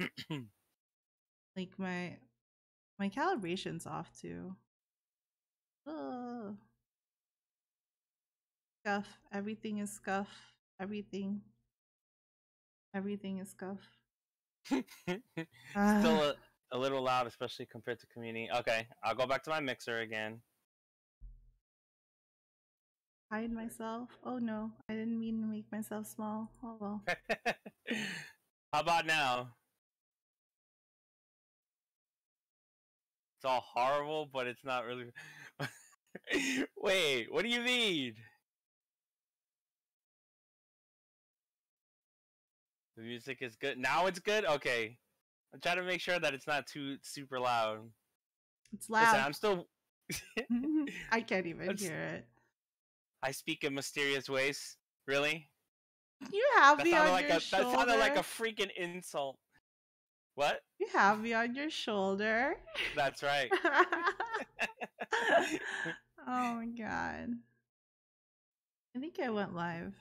like my my calibration's off too. Ugh. Scuff. Everything is scuff. Everything. Everything is scuff. Still Ah, a, a little loud, especially compared to community. Okay, I'll go back to my mixer again. hide myself. Oh no, I didn't mean to make myself small. Oh well. How about now? It's all horrible, but it's not really. Wait, what do you mean? The music is good. Now it's good? Okay. I'm trying to make sure that it's not too super loud. It's loud. Listen. I'm still. I can't even hear it. I speak in mysterious ways. Really? You have That me sounded on like your a shoulder. that sounded like a freaking insult. What? You have me on your shoulder. That's right. oh my god. I think I went live.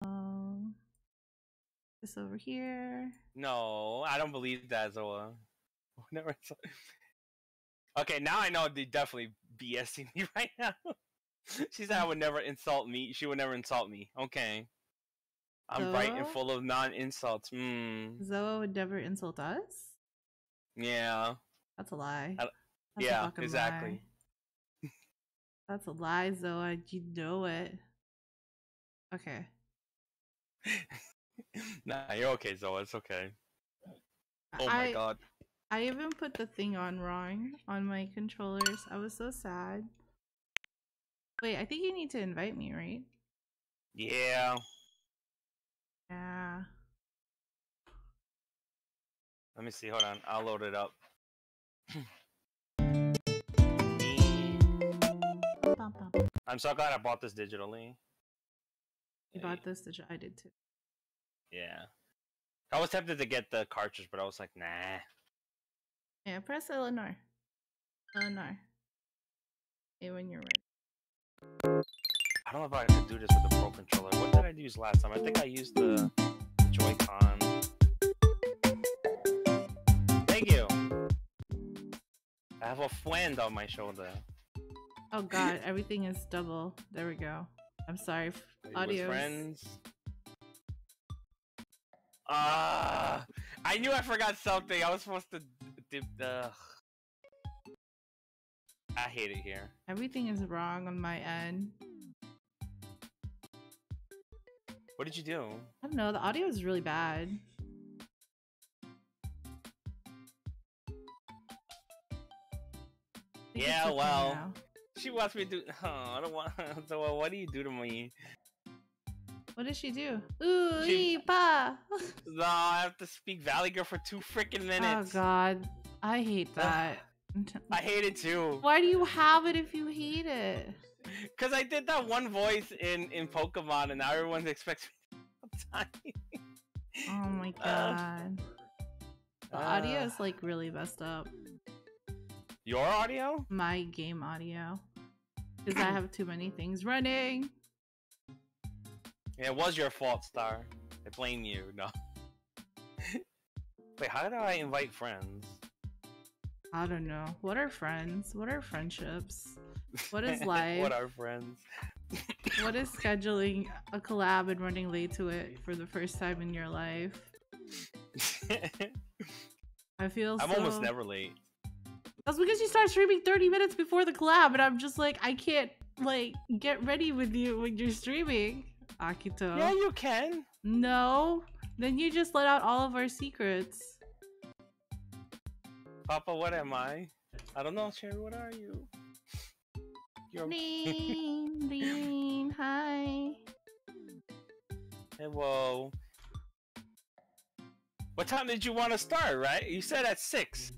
Um, this over here. No, I don't believe that, Zoa. Never. Okay, now I know they definitely BSing me right now. she said I would never insult me. She would never insult me. Okay. I'm bright and full of non-insults. Hmm. Zoa would never insult us. Yeah. That's a lie. That's a yeah, fucking exactly. lie. That's a lie, Zoa. You know it. Okay. nah, you're okay, Zoa. It's okay. Oh my I, god. I even put the thing on wrong on my controllers. I was so sad. Wait, I think you need to invite me, right? Yeah. Yeah. Let me see. Hold on. I'll load it up. I'm so glad I bought this digitally. You bought this? You? I did too. Yeah. I was tempted to get the cartridge, but I was like, nah. Yeah, press Eleanor. Eleanor. Hey, when you're ready. I don't know if I can do this with the Pro controller. What did I use last time? I think I used the Joy-Con. Thank you. I have a friend on my shoulder. Oh god, everything is double. There we go. I'm sorry. f- Are you with Audio. friends. Ah, I knew I forgot something. I was supposed to dip the. I hate it here. Everything is wrong on my end. What did you do? I don't know. The audio is really bad. I think it's Yeah, well. now. She wants me to. do- Oh, I don't want. So, what do you do to me? What does she do? Ooh, She- pa. No, I have to speak Valley Girl for two freaking minutes. Oh minutes. god, I hate that. I hate it too. Why do you have it if you hate it? Cause I did that one voice in in Pokemon, and now everyone expects me. Oh my Uh, god. The audio uh. is like really messed up. Your audio? My game audio. Because I have too many things running. Yeah, it was your fault, Star. I blame you. No. Wait, how do I invite friends? I don't know. What are friends? What are friendships? What is life? what are friends? What is scheduling a collab and running late to it for the first time in your life? I feel I'm so... almost never late. That's because you start streaming 30 minutes before the collab, and I'm just like, I can't like get ready with you when you're streaming, Akito. Yeah, you can. No, then you just let out all of our secrets. Papa, what am I? I don't know, Cherry. What are you? You're Lean, lean, hi. Hello. What time did you want to start, right? You said at six.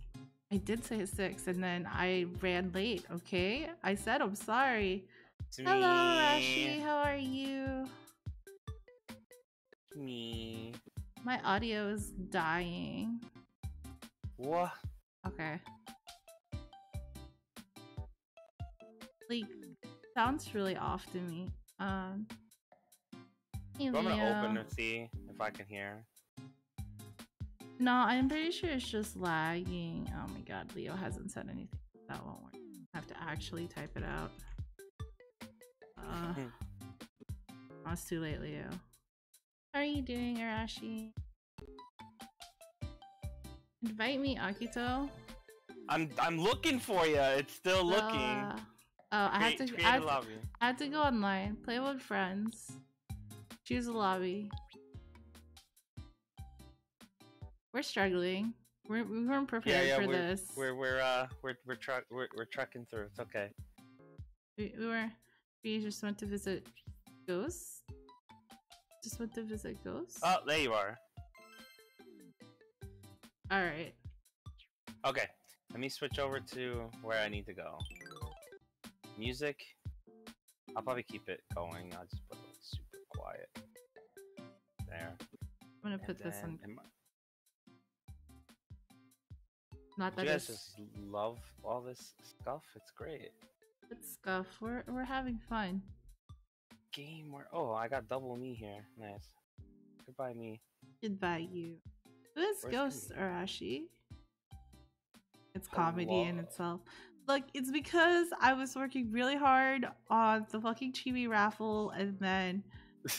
I did say at six, and then I ran late. Okay, I said I'm sorry. It's Hello, me. Rashi. How are you? Me. My audio is dying. What? Okay. Like, sounds really off to me. Um. Hey, I'm gonna open and see if I can hear. No, I'm pretty sure it's just lagging. Oh my god, Leo hasn't said anything. That won't work. I have to actually type it out. Uh, oh, it's too late, Leo. How are you doing, Arashi? Invite me, Akito. I'm I'm looking for you. It's still looking. Uh, oh, I have to. create I a have to, lobby. I have to go online, play with friends, choose a lobby. We're struggling. We're, we weren't Yeah, prepared yeah, for we're, this. we're we're uh we're we're truck we're, we're trucking through. It's okay. We, we were. We just went to visit ghosts. Just went to visit ghosts. Oh, there you are. All right. Okay, let me switch over to where I need to go. Music. I'll probably keep it going. I'll just put it like super quiet. There. I'm gonna put this on. then- am I- Not that you guys just love all this stuff? It's great. it's scuff. We're we're having fun. Game where oh I got double me here. Nice. Goodbye me. Goodbye, you. Who is Where's Ghost Arashi? It's comedy in itself. Look, it's because I was working really hard on the fucking chibi raffle, and then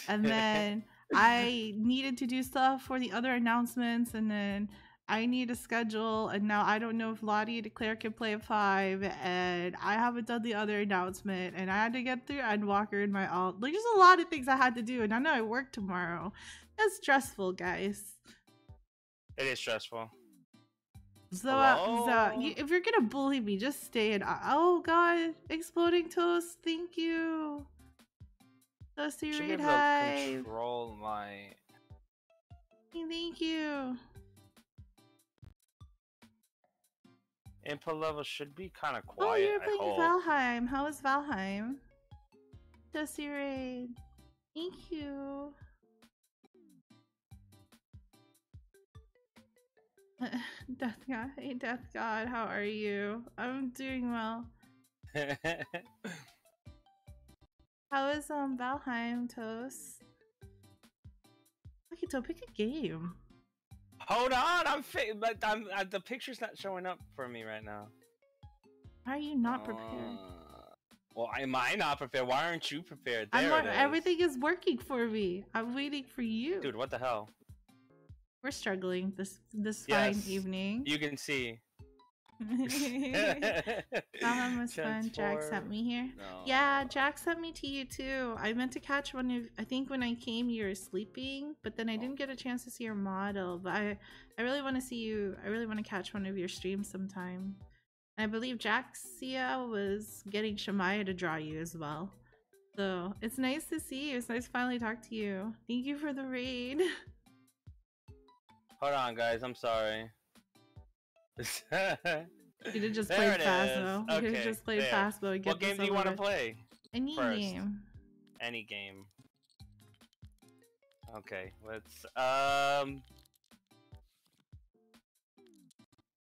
and then I needed to do stuff for the other announcements, and then I need a schedule, and now I don't know if Lottie and Claire can play at five, and I haven't done the other announcement, and I had to get through Endwalker in my alt. Like, there's a lot of things I had to do, and I know I work tomorrow. That's stressful, guys. it is stressful. So, uh, so you, if you're gonna bully me, just stay in. Oh God, exploding toast. Thank you. Should raid hive. control my Thank you. input level should be kind of quiet. Oh, quiet. you're I playing. Valheim. How was Valheim? Toasty raid. Thank you. Death God, hey Death God, how are you? I'm doing well. How is um Valheim Toast? Okay, so pick a game. Hold on, I'm fi- but I'm uh, the picture's not showing up for me right now. Why are you not prepared? Uh, well, am I not prepared? Why aren't you prepared? I'm There not, is. everything is working for me. I'm waiting for you. Dude, what the hell? We're struggling this this Yes, fine evening. You can see. Valheim was fun. Jack sent me here. Yeah, Jack sent me to you too. I meant to catch one of. I think when I came, you were sleeping, but then I oh. didn't get a chance to see your model. But I, I really want to see you. I really want to catch one of your streams sometime. I believe Jaxia was getting Shamaya to draw you as well. So it's nice to see you. It's nice to finally talk to you. Thank you for the raid. Hold on, guys. I'm sorry. You have just There played it is. Phasmo. You Okay, just there. Phasmo and get what game do you want to play? Any first? game. Any game. Okay, let's. Um.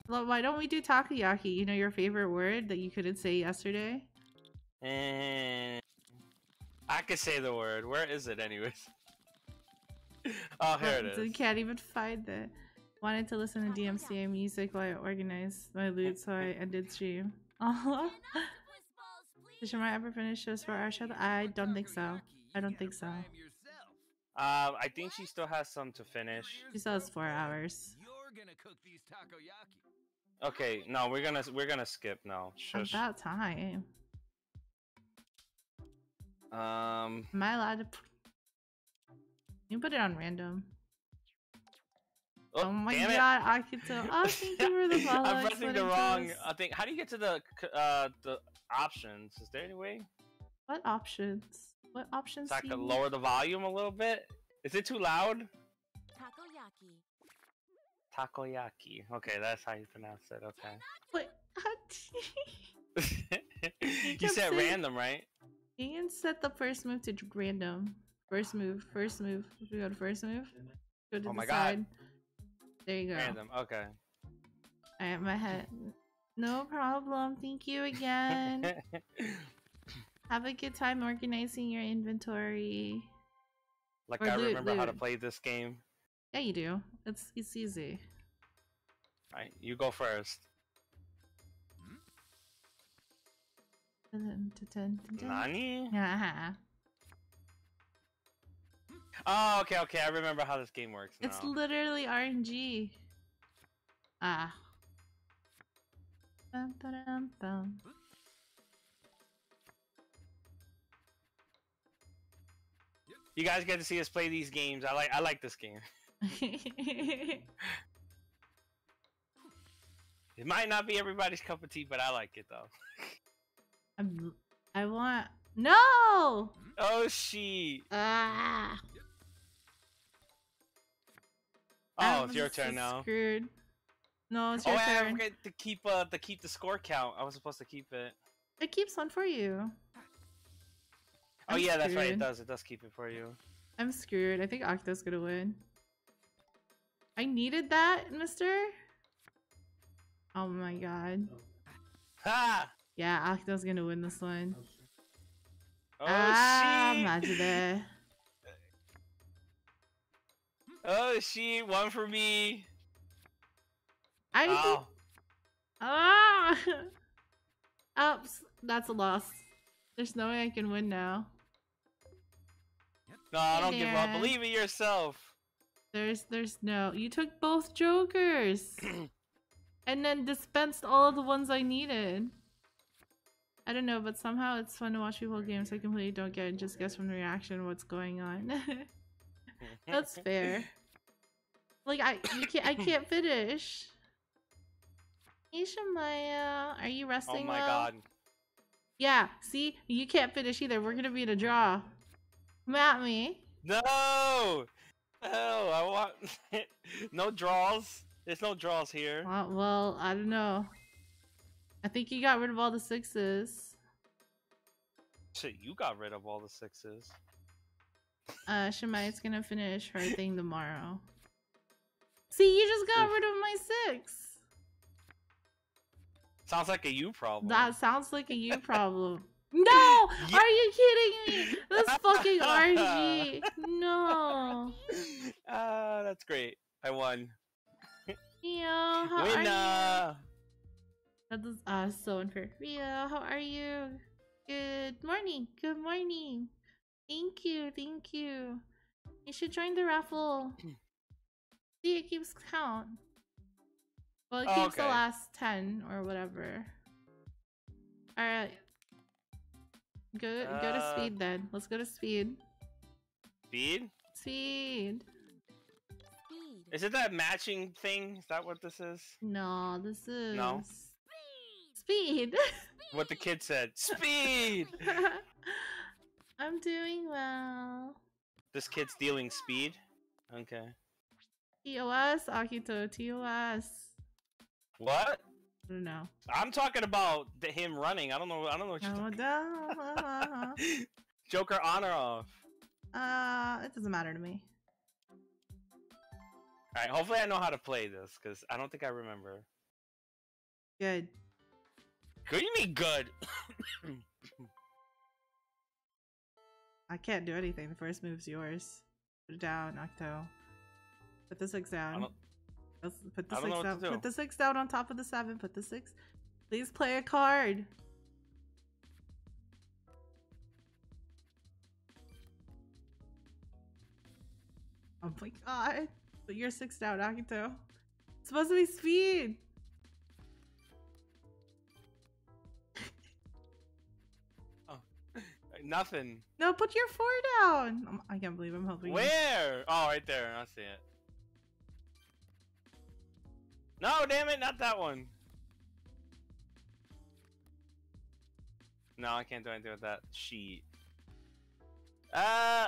Well, why don't we do takoyaki? You know your favorite word that you couldn't say yesterday? And I could say the word. Where is it, anyways? oh, here it So can't even find it. Wanted to listen to DMCA music while I organized my loot, so I ended stream. Oh, did Shemai ever finish this for our show? I don't think so. I don't think so. Um, I think she still has some to finish. She still has four hours. You're gonna cook these takoyaki. Okay, no, we're gonna we're gonna skip now. Shush. About time. Um, Am I allowed to? P- You put it on random. oh, Oh, my damn it. god, Akito. Oh, thank you for the follow. I'm pressing the wrong. toast. I think. How do you get to the uh the options? Is there any way? What options? What options? So I do could lower the volume a little bit. Is it too loud? Takoyaki. Takoyaki. Okay, that's how you pronounce it. Okay. What? you said saying- random, right? you can set the first move to random. First move. First move. If we go to first move, go to Oh the my God. side. There you go. Random. Okay. Alright, my head. No problem. Thank you again. Have a good time organizing your inventory. like Or I loot, remember how to play this game. Yeah, you do. It's it's easy. Alright, you go first. Nani? Yeah. Uh-huh. Oh, okay, okay. I remember how this game works now. It's literally RNG. Ah. Bum, ba-dum, bum. you guys get to see us play these games. I like I like this game. It might not be everybody's cup of tea, but I like it though. I'm, I want no. Oh she. Ah. Oh, it's your turn now. Screwed. No, it's Oh, your I turn. forget to keep uh to keep the score count. I was supposed to keep it. It keeps one for you. Oh I'm yeah, that's right. It does. It does keep it for you. I'm screwed. I think Octo's gonna win. I needed that, mister. Oh my god. Ha! Yeah, Octo's gonna win this one. Oh ah, she. Oh she. One for me. I Oh. ah. Ups. That's a loss. There's no way I can win now. No, I don't give up. Believe in yourself. There's there's no. You took both jokers. and then dispensed all of the ones I needed. I don't know, but somehow it's fun to watch people games I completely don't get and just guess from the reaction what's going on. That's fair. Like I you can't I can't finish. Isha Maya, are you oh resting? Oh my well? god. Yeah, see? You can't finish either. We're gonna be in a draw. Come at me. No! Oh, I want no draws. There's no draws here. Well, well, I don't know. I think you got rid of all the sixes. Shit, you got rid of all the sixes. Uh, Shemai's gonna finish her thing tomorrow. See, you just got Oof. rid of my six. Sounds like a you problem. That sounds like a you problem. No! Yeah. Are you kidding me? That's fucking RNG. No. Ah, that's great. I won. Rio, how are you? Winner! That is uh, so unfair. Rio, how are you? Good morning. Good morning. Thank you. Thank you. You should join the raffle. See, it keeps count. Well, it Oh, keeps the last 10 or whatever. Alright. Go, go to Uh, speed then. Let's go to speed. Speed? Speed. Speed. Is it that matching thing? Is that what this is? No, this is. No. Speed. What the kid said. Speed! I'm doing well. this kid's dealing speed? Okay. TOS, Akito, TOS. What? I don't know. I'm talking about the, him running. I don't know. I don't know what you're talking. Joker on or off? uh, it doesn't matter to me. Alright, hopefully I know how to play this, because I don't think I remember. Good. What do you mean good? I can't do anything. The first move's yours. Put it down, Octo. Put the six down. Let's put the six down. do. Put the six down on top of the seven. Put the six. Please play a card. Oh my god. Put your six down, Akito. It's supposed to be speed. Nothing. No, put your four down. I can't believe I'm helping you. Where? Oh, right there. I see it. No, damn it, not that one. No, I can't do anything with that sheet. Uh,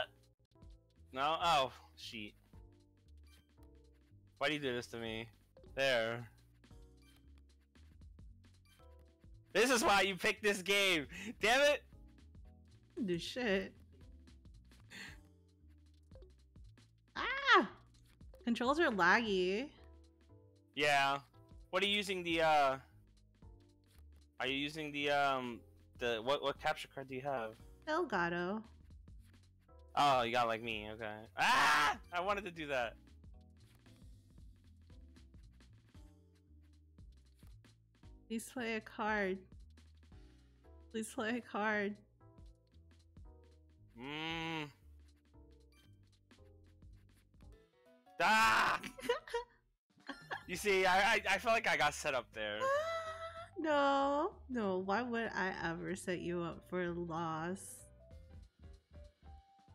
no. Oh, sheet. Why do you do this to me? There. This is why you picked this game. Damn it. Do shit. Ah! Controls are laggy. Yeah. What are you using the uh Are you using the um the what what capture card do you have? Elgato. Oh, you got like me. Okay. Ah! I wanted to do that. Please play a card. Please play a card. Mmm. Ah! you see, I, I I feel like I got set up there. no, no. Why would I ever set you up for a loss?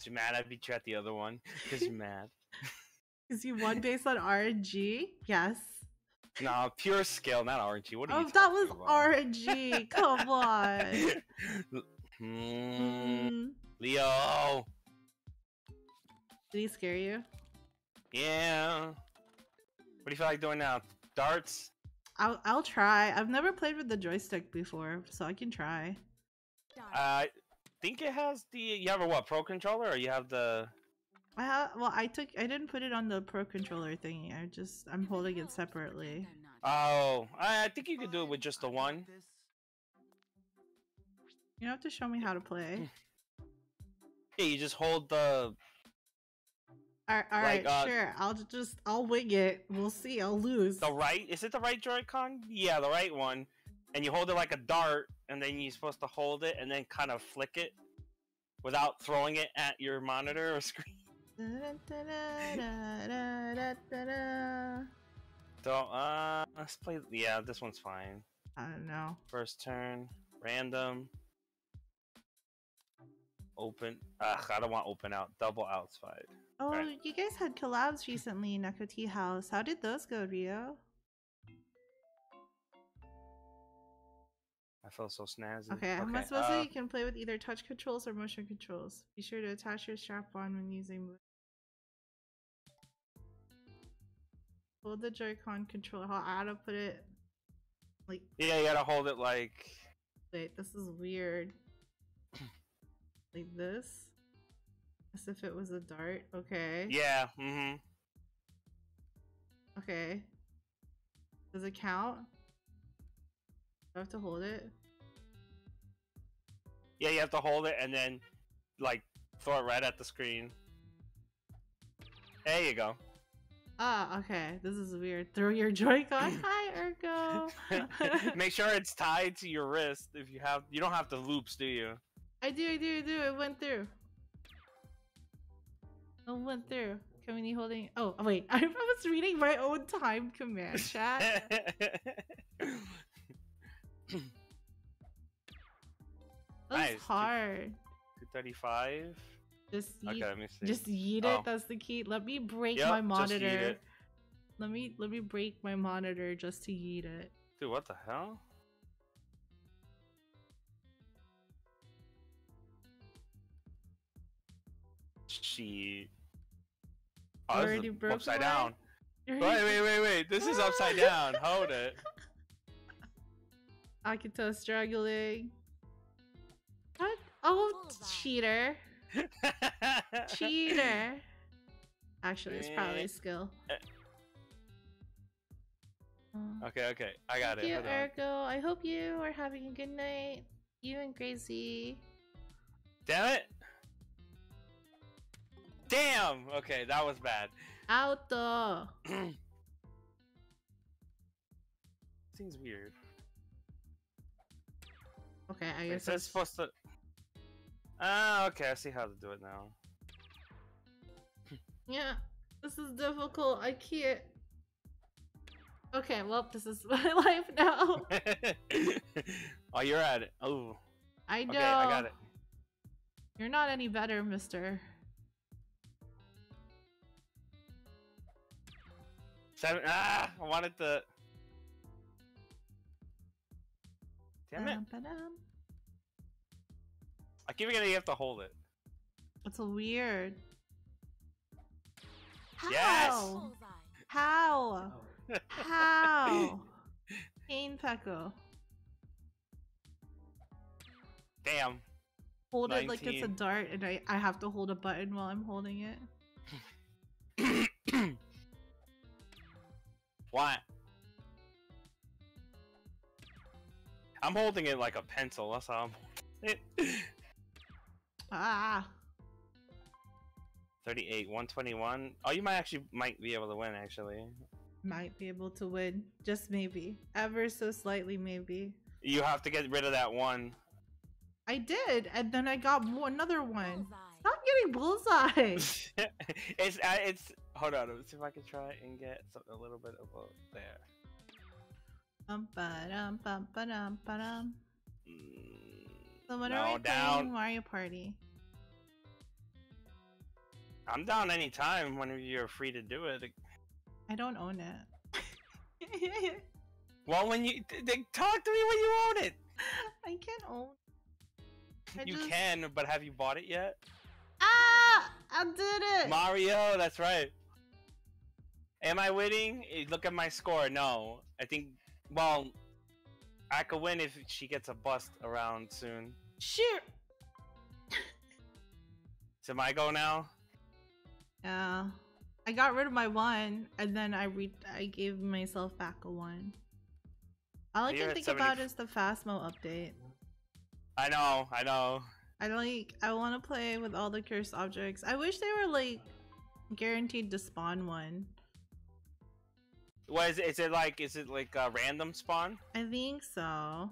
You mad I beat you at the other one? Because you're mad. Is you won based on RNG? Yes. No, pure skill, not RNG. What are Oh, you that was about? RNG. Come on. Hmm, Mm. Leo. Did he scare you? Yeah. What do you feel like doing now? Darts? I'll I'll try. I've never played with the joystick before, so I can try. Dart. I think it has the. You have a what? Pro controller, or you have the? I have well, I took I didn't put it on the pro controller thingy. I just I'm holding it separately. Oh, I, I think you could do it with just the one. You don't have to show me how to play. Yeah, you just hold the. All all right, Like, uh, sure. I'll just I'll wing it. We'll see. I'll lose. The right? Is it the right Joy-Con? Yeah, the right one. And you hold it like a dart, and then you're supposed to hold it and then kind of flick it without throwing it at your monitor or screen. So, uh, let's play. Yeah, this one's fine. I don't know. First turn, random. Open. Ugh, I don't want open out. Double outs outside. Oh, Right. you guys had collabs recently in Echo Tea House. How did those go, Rio? I feel so snazzy. Okay, I'm I supposed uh, to you can play with either touch controls or motion controls? Be sure to attach your strap on when using. Hold the Joy-Con controller. How how to put it? Like, Yeah, you gotta hold it like. wait, this is weird. Like this, as if it was a dart. Okay. Yeah. Mm-hmm. Okay. Does it count? Do I have to hold it? Yeah, you have to hold it and then, like, throw it right at the screen. There you go. Ah, okay. This is weird. Throw your Joy-Con. Hi, Urgo. Make sure it's tied to your wrist. If you have, you don't have the loops, do you? I do, I do, I do. It went through. It went through. Can we need holding? Oh, oh wait. I was reading my own time command chat. That was Nice, hard. 235. Just Okay, let me see. just yeet Oh. it. That's the key. Let me break Yep, my monitor. it. Let me let me break my monitor just to yeet it. Dude, what the hell? She. Oh, Already is broke upside away? down. You're- Wait, wait, wait, wait. This is upside down. Hold it. Akito struggling. What? Oh, cheater. Cheater. Actually, it's probably Eh. skill. Eh. Okay, okay. I got Thank it. you, Hold on. Ergo. I hope you are having a good night. You and Gracie. Damn it. Damn. Okay, that was bad. Auto. Seems weird. Okay, I guess it's supposed to. Ah, okay. I see how to do it now. Yeah, this is difficult. I can't. Okay, well, this is my life now. oh, you're at it. Oh, I know. okay. I got it. You're not any better, mister. Seven. Ah, I wanted to. Damn it! I keep forgetting you have to hold it. It's weird. How? Yes! How? How? Pain Pecco. Damn. Hold it like it's a dart, and I, I have to hold a button while I'm holding it. what? I'm holding it like a pencil. That's how I'm holding it. Ah. 38, 121. Oh, you might actually might be able to win actually. might be able to win. Just maybe. Ever so slightly, maybe. You have to get rid of that one. I did, and then I got more, another one. Bullseye. Stop getting bullseye. it's uh, it's. Hold on. Let's see if I can try and get something a little bit about there. Bum, ba-dum, bum, ba-dum, ba-dum. Mm, So when no, are we down. playing Mario Party? I'm down anytime whenever you're free to do it. I don't own it. Well, when you th- th- talk to me when you own it. I can't own. I you just- can, but have you bought it yet? Ah! I did it. Mario, that's right. Am I winning? Eh, Look at my score. No, I think. Well, I could win if she gets a bust around soon. Shoot. So my go now. Yeah. I got rid of my one, and then I re I gave myself back a one. All I You're can think 70 about is the Phasmo update. I know, I know. I like. I want to play with all the cursed objects. I wish they were like guaranteed to spawn one. What is it? Is it like? Is it like a random spawn? I think so.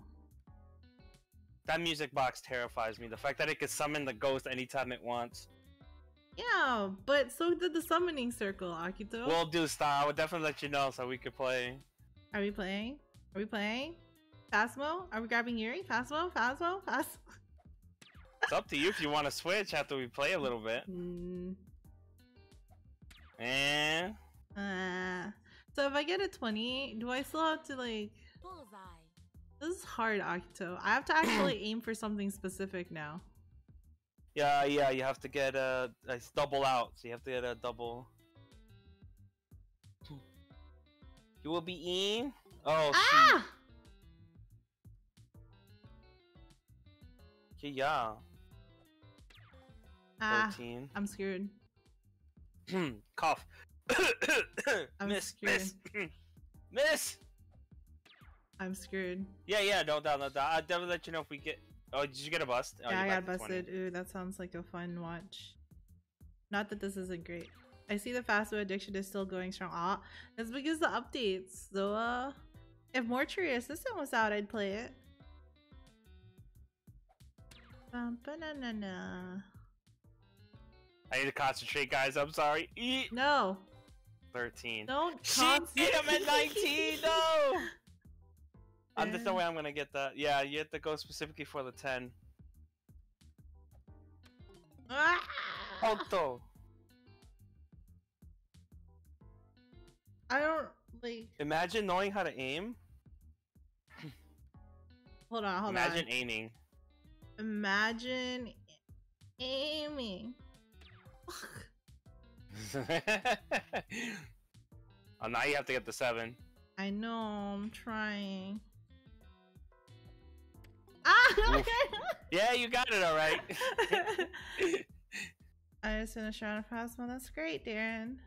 That music box terrifies me. The fact that it can summon the ghost anytime it wants. Yeah, but so did the summoning circle, Akito. We'll do style. I would definitely let you know so we could play. Are we playing? Are we playing? Phasmo? Are we grabbing Yuri? Phasmo? Phasmo? Phasmo? It's up to you if you want to switch after we play a little bit. Mm, And uh, so if I get a 20, do I still have to like... Bullseye. This is hard, Akito. I have to actually aim for something specific now. yeah, yeah, you have to get a, a double out. So you have to get a double. You will be in. Oh, ah! shoot. Yeah, Ah, thirteen. I'm screwed. Cough. I'm miss, scared. miss, miss. I'm screwed. Yeah, yeah, no doubt, no doubt. I'll definitely let you know if we get. Oh, did you get a bust? Oh, yeah, I got to 20. busted. Ooh, that sounds like a fun watch. Not that this isn't great. I see the fast food addiction is still going strong. Ah, that's because the updates. So, uh, if Mortuary Assistant was out, I'd play it. Bum, ba-na-na-na. I need to concentrate, guys. I'm sorry. Eat. No, 13. don't Shit, I'm at 19. No. I'm, there's no Yeah. way I'm gonna get that. Yeah, you have to go specifically for the 10. Ah! Auto. I don't like. Imagine knowing how to aim. Hold on, hold Imagine on. Imagine aiming. Imagine aiming. oh, now you have to get the 7. I know, I'm trying. Ah! Oof. Yeah, you got it alright. I just finished round of Phasmo. That's great, Darren.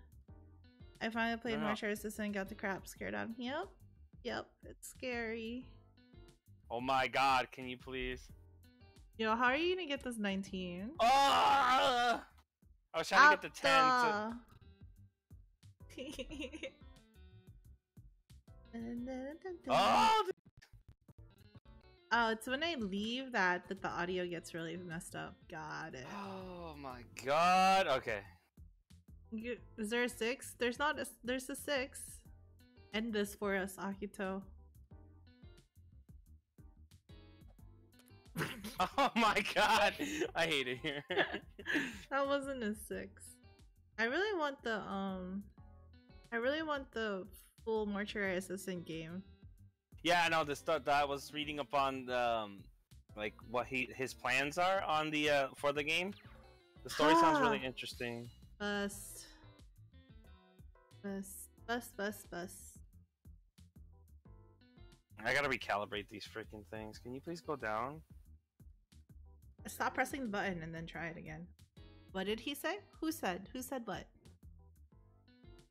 I finally played. March Assistant and got the crap scared out of me. Yep. Yep. It's scary. oh my god, can you please? Yo, how are you gonna get this 19? Oh! I was trying to get oh, the 10. So... Oh! oh, it's when I leave that that the audio gets really messed up. Got it. Oh my god. Okay. You- Is there a six? There's not a. There's a six. End this for us, Akito. Oh my god. I hate it here. That wasn't a six. I really want the um. I really want the full mortuary assistant game. yeah, I know the stuff that I was reading up on the, um, like what he his plans are on the uh for the game. The story sounds really interesting. Bust. Bust. Bust. Bust. Bust. I gotta recalibrate these freaking things. Can you please go down? Stop pressing the button and then try it again. What did he say? Who said? Who said what?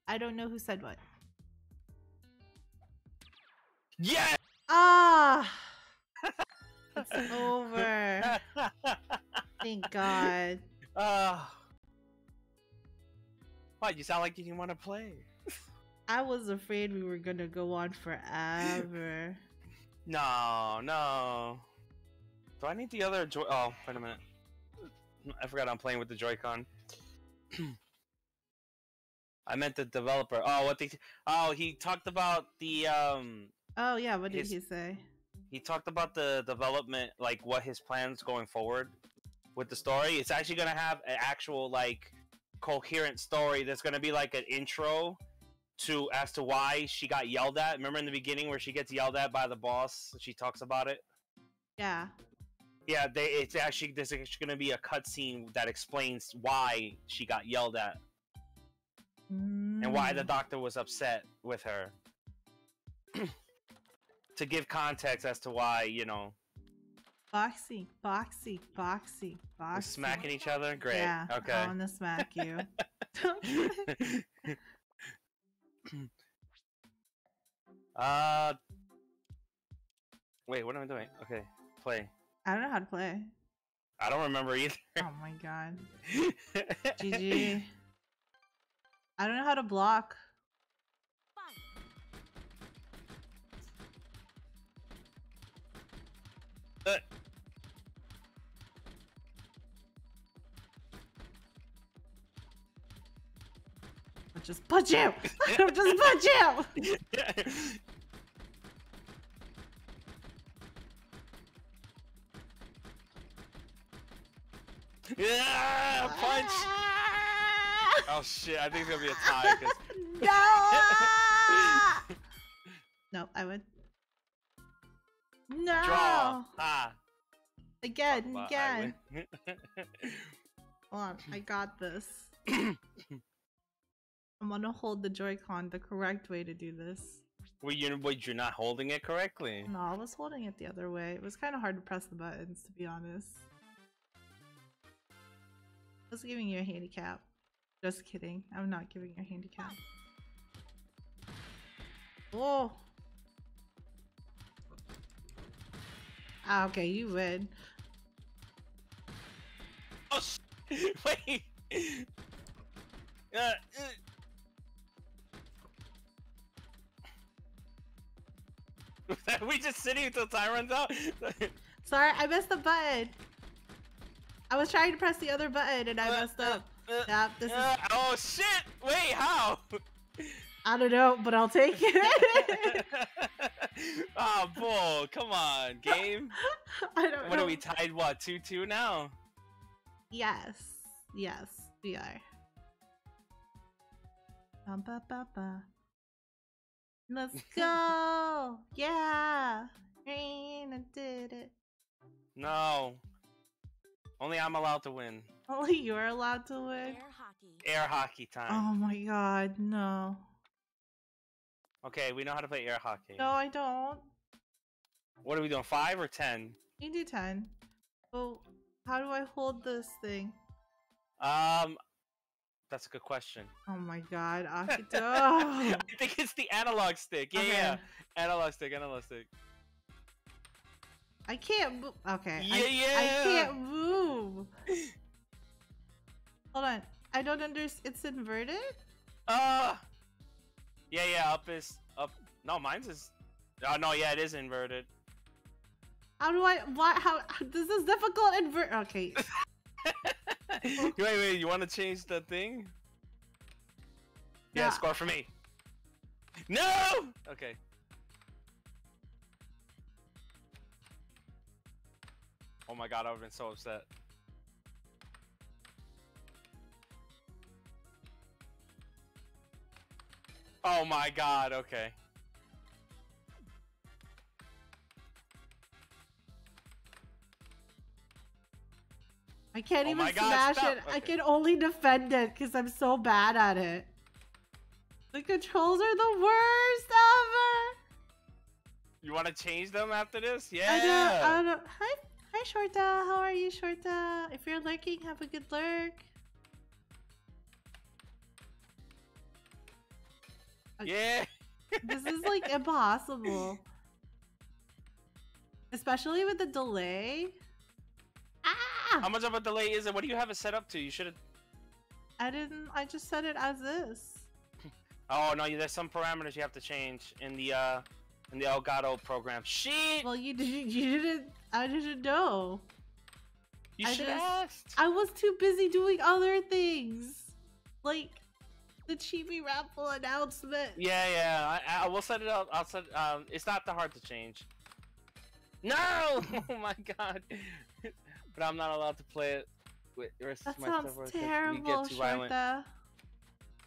I don't know who said what. Yeah. Ah! It's over. Thank God. Ah. What? You sound like you didn't want to play. I was afraid we were gonna go on forever. No, no. Do I need the other joy? Oh, wait a minute. I forgot I'm playing with the Joy-Con. I meant the developer. Oh, what they? Oh, he talked about the um. oh yeah, what did His- he say? He talked about the development, like what his plans going forward with the story. It's actually gonna have an actual like coherent story. That's gonna be like an intro to as to why she got yelled at. Remember in the beginning where she gets yelled at by the boss? She talks about it. Yeah. Yeah, they, it's actually there's actually going to be a cutscene that explains why she got yelled at and why the Mm. doctor was upset with her. to give context as to why, you know, boxy, boxy, boxy, boxy. smacking each other. Great. Yeah, okay. I okay. wanna smack you. uh, wait, what am I doing? Okay, play. I don't know how to play. I don't remember either. Oh my god. GG. I don't know how to block. Uh, I'll just punch you! I'll just punch you! yeah, punch. Oh shit! I think it's gonna be a tie. 'cause- no! no, I would. No! Draw. Ah. Again, but I again. Hold on, I got this. I'm gonna hold the Joy-Con the correct way to do this. well, you wait, you're not holding it correctly. No, I was holding it the other way. It was kind of hard to press the buttons, to be honest. I was giving you a handicap. Just kidding. I'm not giving you a handicap. Oh! Ah, okay, you win. Oh, sh- wait. Uh, uh. We just sitting until time runs out? Sorry, I missed the button. I was trying to press the other button and I Uh, messed uh, up. uh, Yep, this is. oh shit! Wait, how? I don't know, but I'll take it. oh, bull! Come on, game. I don't know. What know. are we tied? What two two now? Yes. Yes, we are. Bum, ba, ba, ba. Let's go! yeah! Raina did it. No. Only I'm allowed to win. Only you're allowed to win. Air hockey. Air hockey time. Oh my god, no. Okay, we know how to play air hockey. No, I don't. What are we doing? Five or ten? You can do 10. Oh, how do I hold this thing? Um, that's a good question. Oh my god, Akito. I think it's the analog stick. Yeah, Okay. yeah. Analog stick, analog stick. I can't move. Okay. Yeah, I, I can't move. Hold on. I don't understand. It's inverted? Uh Yeah, yeah, up is up. No, mine's is Oh no, yeah, it is inverted. How do I. Why? How. This is difficult. Invert. Okay. wait, wait, you want to change the thing? Yeah, Yeah. score for me. No! Okay. Oh my god, I would've been so upset. Oh my god, okay. I can't Oh even God, smash stop. it. I can only defend it because I'm so bad at it. The controls are the worst ever. You want to change them after this? Yeah. I don't. I don't. Hi, hi, Shorta. How are you, Shorta? If you're lurking, have a good lurk. Yeah. This is like impossible. Especially with the delay. Ah! How much of a delay is it? What do you have it set up to? You should have. I didn't. I just set it as is. Oh no, there's some parameters you have to change in the uh in the Elgato program. Shit! Well, you didn't. You didn't. I didn't know. You I should just- have asked. I was too busy doing other things, like the Chibi raffle announcement. Yeah, yeah. I, I will set it up. I'll set. Um, it's not that hard to change. No! Oh my god! but I'm not allowed to play it with the rest That of my sounds stuff. or we terrible, get too violent.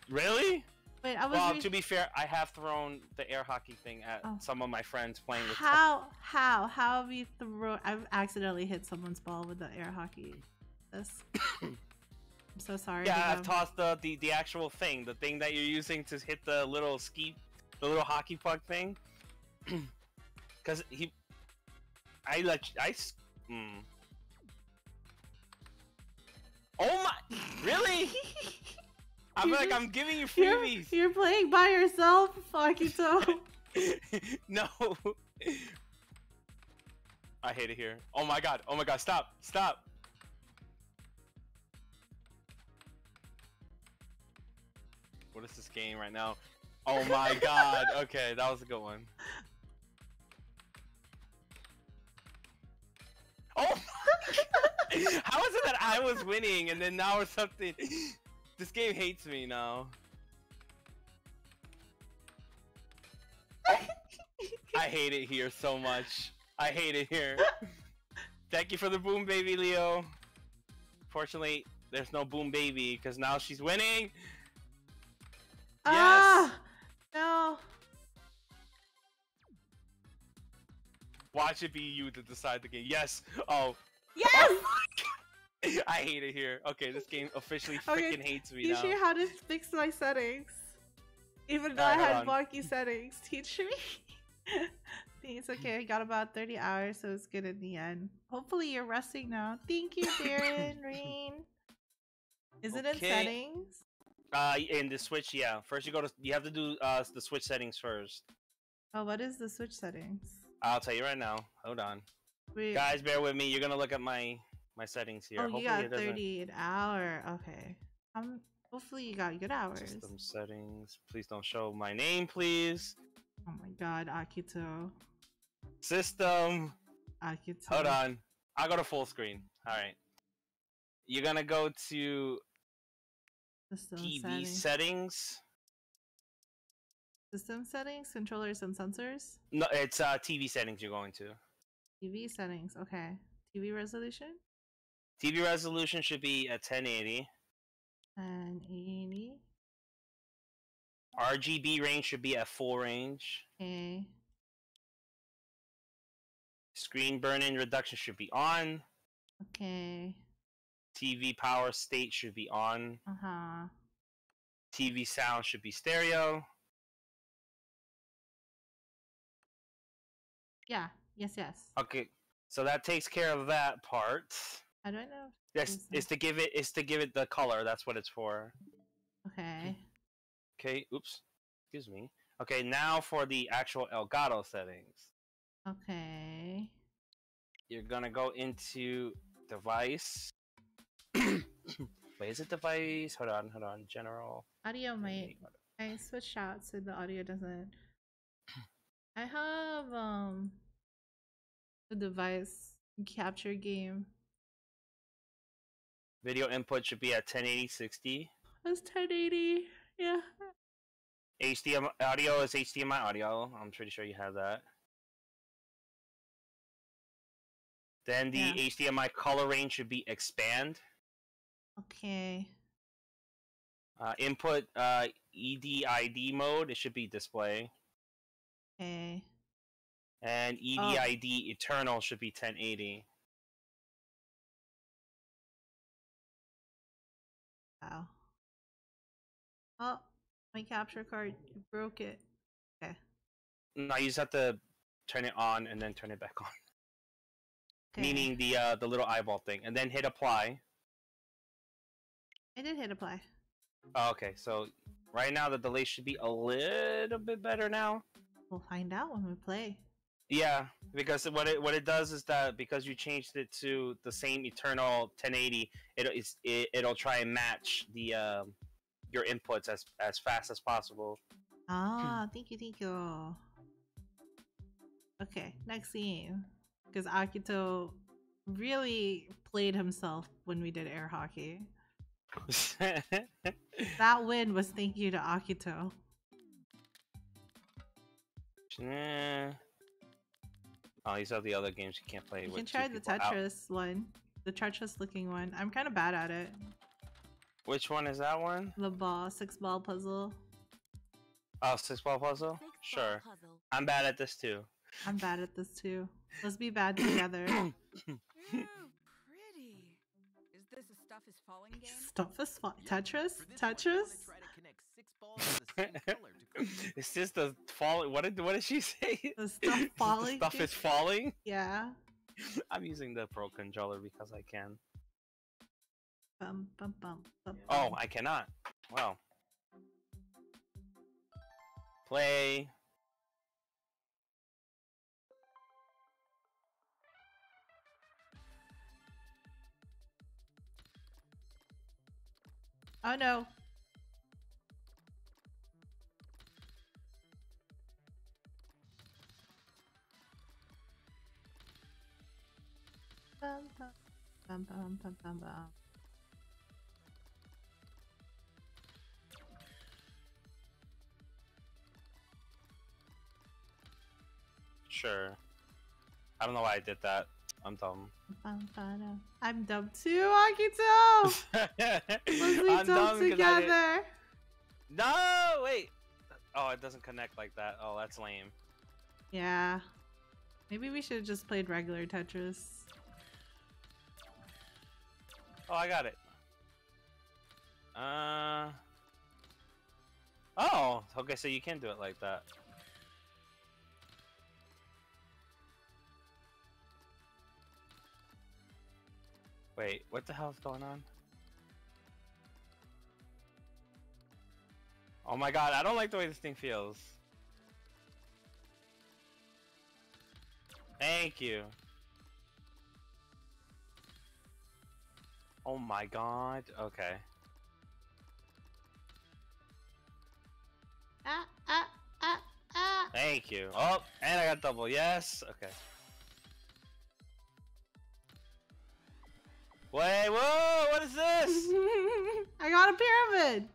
Really? Wait, I was. Well, to be fair, I have thrown the air hockey thing at Oh. some of my friends playing with. how how how have you thrown? I've accidentally hit someone's ball with the air hockey. This. I'm so sorry. Yeah, I've tossed the, the the actual thing, the thing that you're using to hit the little ski, the little hockey puck thing. Cause he, I let I. Hmm. Oh my! Really? I feel You're like I'm giving you You're, freebies. you're playing by yourself, Fakito. no. I hate it here. Oh my god. Oh my god. Stop. Stop. What is this game right now? Oh my god. Okay, that was a good one. Oh! How is it that I was winning and then now or something? This game hates me now. I hate it here so much. I hate it here. Thank you for the boom baby, Leo. Fortunately, there's no boom baby because now she's winning. Ah, no. Watch it be you to decide the game. Yes. Oh, Yes. I hate it here. Okay, this game officially Okay, freaking hates me Teach now. me how to fix my settings. Even though Alright, I had wonky settings, teach me. it's okay. I got about 30 hours, so it's good in the end. Hopefully, you're resting now. Thank you, Darren Reen. Is it in settings? Uh, in the Switch, yeah. First, you go to you have to do uh the Switch settings first. Oh, what is the switch settings? I'll tell you right now. Hold on, Wait. guys. Bear with me. You're gonna look at my my settings here. oh, Hopefully you got it 30 an hour. Okay. Um, hopefully you got good hours. System settings. Please don't show my name, please. Oh my god, Akito. System. Akito. Hold on. I'll go to full screen. All right. You're gonna go to System TV settings. settings. System settings, controllers and sensors. No, it's uh TV settings. You're going to. TV settings. Okay. TV resolution TV resolution should be at 1080. and 80. RGB range should be at full range. Okay. Screen burn-in reduction should be on. Okay. TV power state should be on. Uh huh. TV sound should be stereo. Yeah. Yes. Yes. Okay, so that takes care of that part. How do I know? Yes, Is is to give it. it is to give it the color. That's what it's for. Okay. Okay, oops. Excuse me. Okay, now for the actual Elgato settings. Okay. You're gonna go into device. Wait, is it device? Hold on, hold on. General. Audio might. I switched out so the audio doesn't. I have um a device capture game. Video input should be at 1080 60. That's 1080. Yeah. HDMI audio is HDMI audio. I'm pretty sure you have that. Then the Yeah. HDMI color range should be expand. Okay. Uh, input uh, EDID mode, it should be display. Okay. And E Oh. EDID eternal should be 1080. Wow. Oh, my capture card you broke it. Okay. No, you just have to turn it on and then turn it back on. okay. Meaning the uh, the little eyeball thing, and then hit apply. I did hit apply. Oh, okay, so right now the delay should be a little bit better now. We'll find out when we play. Yeah, because what it what it does is that because you changed it to the same eternal 1080, it, it's, it it'll try and match the um your inputs as as fast as possible. Ah, thank you, thank you. Okay, next scene. Because Akito really played himself when we did air hockey. That win was thank you to Akito. Nah. Oh, these are the other games you can't play. You with can try the people out. Tetris one. The Tetris looking one. I'm kind of bad at it. Which one is that one? The ball, six ball puzzle. Oh, six ball puzzle. Six ball Sure, puzzle. I'm bad at this too. I'm bad at this too. Let's be bad together. Ooh, pretty. Is this a stuff is falling game? Stuff is fun. Yep. Tetris? For this one, you wanna Tetris? try to connect six balls of the same color to create it's just the falling. What did what did she say? The stuff falling the stuff is falling. Yeah. I'm using the pro controller because I can. Bum, bum, bum, bum, Oh. I cannot. Wow. Play. Oh no. Bum, bum, bum, bum, bum, bum, bum. Sure. I don't know why I did that. I'm dumb. Bum, ba, da. I'm dumb too, Akito! Let's be I'm dumb dumb 'cause I did- together! No, wait. Oh, it doesn't connect like that. Oh, that's lame. Yeah. Maybe we should have just played regular Tetris. Oh, I got it. Uh. Oh, okay. So you can do it like that. Wait, what the hell's going on? Oh my god, I don't like the way this thing feels. Thank you. Oh my god. Okay. Ah, ah, ah, ah! Thank you. Oh, and I got double. Yes. Okay. Wait, whoa, what is this? I got a pyramid!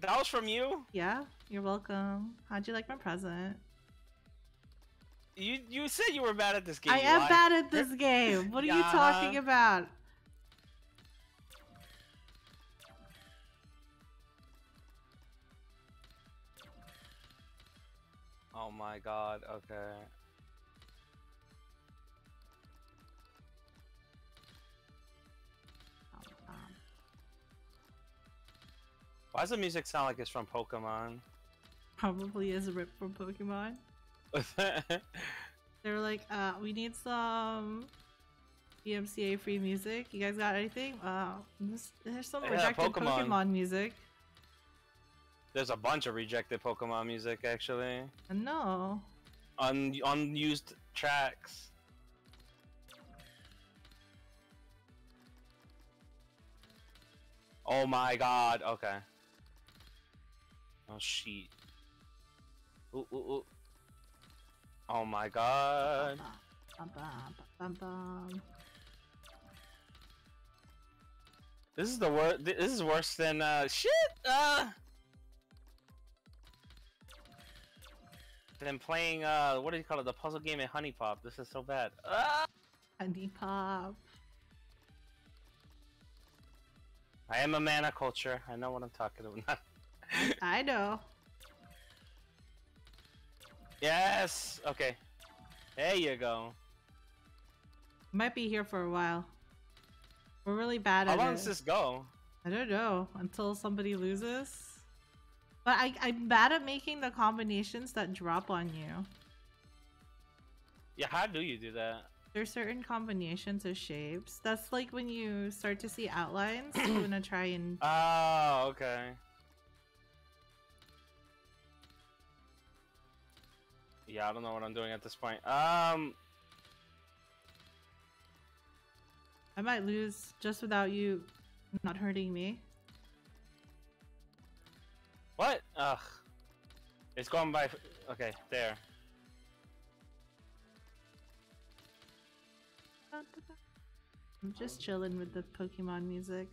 that was from you? Yeah, you're welcome. How'd you like my present? You you said you were bad at this game. I am lied. bad at this game. What are you talking about? Oh my god, okay. Why does the music sound like it's from Pokemon? Probably is ripped from Pokemon. They're like, uh, we need some DMCA free music. You guys got anything? Uh, this, there's some Yeah, rejected Pokemon. Pokemon. music. There's a bunch of rejected Pokemon music actually. No. Un unused tracks. Oh my god, okay. Oh shit. Ooh, ooh, ooh. Oh my god. Bum, bum, bum. This is the worst. This is worse than uh shit. Uh. Than playing uh what do you call it? The puzzle game in HuniePop. This is so bad. Ah! HuniePop. I am a mana culture. I know what I'm talking about. I know. yes. Okay. There you go. Might be here for a while. We're really bad How at long it. does this go? I don't know until somebody loses. But I, I'm bad at making the combinations that drop on you. Yeah. How do you do that? There's certain combinations of shapes. That's like when you start to see outlines. you wanna try and Oh, okay. Yeah, I don't know what I'm doing at this point. Um, I might lose just without you not hurting me. What? Ugh. It's going by. Okay, there. I'm just chilling with the Pokemon music.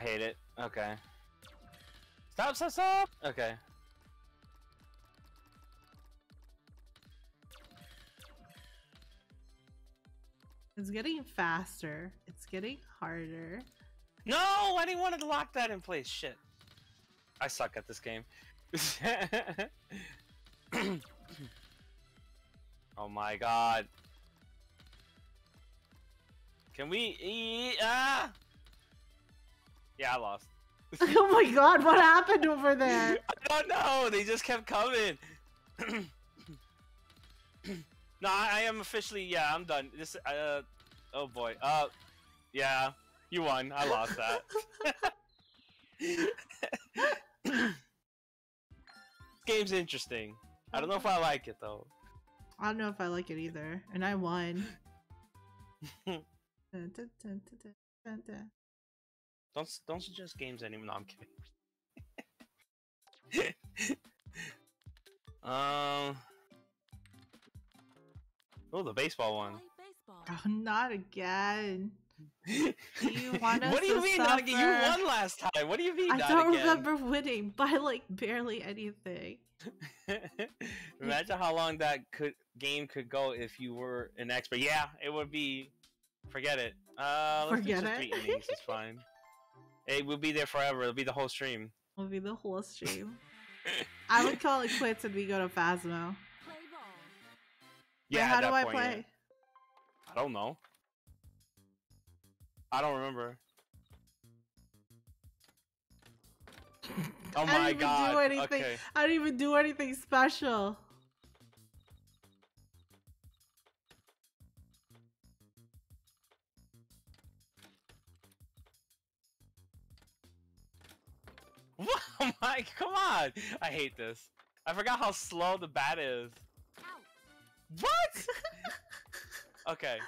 I hate it. Okay. Stop, stop, stop! Okay. It's getting faster. It's getting harder. No! I didn't want to lock that in place. Shit. I suck at this game. oh my god. Can we eat? Ah! Yeah, I lost. oh my god, what happened over there? I don't know. They just kept coming. no, I, I am officially. Yeah, I'm done. This. Uh. Oh boy. Uh. Yeah. You won. I lost that. Game's interesting. I don't know if I like it though. I don't know if I like it either. And I won. Dun, dun, dun. Don't don't suggest games anymore. No, I'm kidding. um. Oh, the baseball one. Play baseball. Oh, not again. You want us what do you to mean not again? You won last time. What do you mean I not don't again? remember winning by like barely anything. Imagine how long that could game could go if you were an expert. Yeah, it would be. Forget it. Uh, let's Forget do just it. three innings. It's fine. It will be there forever. It'll be the whole stream. It'll be the whole stream. I would call it quits and we go to Phasmo. Play ball. Wait, Yeah. how do I point, yeah. play? I don't know. I don't remember. Oh I my didn't even god. do anything. Okay. I didn't even do anything special. Oh my, come on! I hate this. I forgot how slow the bat is. Out. What? okay.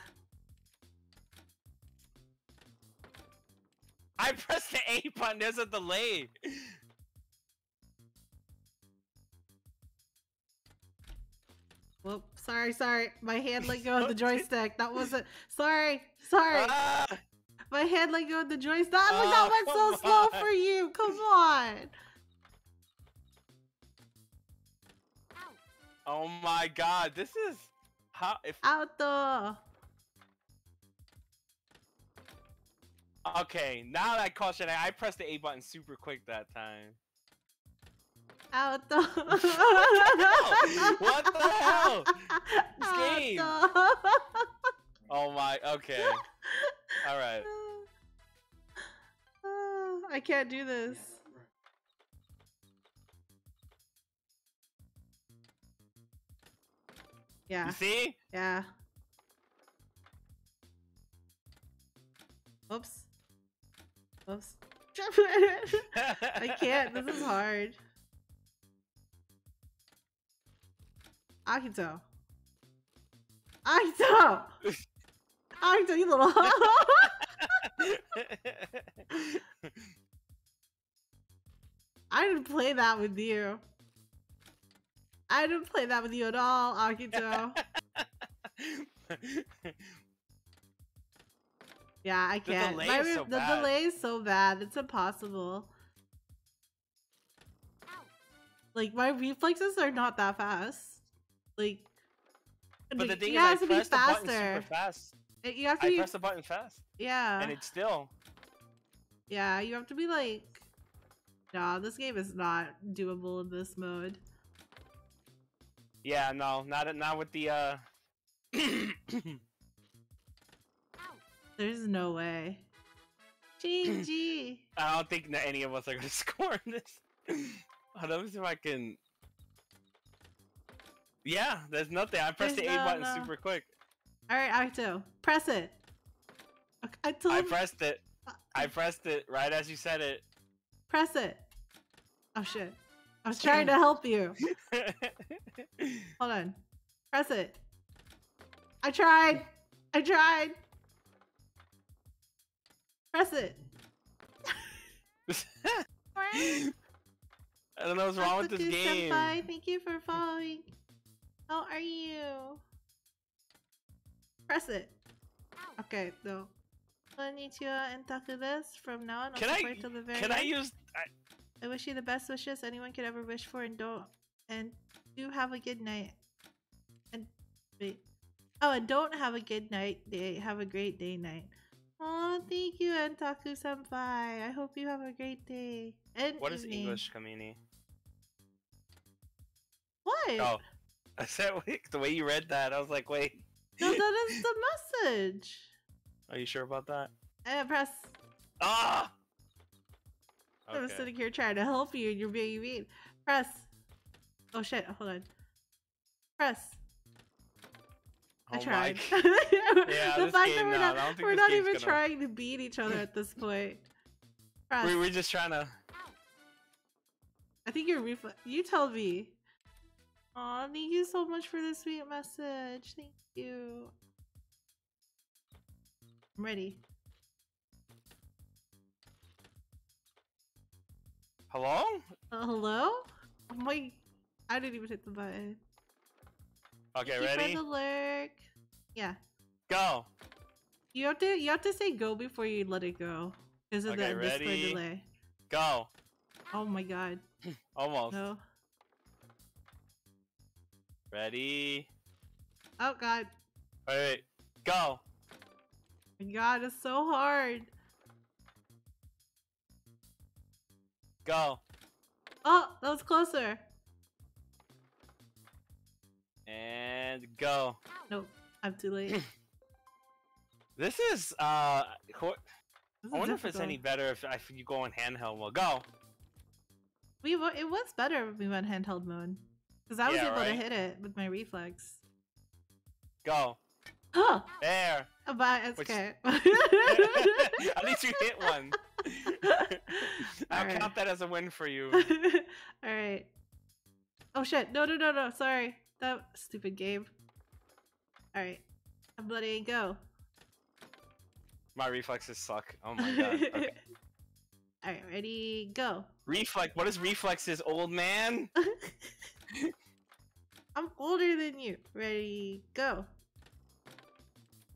I pressed the A button. There's a delay. Whoop, sorry, sorry. My hand let go of the joystick. That wasn't. Sorry, sorry. Ah, My hand let go of the joystick. Look, that Oh, went so come slow for you. Come on. Oh my god, this is how if Out okay. Now that caution, I pressed the A button super quick that time. Out. What the hell? This game. Oh my. Okay. All right. I can't do this. Yeah, You see? yeah. Oops. Oops. I can't. This is hard. Akito. Akito! Akito, you little. I didn't play that with you. I didn't play that with you at all, Akito. Yeah, I can't. delay My is so the bad. delay is so bad. It's impossible. Like my reflexes are not that fast. Like, but the thing it is, I has to be faster. super fast. It- you have to I be, pressed the button fast, yeah, and it's still. yeah. You have to be like, nah. This game is not doable in this mode. Yeah, no, not not with the uh. There's no way. GG. I don't think that any of us are gonna score in this. Hold on, let me see if I can. Yeah, there's nothing. I pressed There's the A no- button no. super quick. All right, I Akito, press it. I told I pressed it. Uh, I pressed it right as you said it. press it. Oh shit! I was trying to help you. Hold on. Press it. I tried. I tried. Press it. I don't know what's wrong with this game. Senpai, thank you for following. How are you? Press it. Okay, no. Konnichiwa and taku this. From now on, I'll Can I- support till the very Can I use? I, I wish you the best wishes anyone could ever wish for, and don't and do have a good night. And wait, oh, and don't have a good night day. Have a great day night. Oh, thank you, Antaku Senpai. I hope you have a great day. And what is evening. English, Kamini? What? Oh, I said wait, the way you read that. I was like, wait. No, that is the message. Are you sure about that? And press. Ah. I'm sitting here trying to help you, and you're being mean. Press. Oh shit! Hold on. Press. I Oh my tried. Yeah, the fact game, that we're no, not, we're not even gonna- trying to beat each other at this point. We we're just trying to. I think you're reflex. You tell me. Aw, thank you so much for the sweet message. Thank you. I'm ready. Hello? Uh, hello? Oh my! I didn't even hit the button. Okay, for ready? the lurk. Yeah. Go. You have to you have to say go before you let it go. Because of Okay, the display ready? delay. Go. Oh my god. Almost. No. Ready? Oh god. Wait. Go. My god, it's so hard. Go. Oh, that was closer. And go. Nope. I'm too late. This is uh. co- This I is wonder if it's any better if, if you go in handheld mode. Go. We wa- it was better if we went handheld mode. Because I was Yeah, able right? to hit it with my reflex. Go. Huh! There. But it's Which- okay. At least you hit one. I'll Alright. count that as a win for you. Alright. Oh shit. No, no, no, no. Sorry. That stupid game. Alright. I'm letting it go. My reflexes suck. Oh my god. Okay. Alright, ready, go. Reflex. What is reflexes, old man? I'm older than you. Ready, go.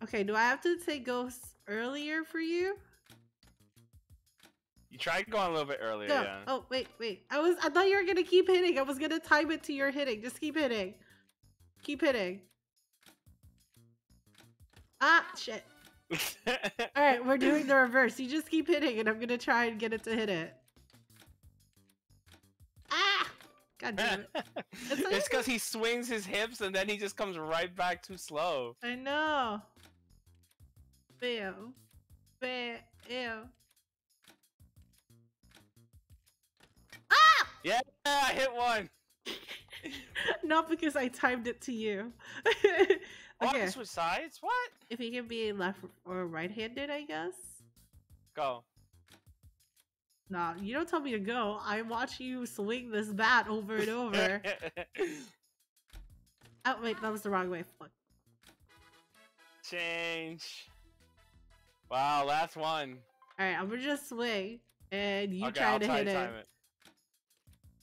Okay, do I have to say go earlier for you? You tried going a little bit earlier, Go. yeah. Oh, wait, wait. I was I thought you were gonna keep hitting. I was gonna time it to your hitting. Just keep hitting. Keep hitting. Ah, shit. Alright, we're doing the reverse. You just keep hitting and I'm gonna try and get it to hit it. Ah! God damn it. It's because he swings his hips and then he just comes right back too slow. I know. Bam. Bam. Ew. Ah! Yeah, I hit one. Not because I timed it to you. Okay. switch sides? What? If he can be left or right handed, I guess. Go. Nah, you don't tell me to go. I watch you swing this bat over and over. oh, wait, that was the wrong way. Fuck. Change. Wow, last one. Alright, I'm gonna just swing. And you okay, try I'll to try hit to it. it.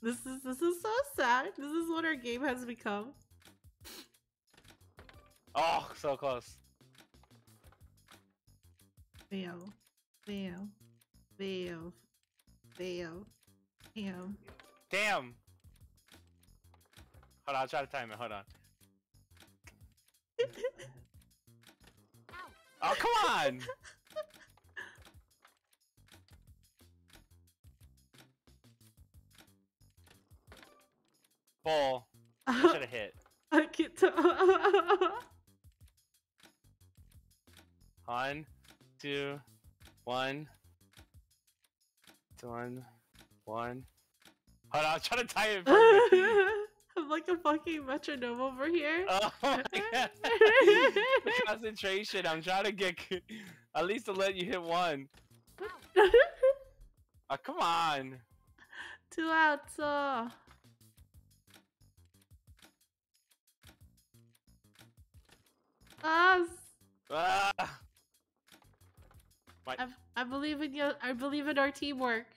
This is this is so sad. This is what our game has become. Oh, so close. Fail. Fail. Fail. Fail. Fail. Damn. Hold on, I'll try to time it. Hold on. Oh, come on! Bull. I should have hit. I get to. One, two, one, two, one, one. Hold on, I'm trying to time it. I'm like a fucking metronome over here. Oh my god. Concentration. I'm trying to get at least to let you hit one. Oh, come on. Two outs. Uh. Ah, Ah. I, I believe in you. I believe in our teamwork.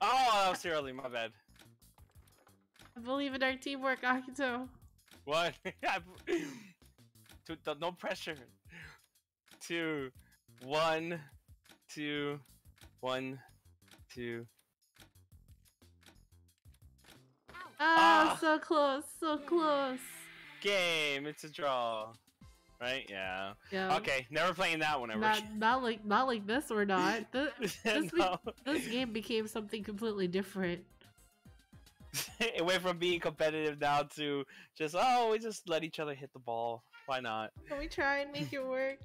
Oh, that was too early. My bad. I believe in our teamwork, Akito. One. two, no pressure. Two. One. Two. One. Two. Ah, Ah. so close, so close. Game. It's a draw. Right? Yeah. Yeah. Okay. Never playing that one ever. Not, not like not like this or not. This, this, be- this game became something completely different. it went from being competitive now to just oh we just let each other hit the ball. Why not? Can we try and make it work?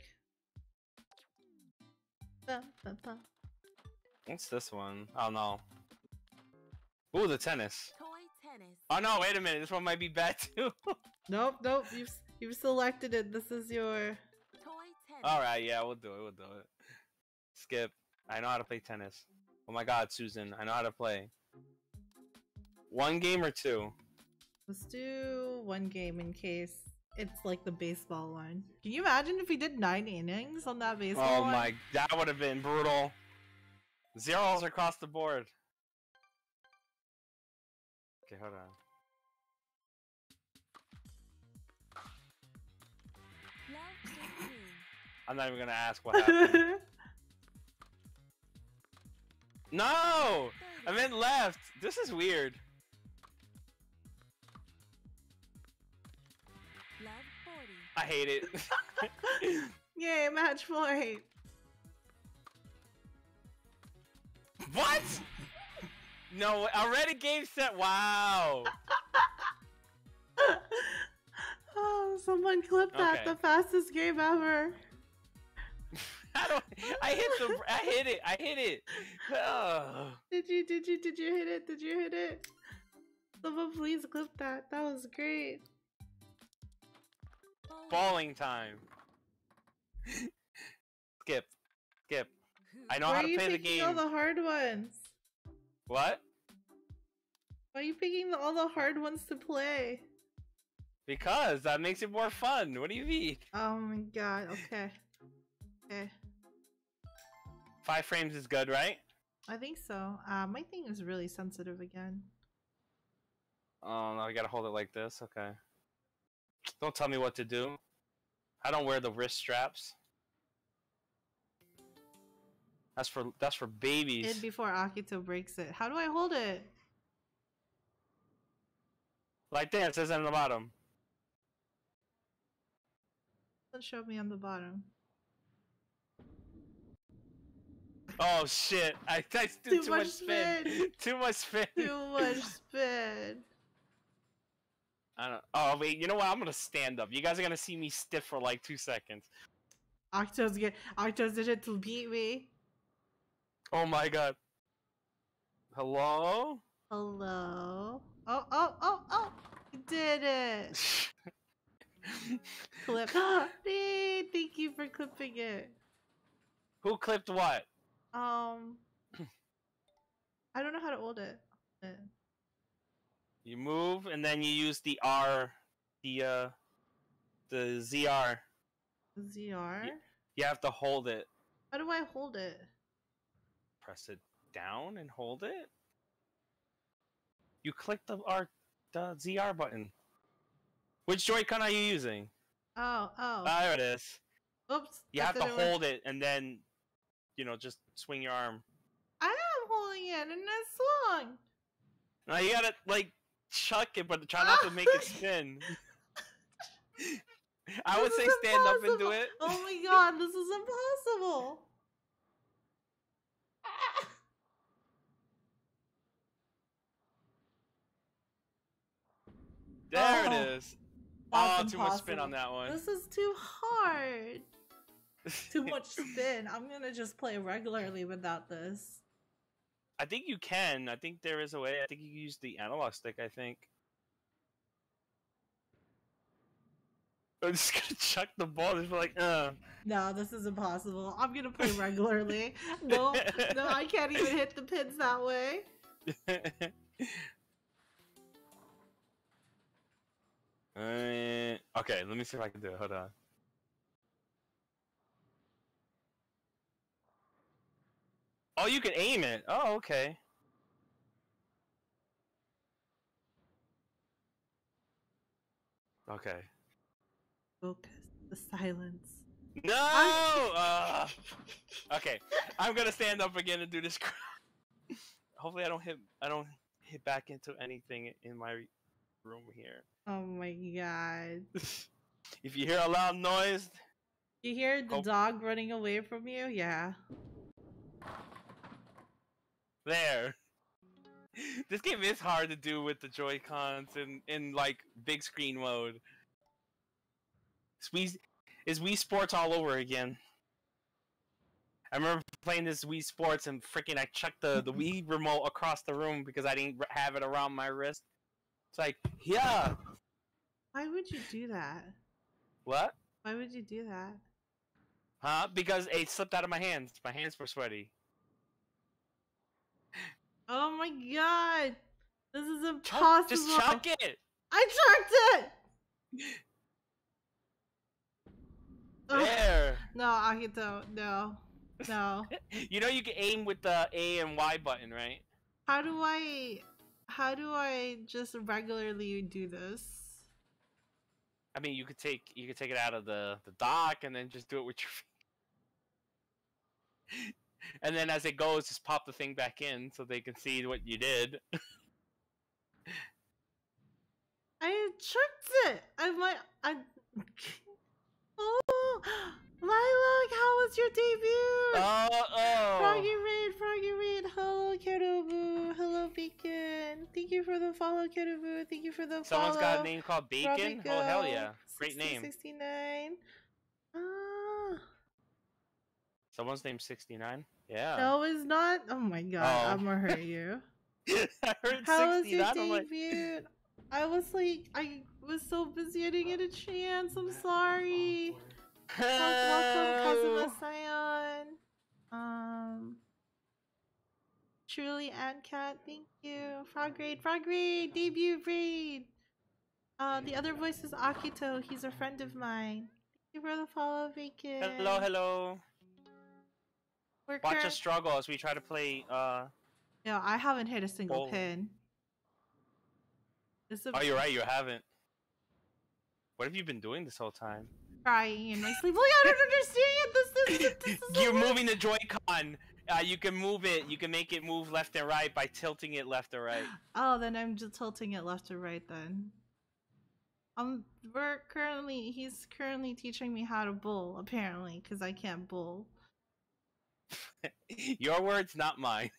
Ba, ba, ba. What's this one? Oh no. Ooh, the tennis. Toy tennis. Oh no, wait a minute. This one might be bad too. Nope, nope. You've you've selected it. This is your. All right, yeah, we'll do it. We'll do it. Skip. I know how to play tennis. Oh my God, Susan, I know how to play. One game or two? Let's do one game in case it's like the baseball one. Can you imagine if we did nine innings on that baseball Oh one? my, that would have been brutal. Zeros across the board. Okay, hold on. I'm not even gonna ask what happened. no! I meant left. This is weird. Love 40. I hate it. Yay, match point. what? No, already game set. Wow. oh, someone clipped that. Okay. The fastest game ever. I don't. I hit the. I hit it. I hit it. Ugh. Did you? Did you? Did you hit it? Did you hit it? Someone please clip that. That was great. Bowling time. Skip. Skip. I know Why how to play the picking all game. the hard ones? What? Why are you picking the, all the hard ones to play? Because that makes it more fun. What do you mean? Oh my god. Okay. Okay. Five frames is good, right? I think so. Uh, my thing is really sensitive again. Oh no, I gotta hold it like this. Okay. Don't tell me what to do. I don't wear the wrist straps. That's for that's for babies. In before Akito breaks it. How do I hold it? Like that, it says on the bottom. Doesn't show me on the bottom. Oh shit! I, I did Too too, much spin. spin. too much spin. Too much spin. I don't. Oh wait, you know what? I'm gonna stand up. You guys are gonna see me stiff for like two seconds. Akito's get Akito's did it to beat me. Oh my god. Hello? Hello. Oh oh oh oh! You did it. Clip. Hey, Thank you for clipping it. Who clipped what? Um. I don't know how to hold it. You move and then you use the R, the uh, the ZR. ZR. You have to hold it. How do I hold it? Press it down and hold it. You click the R, the ZR button. Which Joy-Con are you using? Oh oh. Ah, there it is. Oops. You have to work. hold it and then, you know, just swing your arm. I am holding it and it swung. Now you gotta like chuck it, but try not to make it spin. I would say stand up and do it. Oh my god, this is impossible. There Oh, it is. Oh, That's too much spin on that one. This is too hard. Too much spin. I'm gonna just play regularly without this. I think you can. I think there is a way. I think you can use the analog stick. I think. I'm just gonna chuck the ball. Just be like, uh. No, this is impossible. I'm gonna play regularly. no, no, I can't even hit the pins that way. Uh, okay, let me see if I can do it. Hold on. Oh, you can aim it. Oh, okay. Okay. Focus the silence. No. uh, okay, I'm gonna stand up again and do this. Hopefully, I don't hit. I don't hit back into anything in my room here. Oh my god! if you hear a loud noise, you hear the dog running away from you. Yeah there. This game is hard to do with the Joy Cons in in like big screen mode. It's Wii, is Wii Sports all over again. I remember playing this Wii Sports and freaking I chucked the, the Wii remote across the room because I didn't have it around my wrist. It's like, yeah, Why would you do that? what? Why would you do that? Huh? Because it slipped out of my hands. My hands were sweaty. Oh my god! This is Chuck- impossible. Just chuck it. I chucked it. Ugh. There. No, Akito, no, no. You know you can aim with the A and Y button, right? How do I? How do I just regularly do this? I mean, you could take you could take it out of the the dock and then just do it with your feet. And then as it goes, just pop the thing back in so they can see what you did. I chucked it. I might. I. Oh, Lilac, how was your debut? Oh, oh. Froggy Raid, Froggy Raid, hello Kerubu, hello Beacon. Thank you for the follow, Kerubu. Thank you for the Someone's follow. Someone's got a name called Bacon. Oh hell yeah, great name. 69. Ah, Someone's named sixty nine. Yeah. no, it's not. Oh my god, Oh. I'm gonna hurt you. I heard How was your 69. I'm like, debut? I was like, I was so busy, I didn't get a chance. I'm sorry. Wel- Welcome, Kazuma Sion. Um, truly and cat, thank you. Frog raid, frog raid, debut raid. Uh, the other voice is Akito. He's a friend of mine. Thank you for the follow, Bacon. Hello, hello. We're Watch current- us struggle as we try to play. uh No, I haven't hit a single Bowling. pin. This Oh, you're right. You haven't. What have you been doing this whole time? crying in my sleep. Well, I don't understand. This, this, this, this is You're moving the Joy-Con. Uh, you can move it. You can make it move left and right by tilting it left or right. Oh, then I'm just tilting it left to right then. Um, we're currently, he's currently teaching me how to bowl, apparently, because I can't bowl. Your words, not mine.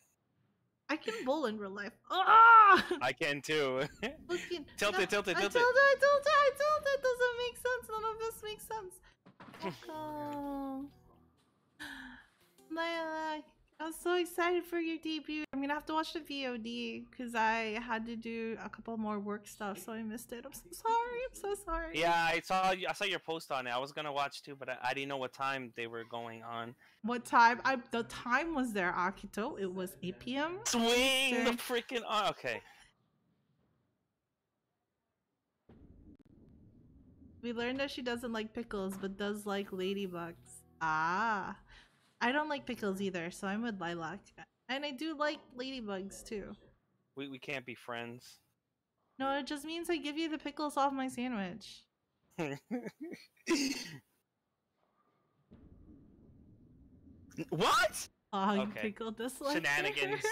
I can bowl in real life. Ah! I can too. Looking, Tilt it, tilt it, I tilt tilted, it. I tilted, I tilted. Doesn't make sense. None of this makes sense. Welcome. Lilac, I'm so excited for your debut. I'm gonna have to watch the VOD because I had to do a couple more work stuff, so I missed it. I'm so sorry. I'm so sorry. Yeah, I saw. I saw your post on it. I was gonna watch too, but I, I didn't know what time they were going on. What time? I the time was there, Akito. It was 8 p.m. Swing the freaking. Oh, okay. We learned that she doesn't like pickles, but does like ladybugs. Ah, I don't like pickles either, so I'm with Lilac, and I do like ladybugs too. We we can't be friends. No, it just means I give you the pickles off my sandwich. what? Oh, you Okay. pickle dislike. Shenanigans.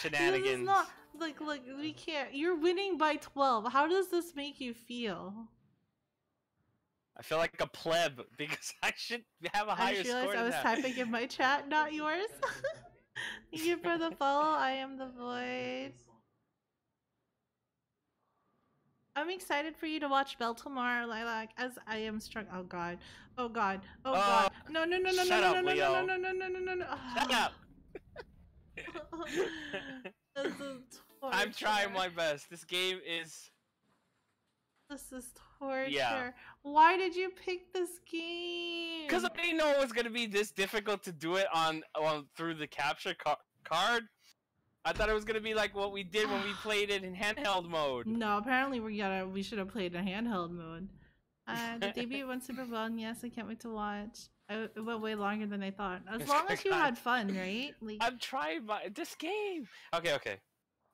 Shenanigans. This is not like look. We can't. You're winning by twelve. How does this make you feel? I feel like a pleb because I should have a I higher just score. realized I than was that. typing in my chat, not yours. Thank you for the follow. I am the void. I'm excited for you to watch Bell tomorrow, Lilac, as I am struck. Oh god. Oh god. Oh Uh, god. No no no no no shut no up, no no no no no no no no no. Shut up. this is I'm trying my best. This game is. This is torture. Why did you pick this game? Because I didn't know it was gonna be this difficult to do it on on through the capture ca- card. I thought it was gonna be like what we did when we played it in handheld mode. No, apparently we gotta we should have played in handheld mode. Uh, the debut went super well, and yes, I can't wait to watch. I, it went way longer than I thought. As long as you had fun, right? Like, I'm trying my this game. Okay, okay.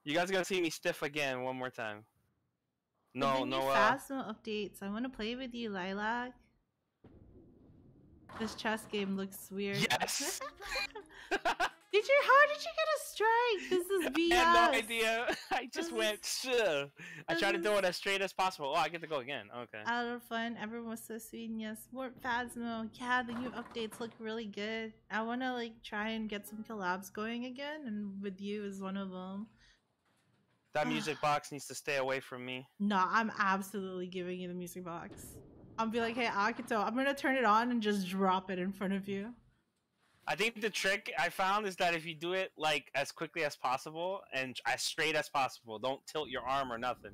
You guys are gonna see me stiff again one more time. No, no. Uh, Phasmo updates. I want to play with you, Lilac. This chess game looks weird. yes. Did you? How did you get a strike? This is BS. I had no idea. I just This went. "Sure." I tried to do it as straight as possible. Oh, I get to go again. Okay. Out of fun. Everyone was so sweet. And yes, more Phasmo. Yeah, the new updates look really good. I want to like try and get some collabs going again, and with you is one of them. That music box needs to stay away from me. No, I'm absolutely giving you the music box. I'll be like, hey, Akito, I'm gonna turn it on and just drop it in front of you. I think the trick I found is that if you do it like as quickly as possible and as straight as possible, don't tilt your arm or nothing.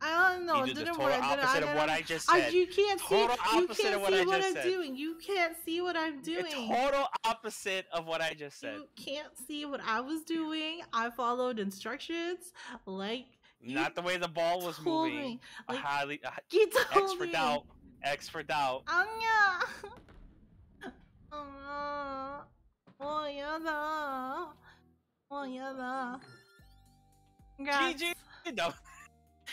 I don't know. You did the total work. opposite of what I just said. I, you can't total see. you can't see what, what I'm said. doing. You can't see what I'm doing. A total opposite of what I just said. You can't see what I was doing. I followed instructions. Like not the way the ball was moving. Me. Like, highly a, you told X for me. doubt. X for doubt. Oh yeah. Oh yeah. Oh yeah. Congrats. GG. No.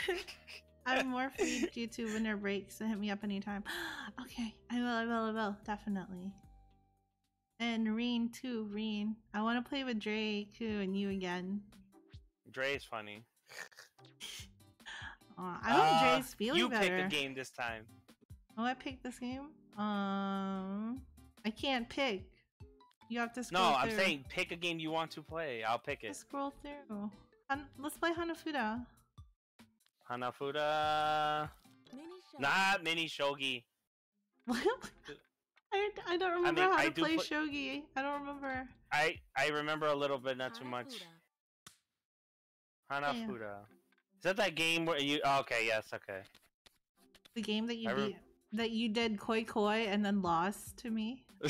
I'm more free due to winter break, so hit me up anytime. okay, I will, I will, I will, definitely. And Reen too, Reen. I want to play with Draku and you again. Dre's funny. Aw, I hope Uh, Dre's feeling You better. pick a game this time. Oh, I picked this game. Um, I can't pick. You have to scroll through. No, I'm through. saying pick a game you want to play. I'll pick it. Scroll through. Let's play Hanafuda. Hanafuda. Mini. Not mini shogi. What? I, I don't remember mean, how I to play put- shogi. I don't remember. I I remember a little bit, not too much. Hanafuda. Hanafuda. Is that that game where you? oh, okay, yes, okay. The game that you beat, that you did koi koi and then lost to me.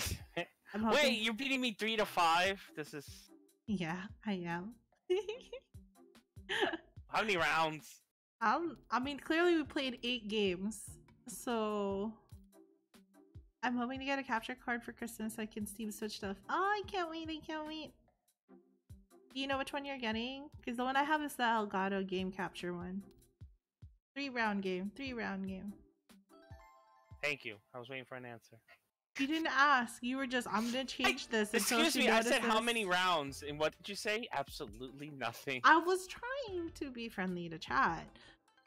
Wait, you're beating me three to five. This is Yeah, I am. how many rounds? Um, I mean, clearly we played eight games, so I'm hoping to get a capture card for Christmas. So I can Steam Switch stuff. Oh, I can't wait! I can't wait. Do you know which one you're getting? Because the one I have is the Elgato game capture one. Three round game. Three round game. Thank you. I was waiting for an answer. You didn't ask. You were just, I'm gonna change this. Excuse me. I said how many rounds, and what did you say? Absolutely nothing. I was trying to be friendly to chat,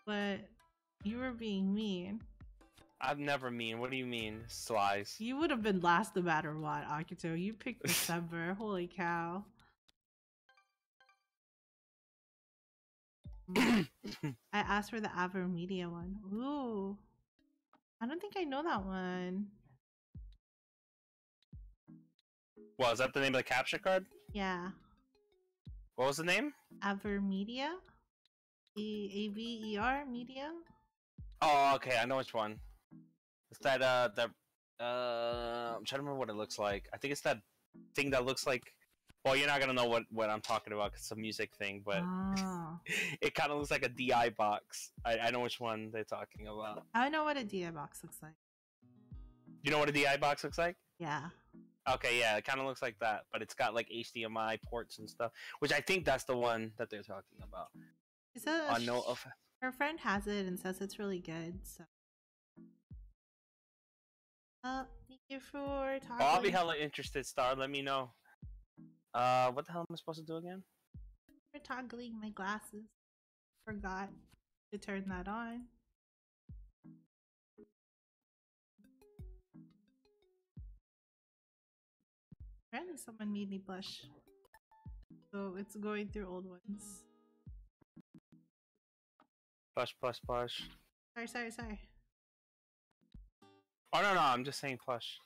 but you were being mean. I'm never mean. What do you mean, slice? You would have been last no matter what, Akito. You picked December. Holy cow. I asked for the Avermedia one. Ooh. I don't think I know that one. Well, is that the name of the capture card? Yeah. What was the name? Aver A A V E R Media? Oh, okay. I know which one. It's that uh that uh I'm trying to remember what it looks like. I think it's that thing that looks like. Well, you're not gonna know what what I'm talking about 'cause it's a music thing, but Oh. it kind of looks like a DI box. I, I know which one they're talking about. I know what a DI box looks like. You know what a DI box looks like? Yeah. Okay, yeah, it kind of looks like that, but it's got like HDMI ports and stuff, which I think that's the one that they're talking about. She said On no, sh- of her friend has it and says it's really good. So. Uh, thank you for talking. oh, I'll be hella interested. Star, let me know. Uh, what the hell am I supposed to do again? for toggling my glasses. Forgot to turn that on. Apparently, someone made me blush. So it's going through old ones. Plush, plush, plush. Sorry, sorry, sorry. Oh no, no, I'm just saying plush.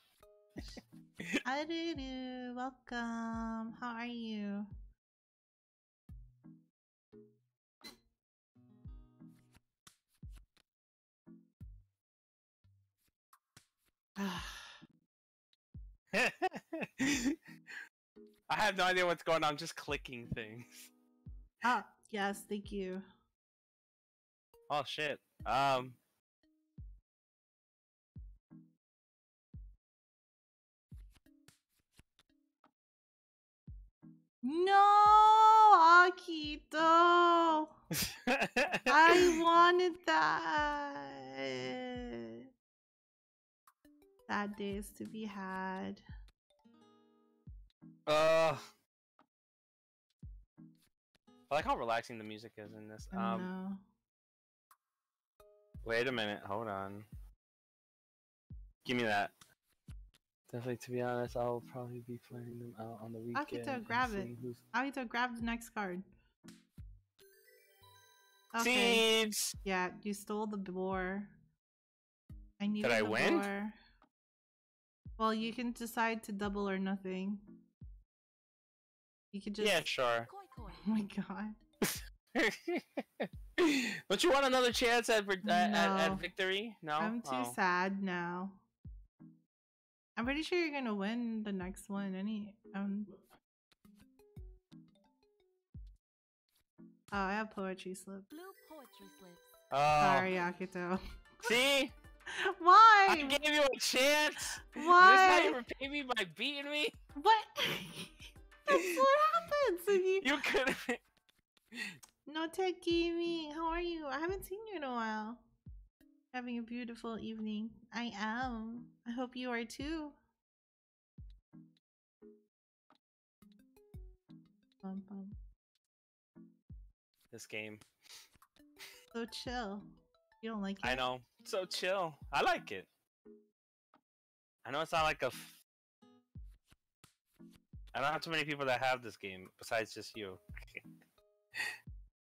Arudu, welcome. How are you? I have no idea what's going on. I'm just clicking things. ah, yes, thank you. Oh shit. Um. No, Akito. I wanted that. Sad days to be had. Uh, I like how relaxing the music is in this. Um. Wait a minute, hold on. Give me that. Definitely, to be honest, I'll probably be playing them out on the weekend. I'll to grab it. seeing who's- I need to grab the next card. Okay. Seeds. Yeah, you stole the boar. I needed I the win? boar. Well, you can decide to double or nothing. You could just. Yeah, sure. Koi koi. Oh my god. Don't you want another chance at at, at, No. at victory? No. I'm too Oh. sad now. I'm pretty sure you're gonna win the next one. Any um. Oh, I have poetry slip. Blue poetry slips. Oh. Sorry, Akito. See, Why? I gave you a chance. Why? This how Why? you repay me by beating me? What? That's what happens when you. You could have. No tech gaming. How are you? I haven't seen you in a while. Having a beautiful evening. I am. I hope you are too. Bum, bum. This game. So chill. You don't like it? I know. So chill. I like it. I know it's not like a. F- I don't have too many people that have this game besides just you.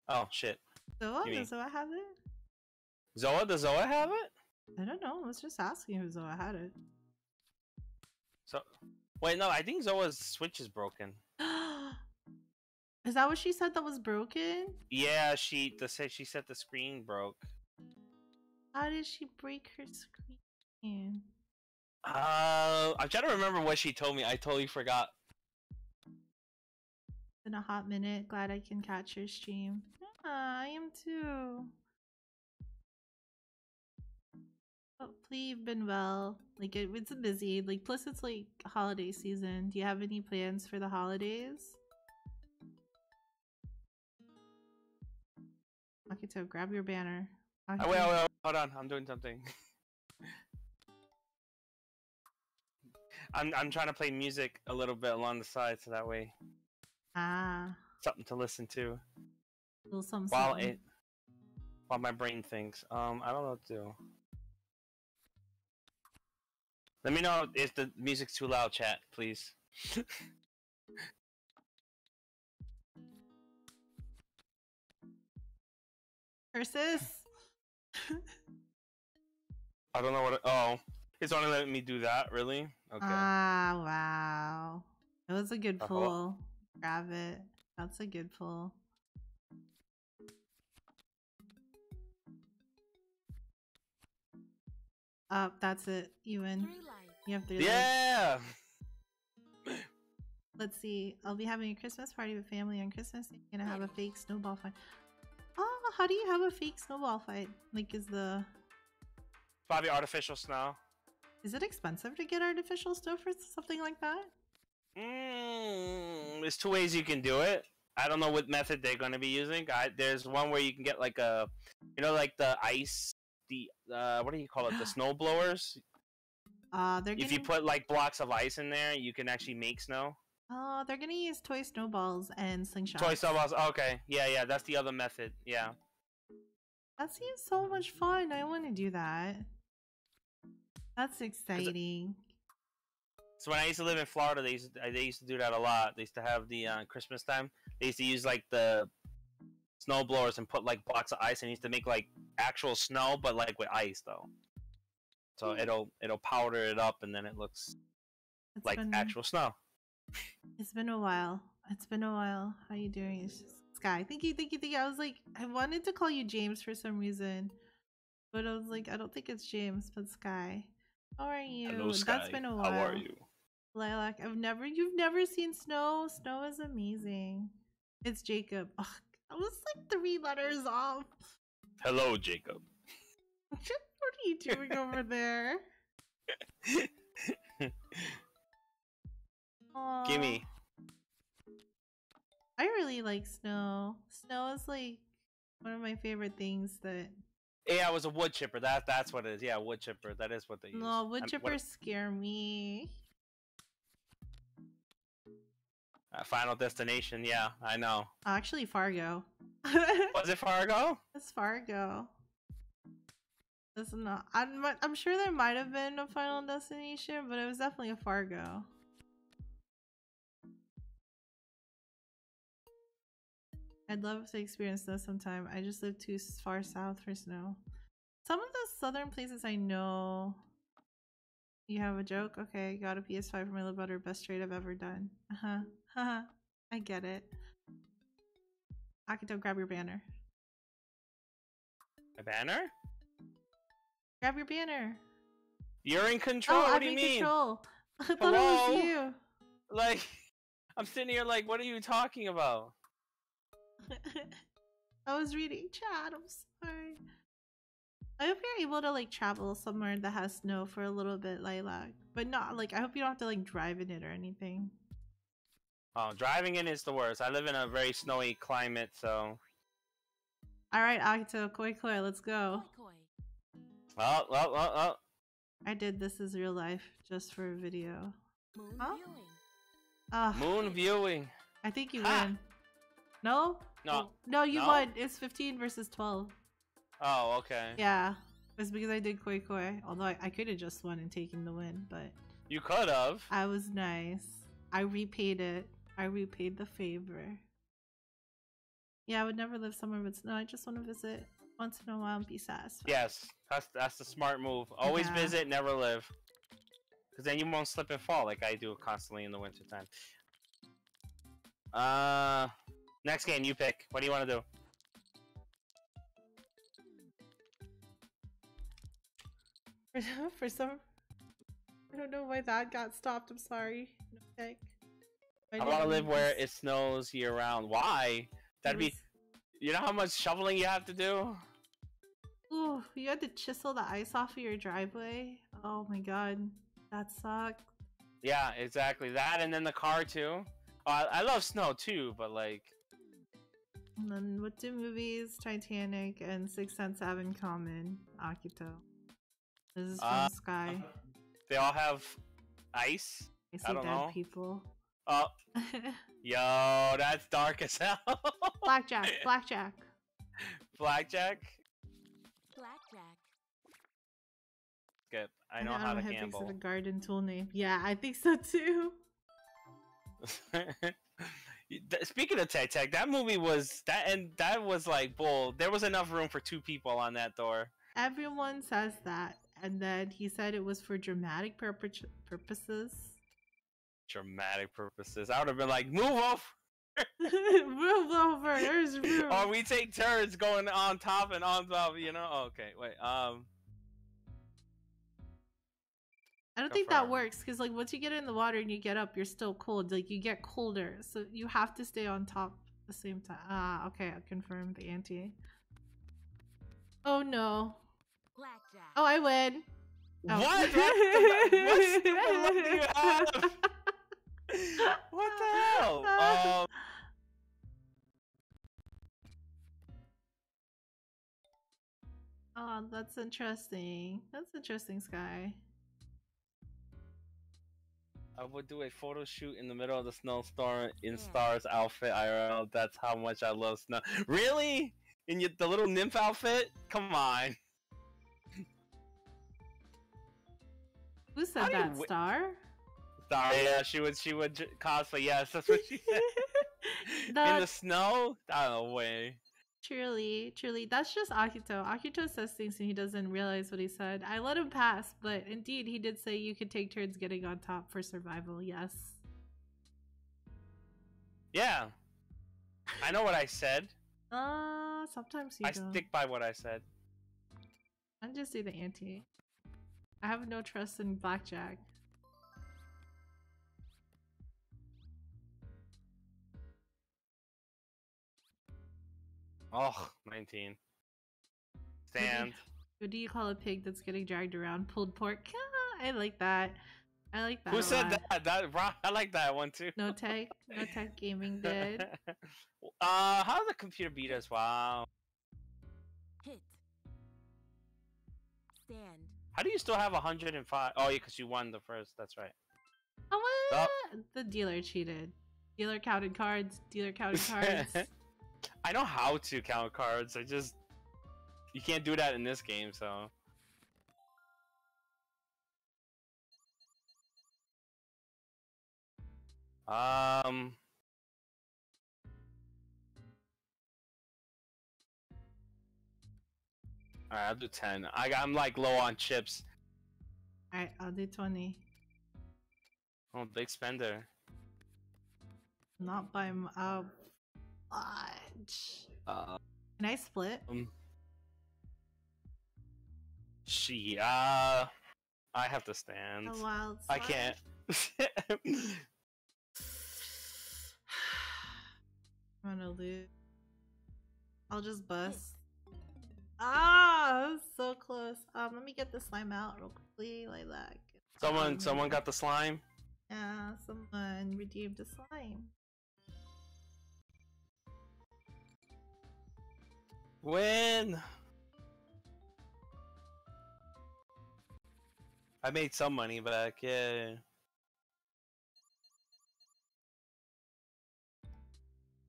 Oh shit. Zoa? Does Zoa have it? Zoa, does Zoa have it? I don't know. I was just asking if Zoa had it. So, wait, no, I think Zoa's switch is broken. Is that what she said that was broken? Yeah, she the say she said the screen broke. How did she break her screen? Uh, I'm trying to remember what she told me. I totally forgot. In a hot minute. Glad I can catch your stream. Yeah, I am too. Hopefully you've been well. Like it, it's busy. Like plus it's like holiday season. Do you have any plans for the holidays? Akito, grab your banner. Ah, oh, Akito- wait, wait, wait, hold on. I'm doing something. I'm I'm trying to play music a little bit along the side, so that way Ah, something to listen to little something. while something. it while my brain thinks. Um, I don't know what to do. Let me know if the music's too loud, chat, please. Persis. I don't know what. It, oh, it's only letting me do that. Really? Okay. Ah, wow. That was a good Uh-huh. pull. Grab it. That's a good pull. Up, that's it. You win. You have three lives. yeah. Let's see. I'll be having a Christmas party with family on Christmas. Day. Gonna have a fake snowball fight. Oh, how do you have a fake snowball fight? Like, is the Probably artificial snow. is it expensive to get artificial snow for something like that? Mm, there's two ways you can do it. I don't know what method they're going to be using. I, there's one where you can get like a, you know, like the ice, the uh, what do you call it? The snow blowers. Uh, they're If you put like blocks of ice in there, you can actually make snow. Oh, they're gonna use toy snowballs and slingshots. Toy snowballs. Okay, yeah, yeah, that's the other method. Yeah. That seems so much fun. I want to do that. That's exciting. So when I used to live in Florida, they used to, they used to do that a lot. They used to have the uh, Christmas time. They used to use like the snow blowers and put like blocks of ice, and used to make like actual snow, but like with ice though. So Hmm. it'll it'll powder it up, and then it looks It's like been, actual snow. It's been a while. It's been a while. How you doing? It's just Sky. Thank you, thank you, thank you. I was like, I wanted to call you James for some reason, but I was like, I don't think it's James, but Sky. How are you? Hello, That's Sky. been a while. How are you? Lilac, I've never, you've never seen snow. Snow is amazing. It's Jacob. Ugh, I was like three letters off. Hello, Jacob. what are you doing over there? Gimme. I really like snow. Snow is like one of my favorite things that Yeah, it was a wood chipper. That that's what it is. Yeah, wood chipper. That is what they use. No, wood chippers what- scare me. Uh, Final Destination. Yeah, I know. Actually, Fargo. Was it Fargo? it's Fargo. It's not. I'm, I'm sure there might have been a Final Destination, but it was definitely a Fargo. I'd love to experience this sometime. I just live too far south for snow. Some of the southern places I know. You have a joke? Okay, got a PS5 for my little brother. Best trade I've ever done. Uh huh. Haha. I get it. Akito, grab your banner. A banner? Grab your banner. You're in control. oh, what I'm do you in mean? control. I thought Hello? it was you. Like, I'm sitting here like, what are you talking about? I was reading chat. I'm sorry. I hope you're able to like travel somewhere that has snow for a little bit, Lilac. But not like I hope you don't have to like drive in it or anything. Oh, driving in is the worst. I live in a very snowy climate, so. All right, Akito, koi koi, let's go. Koi koi. Oh, oh, oh, oh. I did this is real life just for a video. Moon Huh? viewing. Ah, Moon viewing. I think you Ha! win. No? No. No, you No? won. It's 15 versus 12. Oh, okay. Yeah. It's because I did koi koi. Although I, I could have just won and taken the win, but You could have. I was nice. I repaid it. I repaid the favor. Yeah, I would never live somewhere but snow. I just want to visit once in a while and be satisfied. Yes, that's that's the smart move. Always Yeah. visit, never live. Because then you won't slip and fall like I do constantly in the wintertime. Uh, next game you pick. What do you want to do? For, for some, I don't know why that got stopped. I'm sorry. No tech. I want to live where it snows year round. Why? That'd be. You know how much shoveling you have to do? Ooh, you had to chisel the ice off of your driveway. Oh my god, that sucked. Yeah, exactly. That and then the car too. Oh, I, I love snow too, but like, And then what do movies Titanic and Sixth Sense have in common? Akito. This is from Uh, Sky. they all have ice. I see I don't dead know. people. Oh, yo, that's dark as hell. blackjack, blackjack. Blackjack. Blackjack. Skip. I know don't how to if it's gamble. a garden tool name. Yeah, I think so too. Speaking of Tech Tech, that movie was that and that was like bull. There was enough room for two people on that door. Everyone says that, and then he said it was for dramatic purpose purposes. Dramatic purposes. I would have been like, move off, Move over. There's room. or we take turns going on top and on top. You know? Oh, okay, wait. Um, I don't think that works because like once you get in the water and you get up, you're still cold. Like you get colder, so you have to stay on top at the same time. Ah, okay, I confirmed the ante. Oh no! Blackjack. Oh, I win. Oh. what? What, what do you have? what the hell? Um, Oh, that's interesting. That's interesting, Sky. I would do a photo shoot in the middle of the snowstorm in Yeah. Stars outfit IRL. That's how much I love snow. Really? In your, the little nymph outfit? Come on. Who said that? wi- Star? Sorry, yeah, she would she would cosplay. Yes, that's what she said. in the snow? No way. Truly, truly, that's just Akito. Akito says things and he doesn't realize what he said. I let him pass, but indeed, he did say you could take turns getting on top for survival. Yes. Yeah. I know what I said. Uh, sometimes you I don't. stick by what I said. I'm just do the ante. I have no trust in blackjack. Oh, 19. Stand. What do you call a pig that's getting dragged around? Pulled pork. I like that. I like that. Who a said lot. that? That Ro- I like that one too. No tech. No tech gaming did. uh, how did the computer beat us? Wow. Hit. Stand. How do you still have 105? Oh, yeah, because you won the first. That's right. Oh? The dealer cheated. Dealer counted cards. Dealer counted cards. I know how to count cards. I just you can't do that in this game, so. Um. Alright, I'll do 10. I, I'm like low on chips. Alright, I'll do 20. Oh, big spender. Not by m- uh. Uh, Can I split? um, she, uh, I have to stand. A wild side. I can't. I'm gonna lose. I'll just bust. Ah, so close. Um, let me get the slime out real quickly, like that. someone, Um, someone got the slime. Yeah, someone redeemed the slime. Win. I made some money back. Yeah.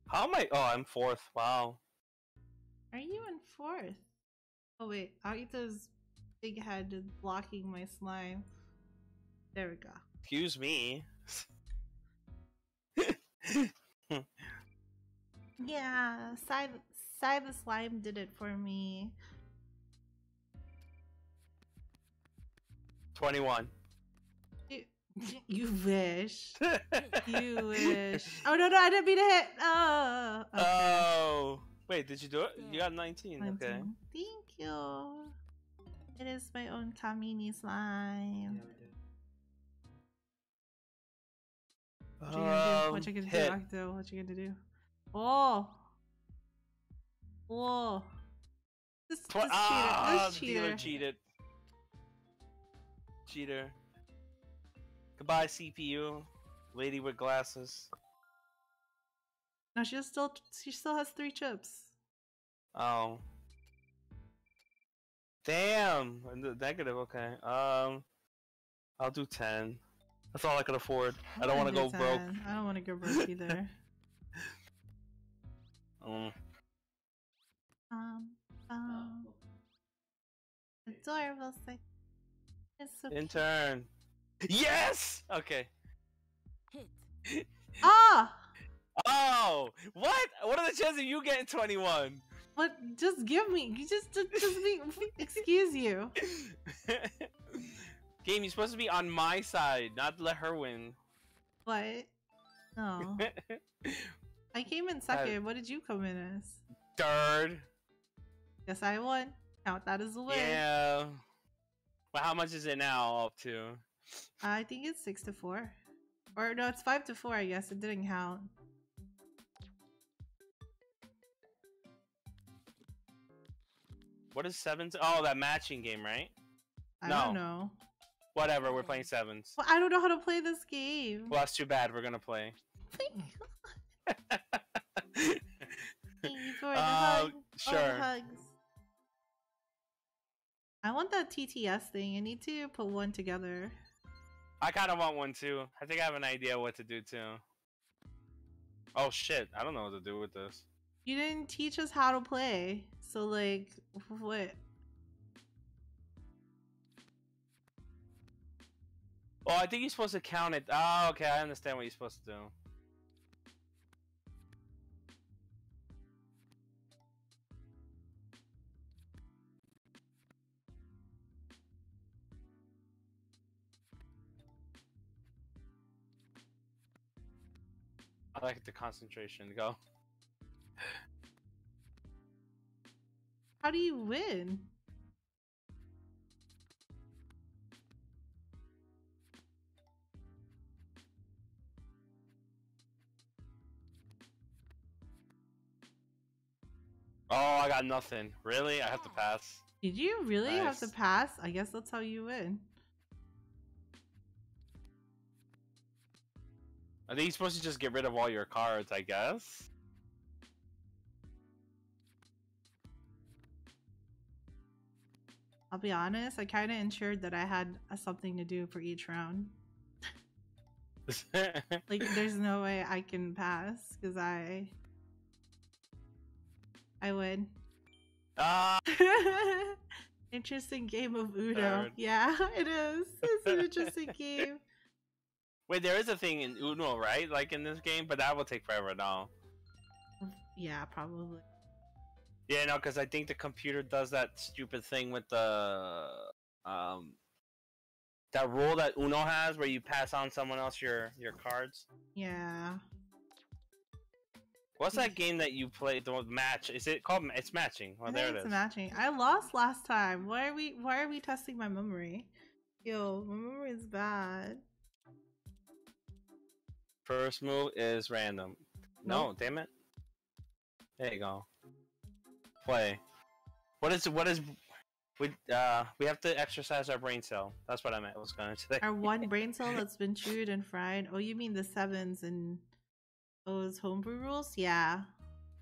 How am I? Oh, I'm fourth. Wow. Are you in fourth? Oh wait, Akito's big head is blocking my slime. There we go. Excuse me. Yeah, Sai the slime did it for me. 21. You, you wish. You wish. Oh no no, I didn't mean to hit. Oh. okay. Oh. Wait, did you do it? You got 19. Okay. Thank you. It is my own Kamini slime. What you gonna do? What you Um, gonna hit. do, Octo? What you gonna do? Oh. Whoa. This, this Tw- cheater. ah, this the dealer cheater. cheated. Cheater. Goodbye, CPU. Lady with glasses. No, she still she still has three chips. Oh. Damn. Negative. Okay. Um. I'll do ten. That's all I can afford. I don't want to go do broke. I don't want to go broke either. Um, um, um, adorable. Like, it's so cute. intern. Yes. Okay. Hit. Ah, Oh, what? What are the chances of you getting twenty-one? What? Just give me. You just, just, just be. Excuse you. Game, you're supposed to be on my side, not let her win. What? No, I came in second. Uh, what did you come in as? Third. Yes, I won. Count that as a win. Yeah. Well, how much is it now up to? I think it's six to four, or no, it's five to four. I guess it didn't count. What is sevens? Oh, that matching game, right? I No. don't know. Whatever, we're playing sevens. Well, I don't know how to play this game. Well, that's too bad. We're gonna play. Thank you for the Uh, hug. Oh, the sure. hugs. I want that TTS thing. I need to put one together. I kind of want one too. I think I have an idea what to do too. Oh shit! I don't know what to do with this. You didn't teach us how to play. So, like, what? Oh, I think you're supposed to count it. Oh, okay. I understand what you're supposed to do. I like the concentration. Go. How do you win? Oh, I got nothing. Really? I have to pass. Did you really have to pass? I guess that's how you win. I think you're supposed to just get rid of all your cards, I guess. I'll be honest, I kind of ensured that I had uh, something to do for each round. Like, there's no way I can pass because I. I would. Ah, interesting game of Uno. Third. Yeah, it is. It's an interesting game. wait, there is a thing in Uno, right? Like in this game, but that will take forever now. Yeah, probably. Yeah, no, because I think the computer does that stupid thing with the um that rule that Uno has where you pass on someone else your your cards. Yeah. What's that game that you play? The match? Is it called? It's matching. Well, I there it it's is. matching. I lost last time. Why are we why are we testing my memory? Yo, my memory is bad. First move is random. No, damn it. There you go. Play. What is what is we uh we have to exercise our brain cell. That's what I meant. I was gonna say. Our one brain cell that's been chewed and fried. Oh, you mean the sevens and those homebrew rules? Yeah.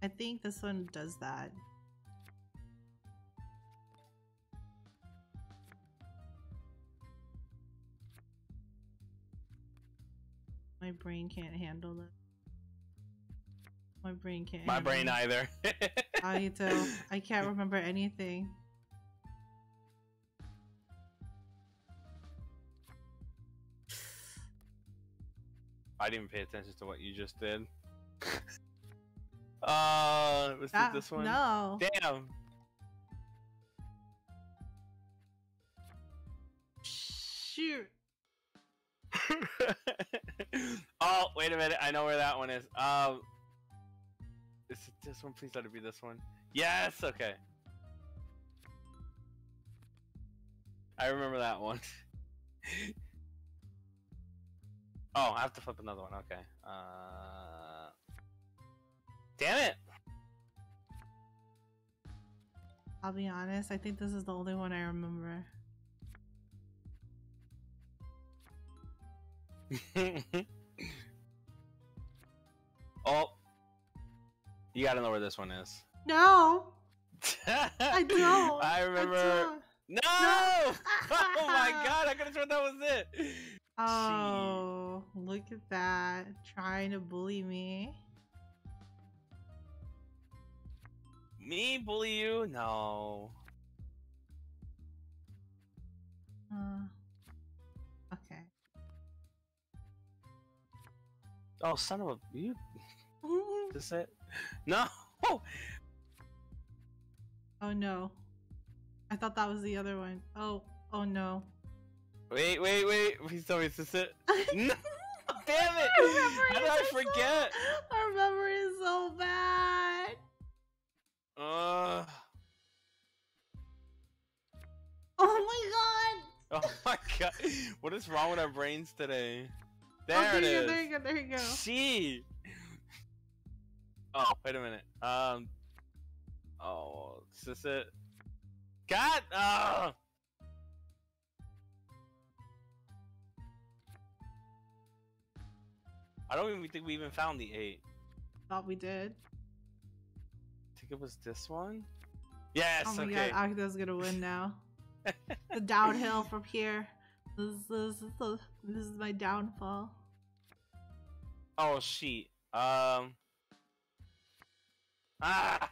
I think this one does that. My brain can't handle it. My brain can't. My brain it. either. I do. I can't remember anything. I didn't pay attention to what you just did. uh, was That- it this one? No. Damn. Shoot. oh, wait a minute. I know where that one is. Um, this one? Please let it be this one. Yes. Okay. I remember that one. oh, I have to flip another one. Okay. Uh, damn it. I'll be honest. I think this is the only one I remember. oh, you gotta know where this one is. No, I don't. I remember. don't. No! oh my god, I could have sworn that was it. Oh, look at that. Trying to bully me. Me bully you? No. Uh, okay. Oh, son of a. You. Is this it? No! Oh no. I thought that was the other one. Oh, oh no. Wait, wait, wait. Please tell me, is this it? No! Damn it! How did I are so- forget? Our memory is so bad. Uh, Oh my god. oh my god. What is wrong with our brains today? There oh, it go, there you go. There you go. She. Oh, wait a minute. Um. Oh, is this it? God. Oh. I don't even think we even found the eight. Thought we did. I think it was this one. Yes. oh my okay. god, Akito's gonna win now. the downhill from here. This, this, this, this is my downfall. Oh shit. Um. Ah.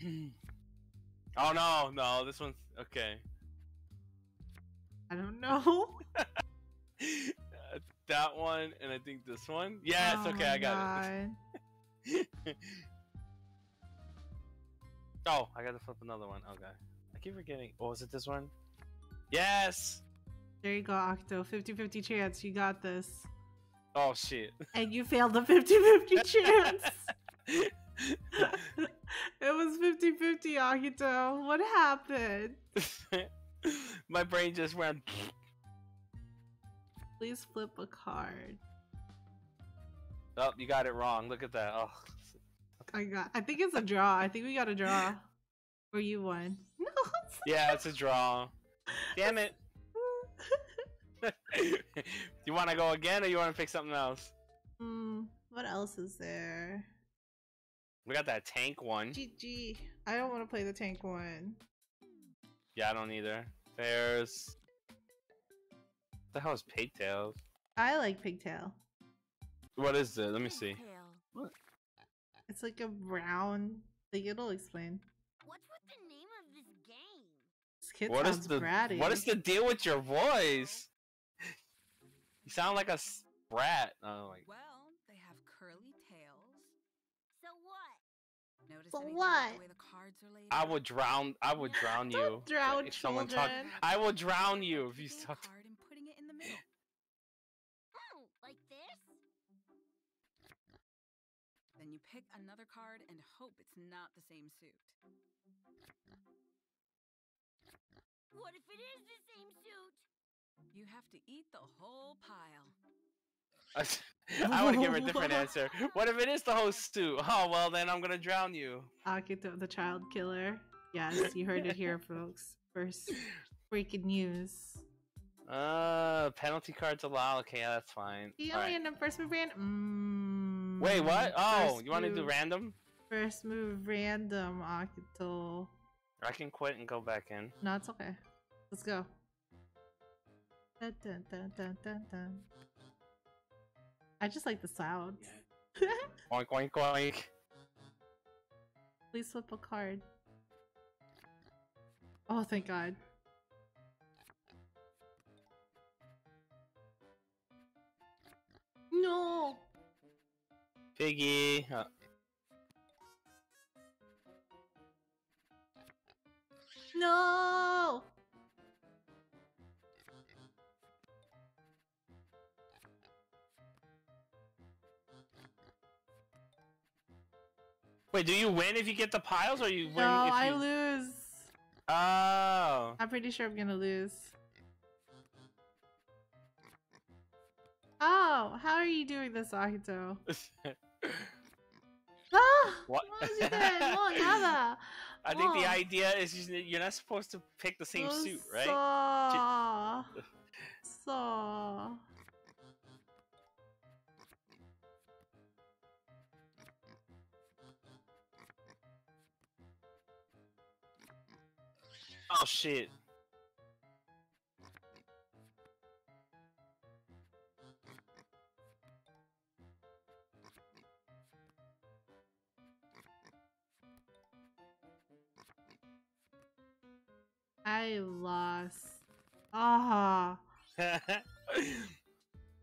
oh no, no, this one's okay. I don't know. Uh, that one, and I think this one. Yes, Oh okay, I got God. it. oh, I gotta flip another one. Okay, I keep forgetting. Oh, is it this one? Yes. There you go, Octo. 50 50 chance. You got this. Oh shit. And you failed the 50 50 chance. it was 50 50, Akito. What happened? My brain just went. Please flip a card. Oh, you got it wrong. Look at that. Oh. I got. I think it's a draw. I think we got a draw. Or you won. No. It's Yeah, it's a draw. Damn it. you want to go again, or you want to pick something else? Mm, what else is there? We got that tank one. GG. I don't want to play the tank one. Yeah, I don't either. There's. What the hell is pigtails? I like pigtail. What is it? Let me see. Pigtail. It's like a brown. Like it'll explain. What's with the name of this game? This kid What is sounds the bratty. what is the deal with your voice? You sound like a sprat. Oh my. Well, they have curly tails. So what? Notice So what? the way the cards are laid I would drown. I would drown you. Don't drown if someone talk. children. I will drown you if you Taking a talk. card and putting it in the middle. Oh, like this? Then you pick another card and hope it's not the same suit. What if it is the same suit? You have to eat the whole pile. I want to give her a different answer. What if it is the host suit? Oh well, then I'm gonna drown you. Akito, the child killer. Yes, you heard it here, folks. First breaking news. Uh, penalty cards allowed. Okay, yeah, that's fine. He All only right. ended up first move random. Mm, Wait, what? Oh, you want to do random? First move random, Akito. I can quit and go back in. No, it's okay. Let's go. Dun, dun, dun, dun, dun, dun. I just like the sounds. Oink oink oink. Please flip a card. Oh, thank God. No! Piggy. Uh, No! Wait, do you win if you get the piles, or you win No, if I you? lose. Oh. I'm pretty sure I'm gonna lose. Oh, how are you doing this, Akito? Ah! What? was it? No, nada. I think the Oh. idea is you- you're not supposed to pick the same suit, right? Saw. Saw. Oh shit. I lost. Ah.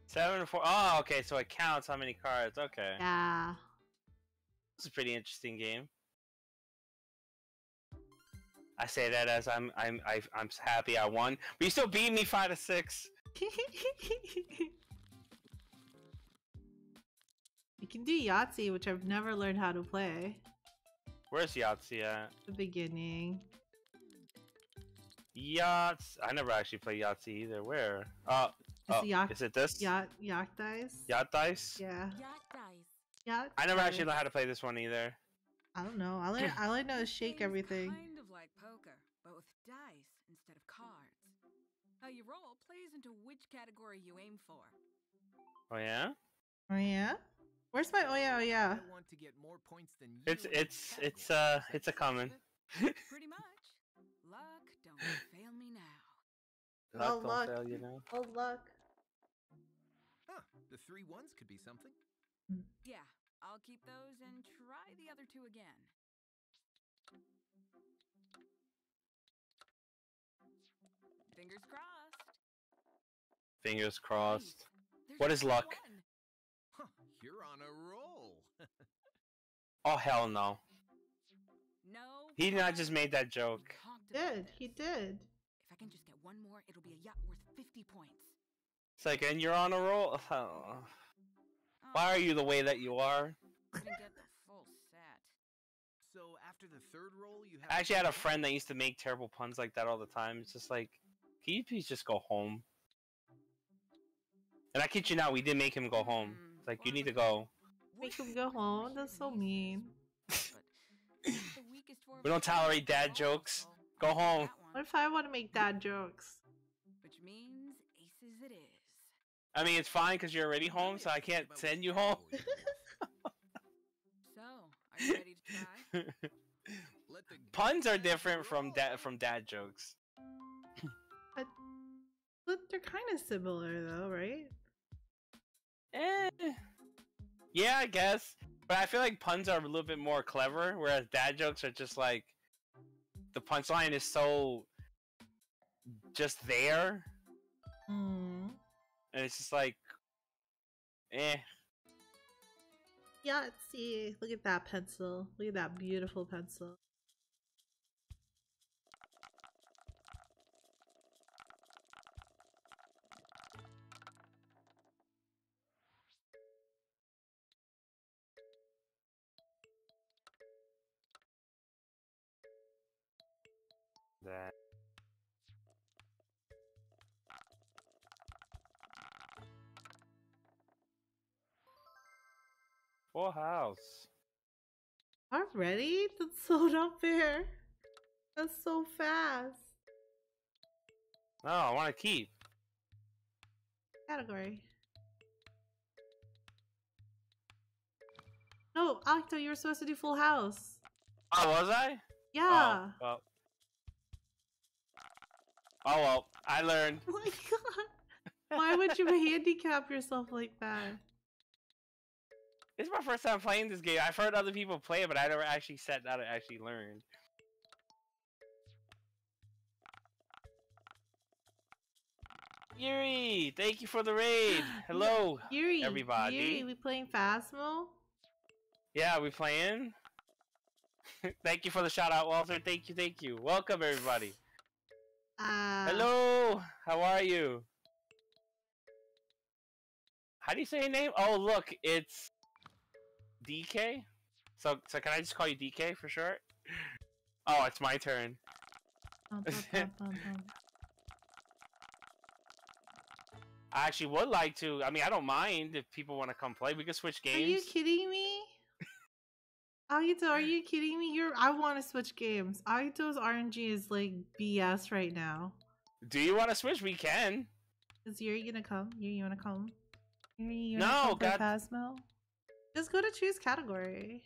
Seven to four. Oh, okay. So it counts how many cards. Okay, Yeah. it's a pretty interesting game. I say that as I'm I'm I, I'm happy I won, but you still beat me five to six. you can do Yahtzee, which I've never learned how to play. Where's Yahtzee at? The beginning. Yachts. I never actually played Yahtzee either. Where? Uh, It's oh, Yacht- is it this? Yacht Yacht dice. Yacht dice. Yeah. Yacht dice. Yacht. I never actually dice. know how to play this one either. I don't know. All I, all I know is shake everything. You roll plays into which category you aim for. Oh yeah. Oh yeah. Where's my oh yeah oh yeah? I want to get more points than you. It's it's it's uh it's a common. Pretty much. Luck, don't fail me now. Oh, Luck don't luck. fail you know. Oh luck. Huh, the three ones could be something. Yeah, I'll keep those and try the other two again. Fingers crossed. Fingers crossed. Nice. There's What luck? Huh, you're on a roll. Oh hell no. No. He not just made that joke. We talked about Did he did? If I can just get one more, it'll be a yacht worth 50 points. It's like, and you're on a roll. Oh. Why are you the way that you are? Um, Didn't get the full set. so after the third roll, you have. I actually had a friend that used to make terrible puns like that all the time. It's just like, can you please just go home? And I kid you not, we did make him go home. It's like, you need to go. Make him go home? That's so mean. But it's the weakest form We don't tolerate dad jokes. Oh, go home. What if I want to make dad jokes? Which means aces it is. I mean, it's fine because you're already home, so I can't send you home. So, are you ready to try? Puns are different from dad from dad jokes. But they're kind of similar though, right? Eh. Yeah, I guess. But I feel like puns are a little bit more clever, whereas dad jokes are just like the punchline is so just there, Hmm. and it's just like, eh. Yeah, let's see. Look at that pencil. Look at that beautiful pencil. That. Full house. Already? That's so not fair. That's so fast. No, I want to keep. Category. No, Octo, you were supposed to do Full House. Oh, was I? Yeah. Oh, well. Oh well, I learned. Oh my god. Why would you handicap yourself like that? This is my first time playing this game. I've heard other people play it, but I never actually sat down and actually learned. Yuri, thank you for the raid. Hello. Yuri, everybody. Yuri, we playing Phasmo? Yeah, we playing? thank you for the shout out, Walter. Thank you, thank you. Welcome everybody. Uh, Hello, how are you? How do you say your name? Oh, look, it's DK. So, so can I just call you DK for short? Oh, it's my turn. Bum, bum, bum, bum, bum. I actually would like to. I mean, I don't mind if people want to come play. We can switch games. Are you kidding me? Akito, are you kidding me? You're I want to switch games. Akito's RNG is like BS right now. Do you want to switch? We can. Is Yuri gonna come? Yuri, you wanna come? Yuri, you No, wanna come God- Phasmo? Just go to choose category.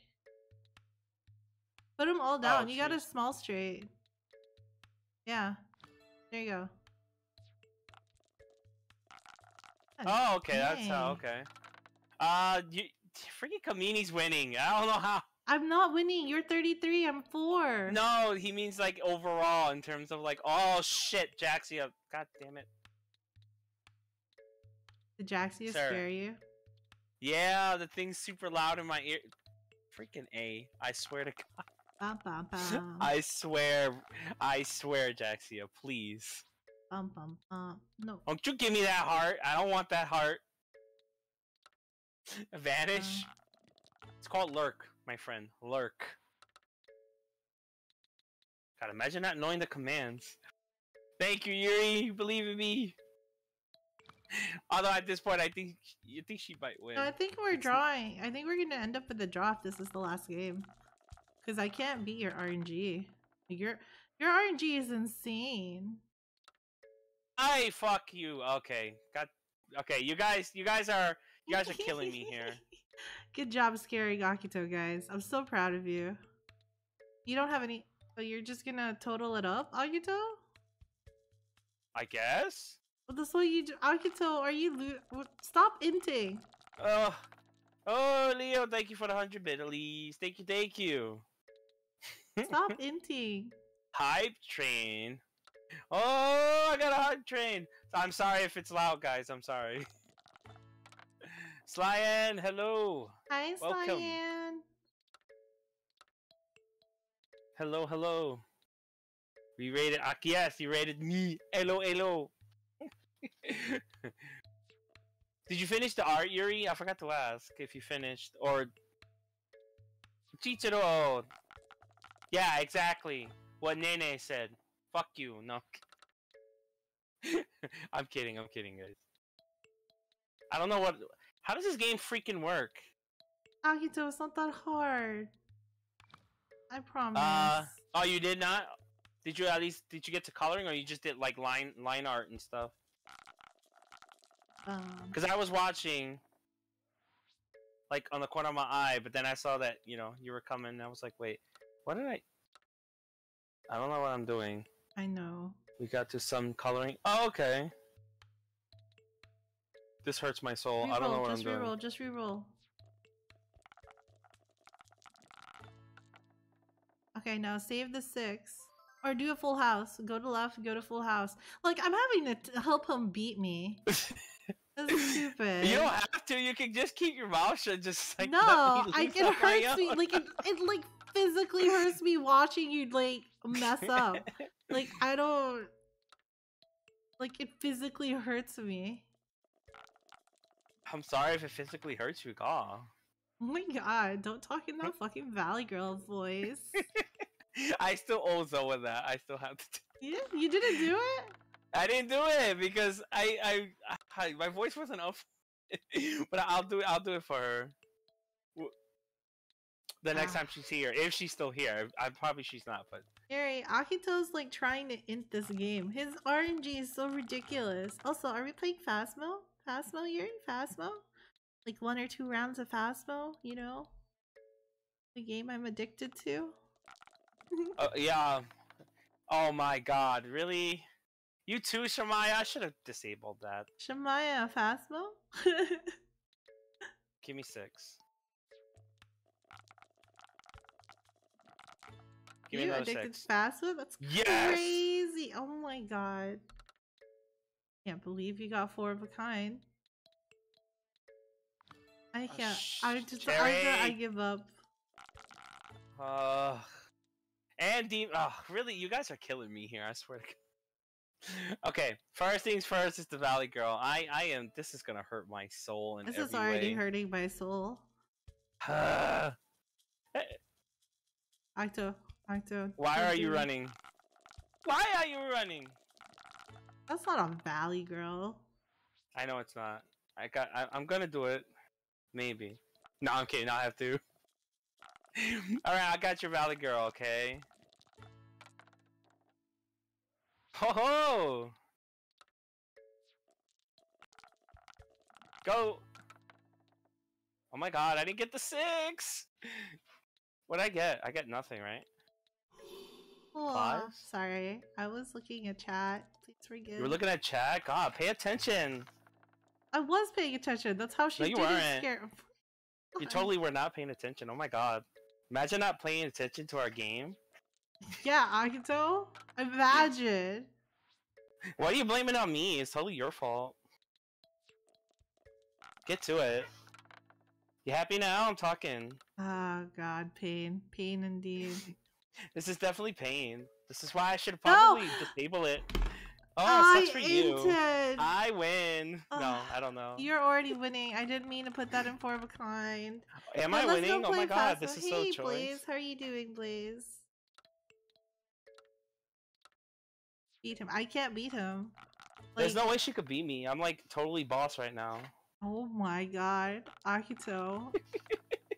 Put them all down. you got a small straight. Yeah. There you go. Oh, okay. That's how. Okay. Uh, you freaking Kamini's winning. I don't know how. I'm not winning. You're 33. I'm four. No, he means like overall in terms of like, oh shit, Jaxia. God damn it. Did Jaxia Sir. spare you? Yeah, the thing's super loud in my ear. Freaking A. I swear to God. Bum, bum, bum. I swear. I swear, Jaxia, please. Bum, bum, bum. No. Don't you give me that heart. I don't want that heart. Uh, Vanish. It's called lurk, my friend. Lurk. God, imagine not knowing the commands. Thank you, Yuri. You believe in me. Although at this point, I think you think she might win. No, I think we're drawing. I think we're gonna end up with the draw if this is the last game. Cause I can't beat your RNG. Your your RNG is insane. I fuck you. Okay, got. Okay, you guys, you guys are, you guys are killing me here. Good job scaring Akito, guys. I'm so proud of you. You don't have any. So you're just gonna total it up, Akito? I guess. Well, that's what you do. Akito, are you lo- Stop inting. Oh, oh, Leo, thank you for the hundred biddies. Thank you, thank you. Stop inting. Hype train. Oh, I got a hype train. I'm sorry if it's loud, guys. I'm sorry. Slyan, hello. Hi, Welcome. Cyan. Hello, hello. We rated Ak- yes, you rated me. Hello, hello. Did you finish the art, Yuri? I forgot to ask if you finished or Chichiro. Yeah, exactly. What Nene said. Fuck you. No. I'm kidding. I'm kidding, guys. I don't know what. How does this game freaking work? Akito, it's not that hard. I promise. Uh, oh, you did not. Did you at least did you get to coloring, or you just did like line line art and stuff? Um, Because I was watching, like on the corner of my eye, but then I saw that you know you were coming. And I was like, wait, what did I? I don't know what I'm doing. I know. We got to some coloring. Oh, okay. This hurts my soul. I don't know what I'm doing. Just reroll, just reroll. Okay, now save the six. Or do a full house. Go to left, go to full house. Like, I'm having to t- help him beat me. This is stupid. You don't have to. You can just keep your mouth shut. Just like no, I, it hurts me. Like, it, it like physically hurts me watching you, like, mess up. Like, I don't. Like, it physically hurts me. I'm sorry if it physically hurts you, God. Oh my god, don't talk in that fucking Valley Girl voice. I still owe Zoa that. I still have to. do- Yeah, you didn't do it? I didn't do it because I, I, I my voice wasn't up. but I'll do it. I'll do it for her. The next Ah. time she's here, if she's still here, I probably she's not. But Harry, Akito's like trying to int this game. His RNG is so ridiculous. Also, are we playing Phasmo? Phasmo, Yuri? Phasmo? Like one or two rounds of Phasmo, you know? The game I'm addicted to? uh, yeah. Oh my God! Really? You too, Shamaya? I should have disabled that. Shamaya, Phasmo? Give me six. Give you another addicted six. to Phasmo? That's Yes! crazy. Oh my god. Can't believe you got four of a kind. I can't. I just. I, I give up. Uh, and Dean. Oh, really? You guys are killing me here. I swear to God. Okay, first things first is the Valley Girl. I, I am. This is gonna hurt my soul in This is already way. hurting my soul. Acto, Acto. Why are you running? Why are you running? That's not a valley girl. I know it's not. I got. I, I'm gonna do it. Maybe. No, I'm kidding. I have to. All right, I got your Valley Girl. Okay. Ho ho! Go! Oh my god, I didn't get the six! What'd I get? I get nothing, right? Oh, Five? sorry. I was looking at chat. Please forgive. You were looking at chat? God, pay attention! I was paying attention. That's how she No, you didn't weren't. scare. You totally were not paying attention. Oh my god. Imagine not paying attention to our game. Yeah, Akito. Imagine. Why are you blaming on me? It's totally your fault. Get to it. You happy now? I'm talking. Oh God, pain, pain indeed. This is definitely pain. This is why I should No! probably disable it. Oh, sucks for you. I win. No, I don't know. You're already winning. I didn't mean to put that in four of a kind. Am But I winning? Oh my god, this is hey, so Blaze, how are you doing, Blaze? Beat him. I can't beat him. There's no way she could beat me. I'm like totally boss right now. Oh my god, Akito.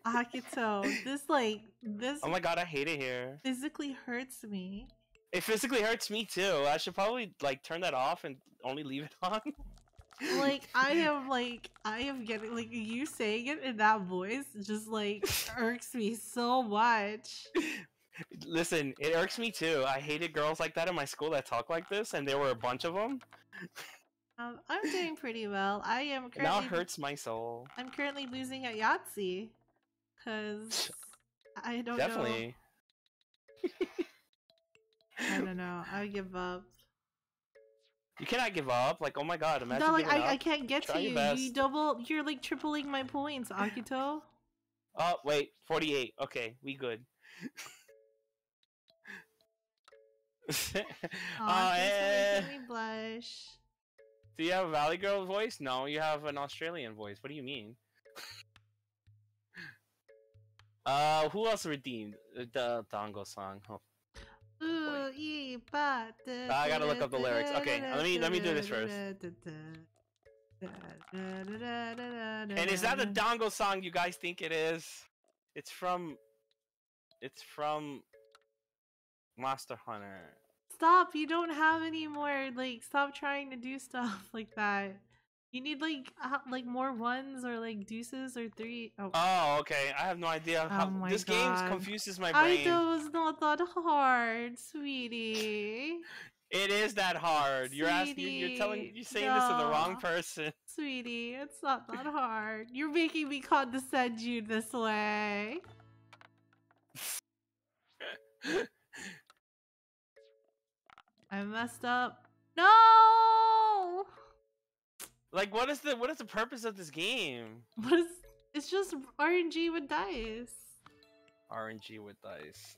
Akito. This like this Oh my god, I hate it here. physically hurts me. It physically hurts me too. I should probably like turn that off and only leave it on. Like I am like I am getting like you saying it in that voice just like irks me so much. Listen, it irks me too. I hated girls like that in my school that talk like this, and there were a bunch of them. Um, I'm doing pretty well. I am And now currently hurts my soul. I'm currently losing at Yahtzee because I don't know. I don't know. I give up. You cannot give up. Like, oh my god, imagine no, like I, up. I can't get Try to you. You double. You're like tripling my points, Akito. Oh wait, forty-eight. Okay, we good. Aw, uh, thanks eh, me blush. do you have a Valley Girl voice? No, you have an Australian voice. What do you mean? uh, who else redeemed Uh, the Dango song? Oh, Ooh, ee, ba, da, I gotta look up the lyrics. Okay, let me let me do this first. And is that the Dango song you guys think it is? It's from, it's from Monster Hunter. Stop! You don't have any more. Like, stop trying to do stuff like that. You need like uh, like more ones or like deuces or three. Oh, Oh, okay. I have no idea how Oh my this game confuses my I brain. know it's not that hard, sweetie. It is that hard. You're asking. You're telling. You're saying this to the wrong person. Sweetie, it's not that hard. You're making me condescend you this way. I messed up. No! Like, what is the what is the purpose of this game? What is it's just RNG with dice. RNG with dice.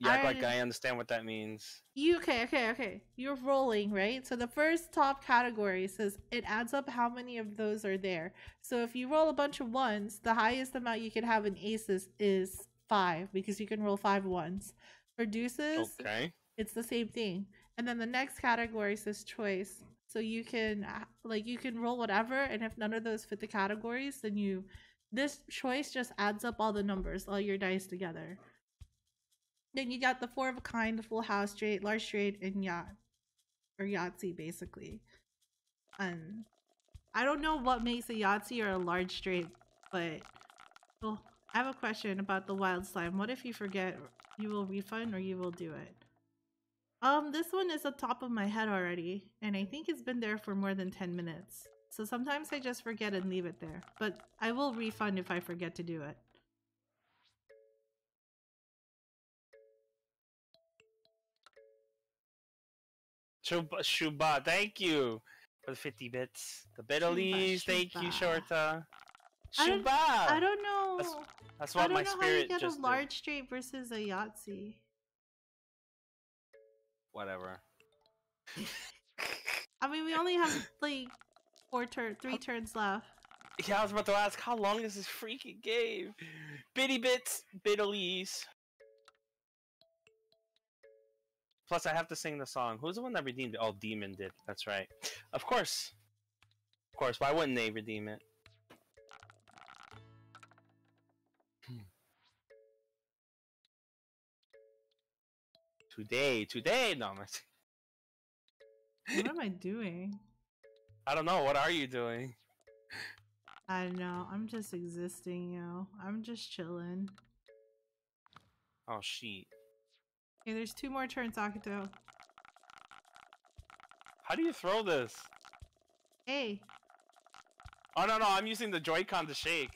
You act like I- I understand what that means. You okay, okay, okay. You're rolling, right? So the first top category says it adds up how many of those are there. So if you roll a bunch of ones, the highest amount you can have in aces is five because you can roll five ones. For deuces, Okay. it's the same thing. And then the next category says choice. So you can uh, like you can roll whatever, and if none of those fit the categories, then you this choice just adds up all the numbers, all your dice together. Then you got the four of a kind, the full house straight, large straight, and yacht or Yahtzee basically. And I don't know what makes a Yahtzee or a large straight, but well, I have a question about the wild slime. What if you forget? You will refund or you will do it? Um, this one is the top of my head already, and I think it's been there for more than 10 minutes. So sometimes I just forget and leave it there, but I will refund if I forget to do it. Shuba, Shuba, thank you for the 50 bits. The Betelgeuse, thank you, Shuba. Shorta. I don't- Shuba! I don't know. That's, that's I don't know how you spirit get a just did. large straight versus a Yahtzee. Whatever. I mean, we only have like four turn, three turns left. Yeah, I was about to ask, how long is this freaking game? Bitty bits, Betelgeuse. Plus, I have to sing the song. Who's the one that redeemed it? Oh, Demon did. That's right. Of course. Of course. Why wouldn't they redeem it? Today, today, no, What am I doing? I don't know. What are you doing? I don't know. I'm just existing, yo. I'm just chilling. Oh, sheet. Okay, there's two more turns, Akito. How do you throw this? Hey, Oh no, no, I'm using the Joy-Con to shake.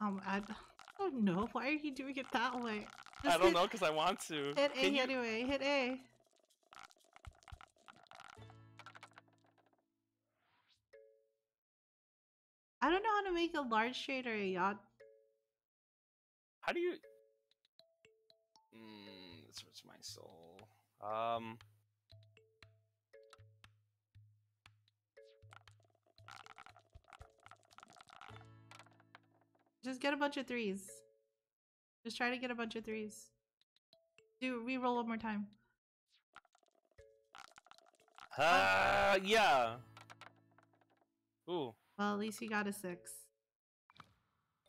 um, I don't know. Why are you doing it that way? I don't hit- know because I want to. Hit A Can you- anyway. Hit A. I don't know how to make a large straight or a yacht. How do you? Mm, this hurts my soul. Um. Just get a bunch of threes. Just try to get a bunch of threes. Do re-roll one more time. Uh, yeah. Ooh, Well, at least you got a six.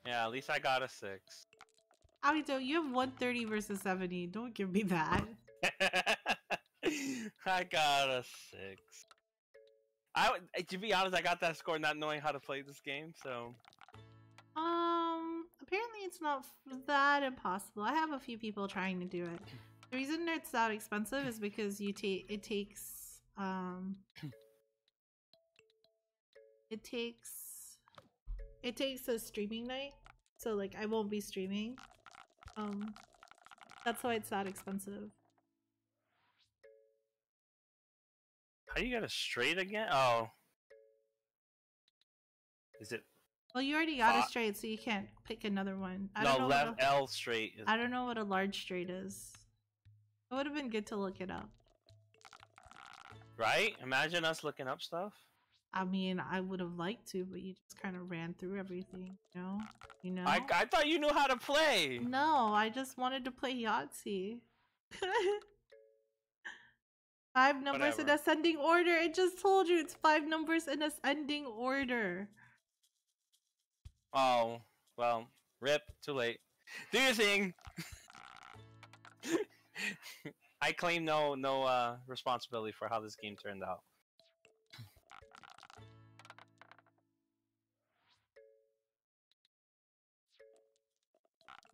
yeah. At least I got a six. Akito, you have 130 versus 70. Don't give me that. I got a six. I to be honest, I got that score not knowing how to play this game. So Um, it's not that impossible. I have a few people trying to do it. The reason it's that expensive is because you take it takes um it takes it takes a streaming night. So like I won't be streaming. Um that's why it's that expensive. how you get a straight again? Oh, is it Well, you already got Fi- a straight, so you can't pick another one. I don't no know left a- L straight? Is, I don't know what a large straight is. It would have been good to look it up. right? Imagine us looking up stuff. I mean, I would have liked to, but you just kind of ran through everything, you know? You know? I, I thought you knew how to play. No, I just wanted to play Yahtzee. five numbers in ascending order. It just told you it's five numbers in ascending order. Oh, well, rip, too late. Do your thing! I claim no no uh, responsibility for how this game turned out.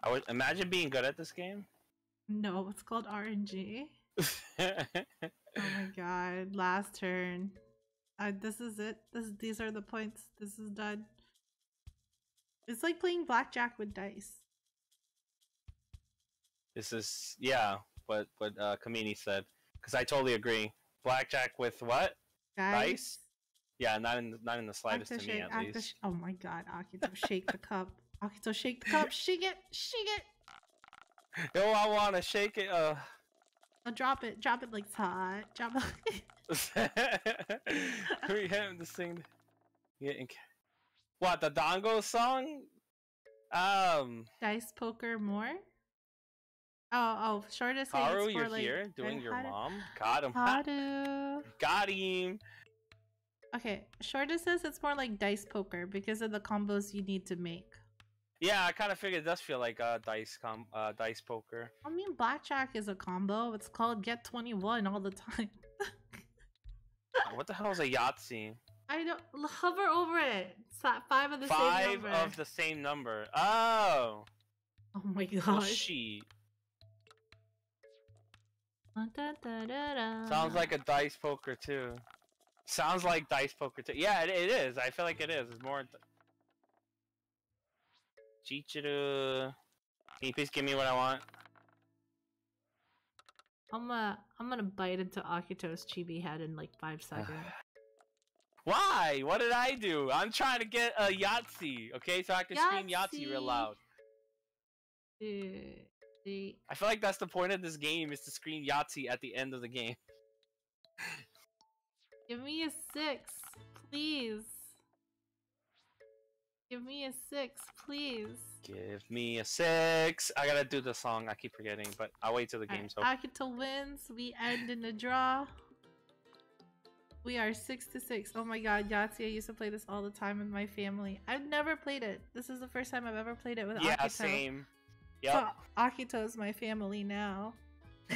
I would imagine being good at this game. No, it's called RNG. oh my god! Last turn. Uh, this is it. This these are the points. This is done. It's like playing blackjack with dice. this is yeah, what what uh, Kamini said because I totally agree. Blackjack with what? Dice. Dice? Yeah, not in not in the slightest Akito to me shake, at Akito least. sh- oh my god, Akito, shake the cup. Akito, shake the cup. Shake it. Shake it. No, I want to shake it. Uh. I'll drop it. Drop it like it's hot. Drop it. we have to sing. Yeah, in what the Dango song? Um, dice poker more. Oh, oh, shortest it's you're like, here doing your Haru- mom. Got him. Haru. Got him. Okay, Shorta says it's more like dice poker because of the combos you need to make. Yeah, I kind of figured it does feel like uh, dice com uh, dice poker. I mean, blackjack is a combo. It's called get 21 all the time. What the hell is a Yahtzee? I don't hover over it. It's that five of the same Five number. of the same number. Oh, Oh my well, gosh. she sounds like a dice poker too. Sounds like dice poker too. Yeah, it, it is. I feel like it is. It's more. Chichiru. Can you please give me what I want? I'm gonna I'm gonna bite into Akito's chibi head in like five seconds. Why? What did I do? I'm trying to get a Yahtzee, okay? So I can scream Yahtzee real loud. I feel like that's the point of this game is to scream Yahtzee at the end of the game. Give me a six, please. Give me a six, please. Give me a six. I gotta do the song. I keep forgetting, but I'll wait till the Alright, game's over. Akito wins. We end in a draw. We are six to six. Oh my god, Yahtzee! I used to play this all the time with my family. I've never played it. This is the first time I've ever played it with Yeah, Akito. Yeah, same. So Yep. Akito's my family now.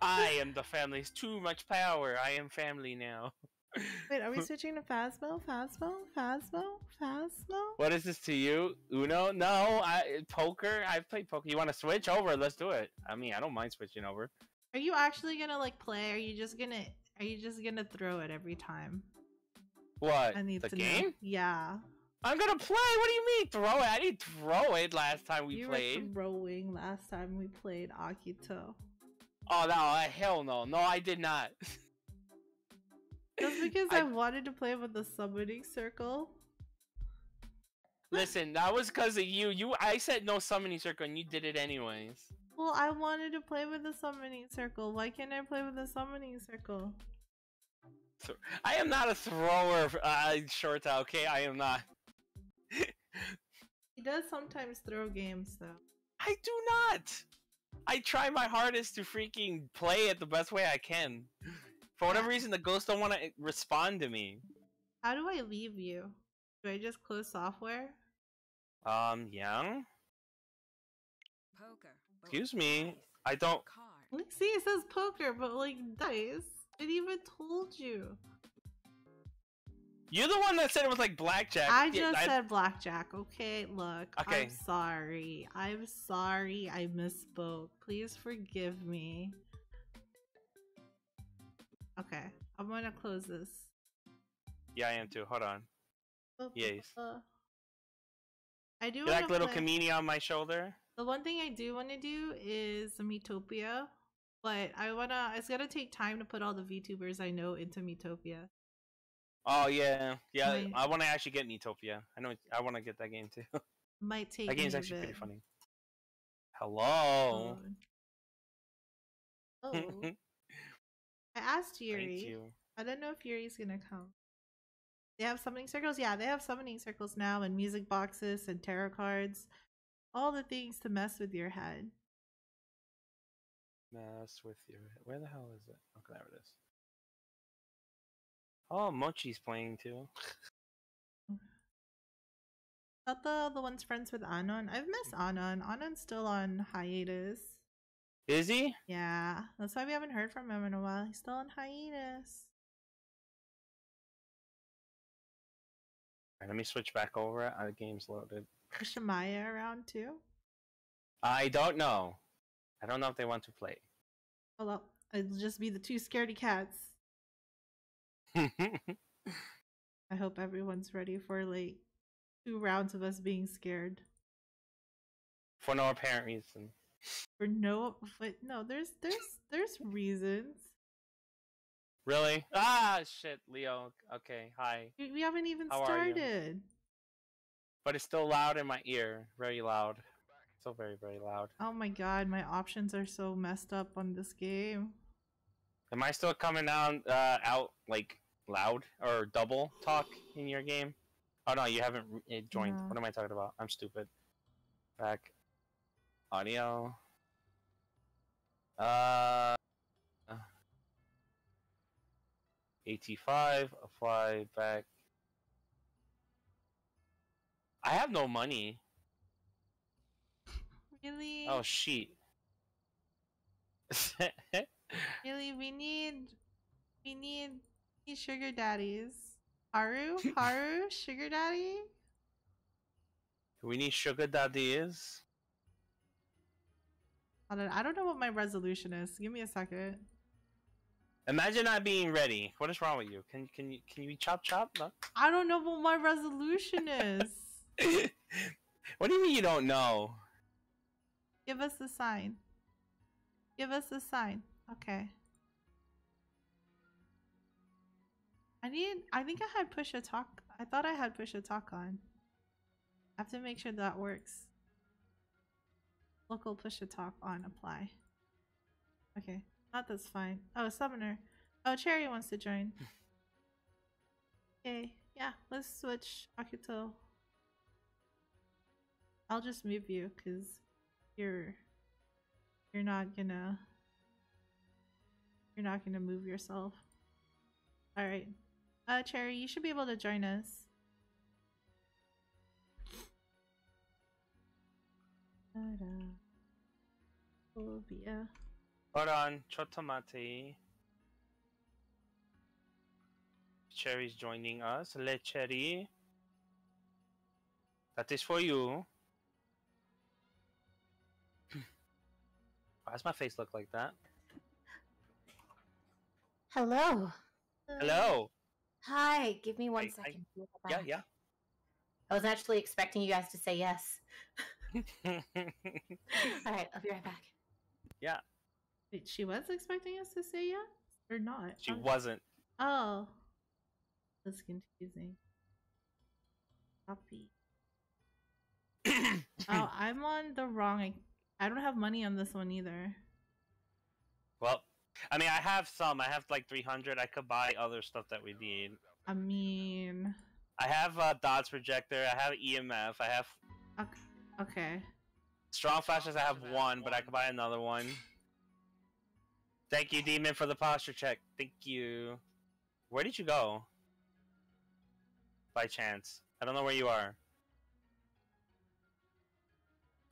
I am the family's too much power. I am family now. Wait, are we switching to Phasmo? Phasmo? Phasmo? Phasmo? What is this to you? Uno? No, I poker. I've played poker. You want to switch over? Let's do it. I mean, I don't mind switching over. Are you actually gonna like play? Are you just gonna are you just gonna throw it every time? What? I need the to game? know. Yeah. I'm gonna play. What do you mean throw it? I didn't throw it last time we you played. were throwing last time we played Akito. Oh no! uh, Hell no! No, I did not. Just because I, I- wanted to play with the summoning circle. Listen, that was because of you. You, I said no summoning circle, and you did it anyways. Well, I wanted to play with the summoning circle. Why can't I play with the summoning circle? So, I am not a thrower, uh, Shorta. Okay, I am not. He does sometimes throw games though. I do not. I try my hardest to freaking play it the best way I can. For whatever reason, the ghosts don't want to respond to me. How do I leave you? Do I just close software? Um, yeah. Poker. Excuse me. I don't. cards. Like, see, it says poker, but like dice. It even told you. You're the one that said it was like blackjack. I Yeah, just said blackjack. Okay, look. Okay. I'm sorry. I'm sorry. I misspoke. Please forgive me. Okay, I'm gonna close this. Yeah, I am too. Hold on. Yes. Uh, I do like little play... Kamini on my shoulder? The one thing I do want to do is Miitopia, but I wanna. It's gonna take time to put all the VTubers I know into Miitopia. Oh yeah, yeah. Right. I want to actually get Miitopia. I know. I want to get that game too. Might take. that game's actually pretty funny. Hello. Oh. Oh. I asked Yuri. I don't know if Yuri's gonna come. They have summoning circles? Yeah, they have summoning circles now and music boxes and tarot cards. All the things to mess with your head. Mess with your. Where the hell is it? Okay, there it is. Oh, Mochi's playing too. Not the the one's friends with Anon. I've missed Anon. Anon's still on hiatus. Is he? Yeah, that's why we haven't heard from him in a while. He's still on hiatus. Alright, let me switch back over. Uh, the game's loaded. Is Shemaya around too? I don't know. I don't know if they want to play. Hold up. It'll just be the two scaredy cats. I hope everyone's ready for like two rounds of us being scared. For no apparent reason. For no but no, there's there's there's reasons. Really? Ah, shit, Leo. Okay, hi. We, we haven't even How started. But it's still loud in my ear. Very loud. Still very, very loud. Oh my god, my options are so messed up on this game. Am I still coming down uh, out like loud or double talk in your game? Oh no, you haven't re- joined. No. What am I talking about? I'm stupid. Back. Audio. Uh. AT5. Apply back. I have no money. Really? Oh shit. Really, we need we need sugar daddies. Haru? Haru? Sugar daddy? we need sugar daddies. I don't, I don't know what my resolution is. Give me a second. Imagine not being ready. What is wrong with you? Can can you can you chop chop? No? I don't know what my resolution is. what do you mean you don't know? Give us a sign. Give us a sign. Okay. I need. I think I had push a talk. I thought I had push a talk on. I have to make sure that works. Local push a talk on apply. Okay, not that's fine. Oh, summoner. Oh, Cherry wants to join. Okay, yeah, let's switch Akito. I'll just move you because you're you're not gonna you're not gonna move yourself. All right, uh, Cherry, you should be able to join us. Phobia. Hold on, Chotomate. Cherry's joining us. Le Cherry. That is for you. Why does my face look like that? Hello. Hello. Hi. Give me one I- I- second. We'll Yeah, yeah. I was actually expecting you guys to say yes. All right, I'll be right back. yeah, Wait, she was expecting us to say yes or not? she Oh. wasn't. Oh, that's confusing. Copy. oh, I'm on the wrong. I, don't have money on this one either. well, I mean, I have some. I have like 300. I could buy other stuff that we need. I mean, I have uh, a dots projector. I have EMF. I have ok- okay. strong flashes. I have one, but I could buy another one. Thank you, Demon, for the posture check. Thank you. Where did you go? By chance. I don't know where you are.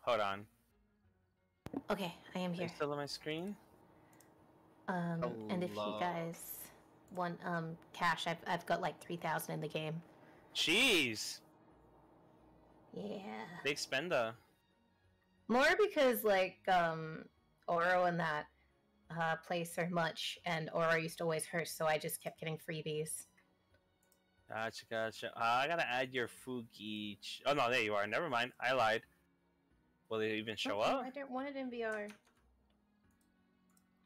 Hold on. Okay, I am Are you here. still on my screen? Um, and if you guys want um cash, I've I've got like three thousand in the game. Jeez. Yeah. Big spender. More because like um Oro and that uh place are much, and Oro used to always hurt, so I just kept getting freebies. Gotcha, gotcha. Uh, I gotta add your Fugi. Oh no, there you are. Never mind. I lied. Will it even show Oh, up? I don't want it in VR.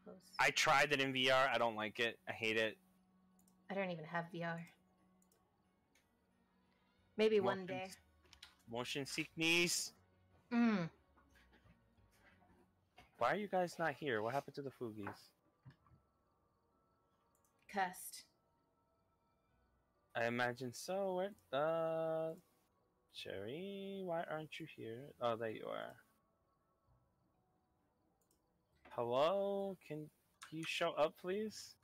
Close. I tried it in VR. I don't like it. I hate it. I don't even have VR. Maybe one day. Motion sickness. Mm. Why are you guys not here? What happened to the Fugis? Cussed. I imagine so. Where the Cherry? Why aren't you here? Oh, there you are. Hello? Can you show up, please?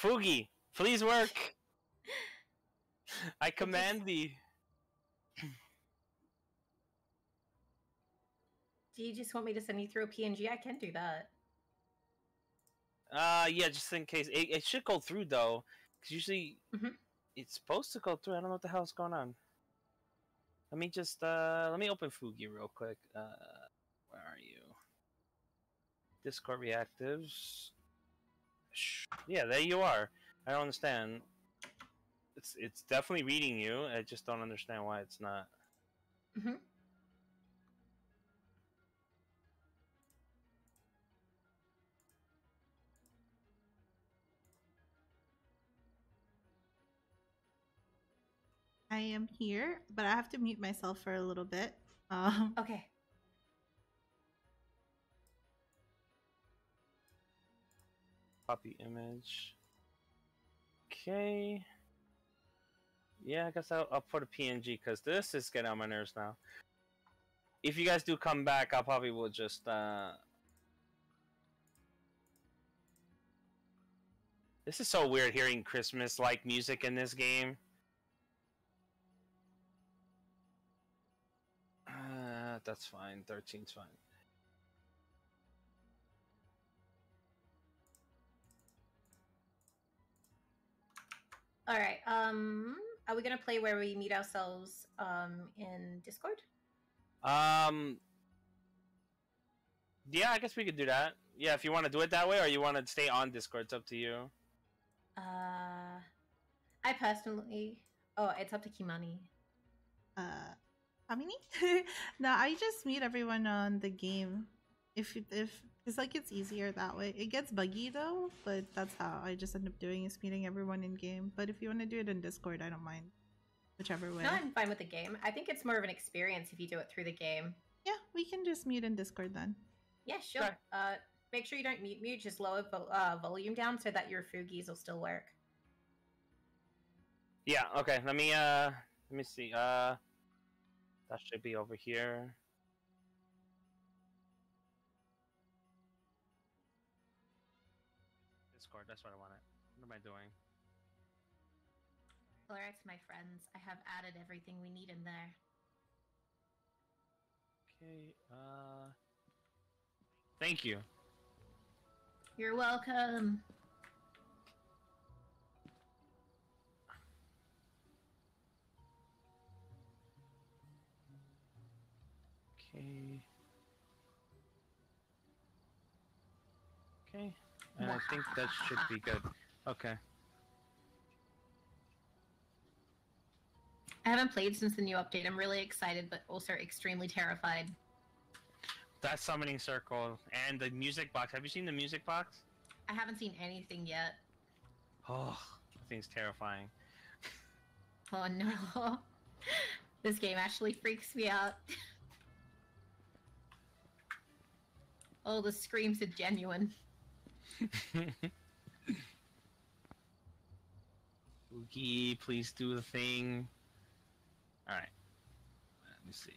Fugi, please work. I command thee. Do you just want me to send you through a PNG? I can do that. Uh, yeah, just in case. It, it should go through though, because usually Mhm. It's supposed to go through. I don't know what the hell's going on. Let me just uh let me open Fugi real quick. Uh where are you? Discord reactives. Yeah, there you are. I don't understand. It's it's definitely reading you. I just don't understand why it's not. Mhm. I am here, but I have to mute myself for a little bit. Um, Okay. Copy image. Okay. Yeah, I guess I'll, I'll put a PNG because this is getting on my nerves now. If you guys do come back, I probably will just. uh This is so weird hearing Christmas like music in this game. That's fine. 13's fine. All right. Um, are we gonna play where we meet ourselves um in Discord? Um. Yeah, I guess we could do that. Yeah, if you want to do it that way, or you want to stay on Discord, it's up to you. Uh, I personally. Oh, it's up to Kamini. uh, how many? no, I just meet everyone on the game. If if it's like it's easier that way. It gets buggy though, but that's how I just end up doing is meeting everyone in game. But if you want to do it in Discord, I don't mind. Whichever way. No, I'm fine with the game. I think it's more of an experience if you do it through the game. Yeah, we can just meet in Discord then. Yeah, sure. Okay. Uh, make sure you don't mute mute. Just lower vo- uh, volume down so that your fugis will still work. Yeah. Okay. Let me. Uh. Let me see. Uh. That should be over here. Discord. That's what I wanted. What am I doing? Alright, my friends. I have added everything we need in there. Okay. Uh. Thank you. You're welcome. Okay. Okay. And I think that should be good. Okay. I haven't played since the new update. I'm really excited, but also extremely terrified. That summoning circle and the music box. Have you seen the music box? I haven't seen anything yet. Oh, that thing's terrifying. Oh no. this game actually freaks me out. oh, the screams are genuine. Oogie, please do the thing. Alright. Let me see.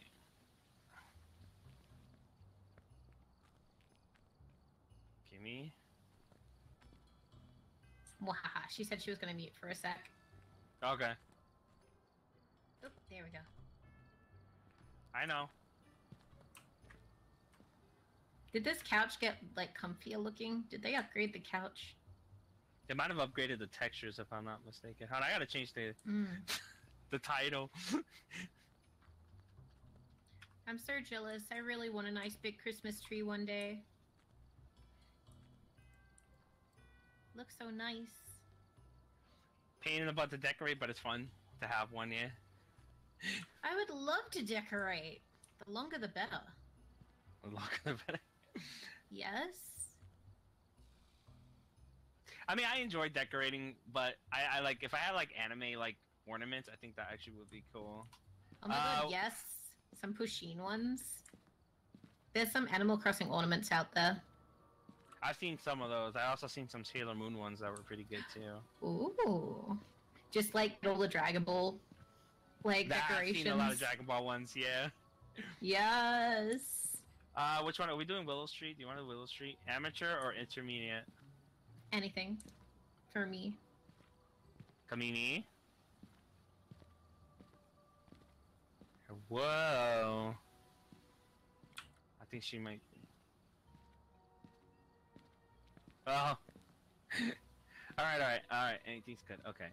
Gimme. Wahaha. She said she was gonna mute for a sec. Okay. Oop, there we go. I know. Did this couch get like comfier looking? Did they upgrade the couch? They might have upgraded the textures if I'm not mistaken. Hold on, I gotta change the Mm. the title. I'm so jealous. I really want a nice big Christmas tree one day. Looks so nice. Pain in the butt to decorate, but it's fun to have one, yeah. I would love to decorate. The longer the better. Look at the Yes. I mean, I enjoy decorating, but I, I like if I had like anime like ornaments, I think that actually would be cool. Oh my Uh, god, yes. Some Pusheen ones. There's some Animal Crossing ornaments out there. I've seen some of those. I also seen some Sailor Moon ones that were pretty good too. Ooh. Just like all the Dragon Ball like That- I've decorations. seen a lot of Dragon Ball ones. Yeah. Yes. Uh, which one are we doing? Willow Street? Do you want to Willow Street? Amateur or intermediate? Anything for me. Kamini. Whoa. I think she might. Oh. all right, all right, all right. Anything's good. Okay.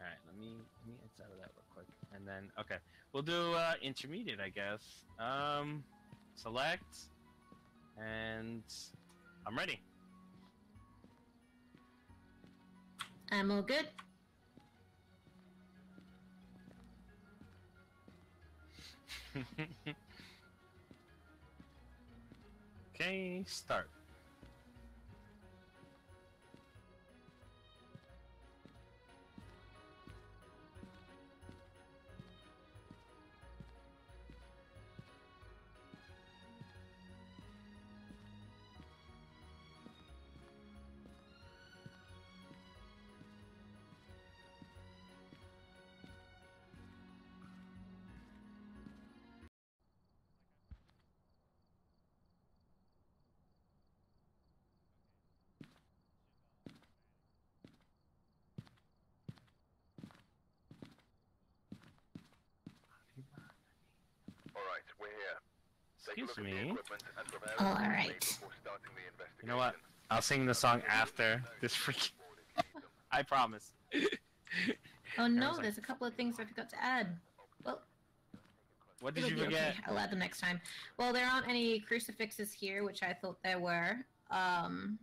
All right, let me let me out of that real quick, and then okay, we'll do uh, intermediate, I guess. Um, select, and I'm ready. I'm all good. okay, start. We're here. Take Excuse look at the me. equipment and prepare All a right. date before starting the investigation. You know what? I'll sing the song after this freaking. I promise. Oh no, like- there's a couple of things I forgot to add. Well, What did you be forget? okay. I'll add them next time. Well, there aren't any crucifixes here, which I thought there were. Um,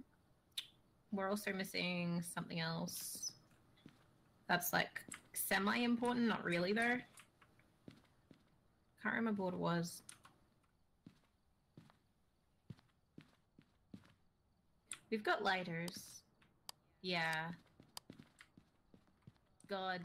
we're also missing something else. That's like semi-important, not really though. Can't remember what it was. We've got lighters. Yeah. God.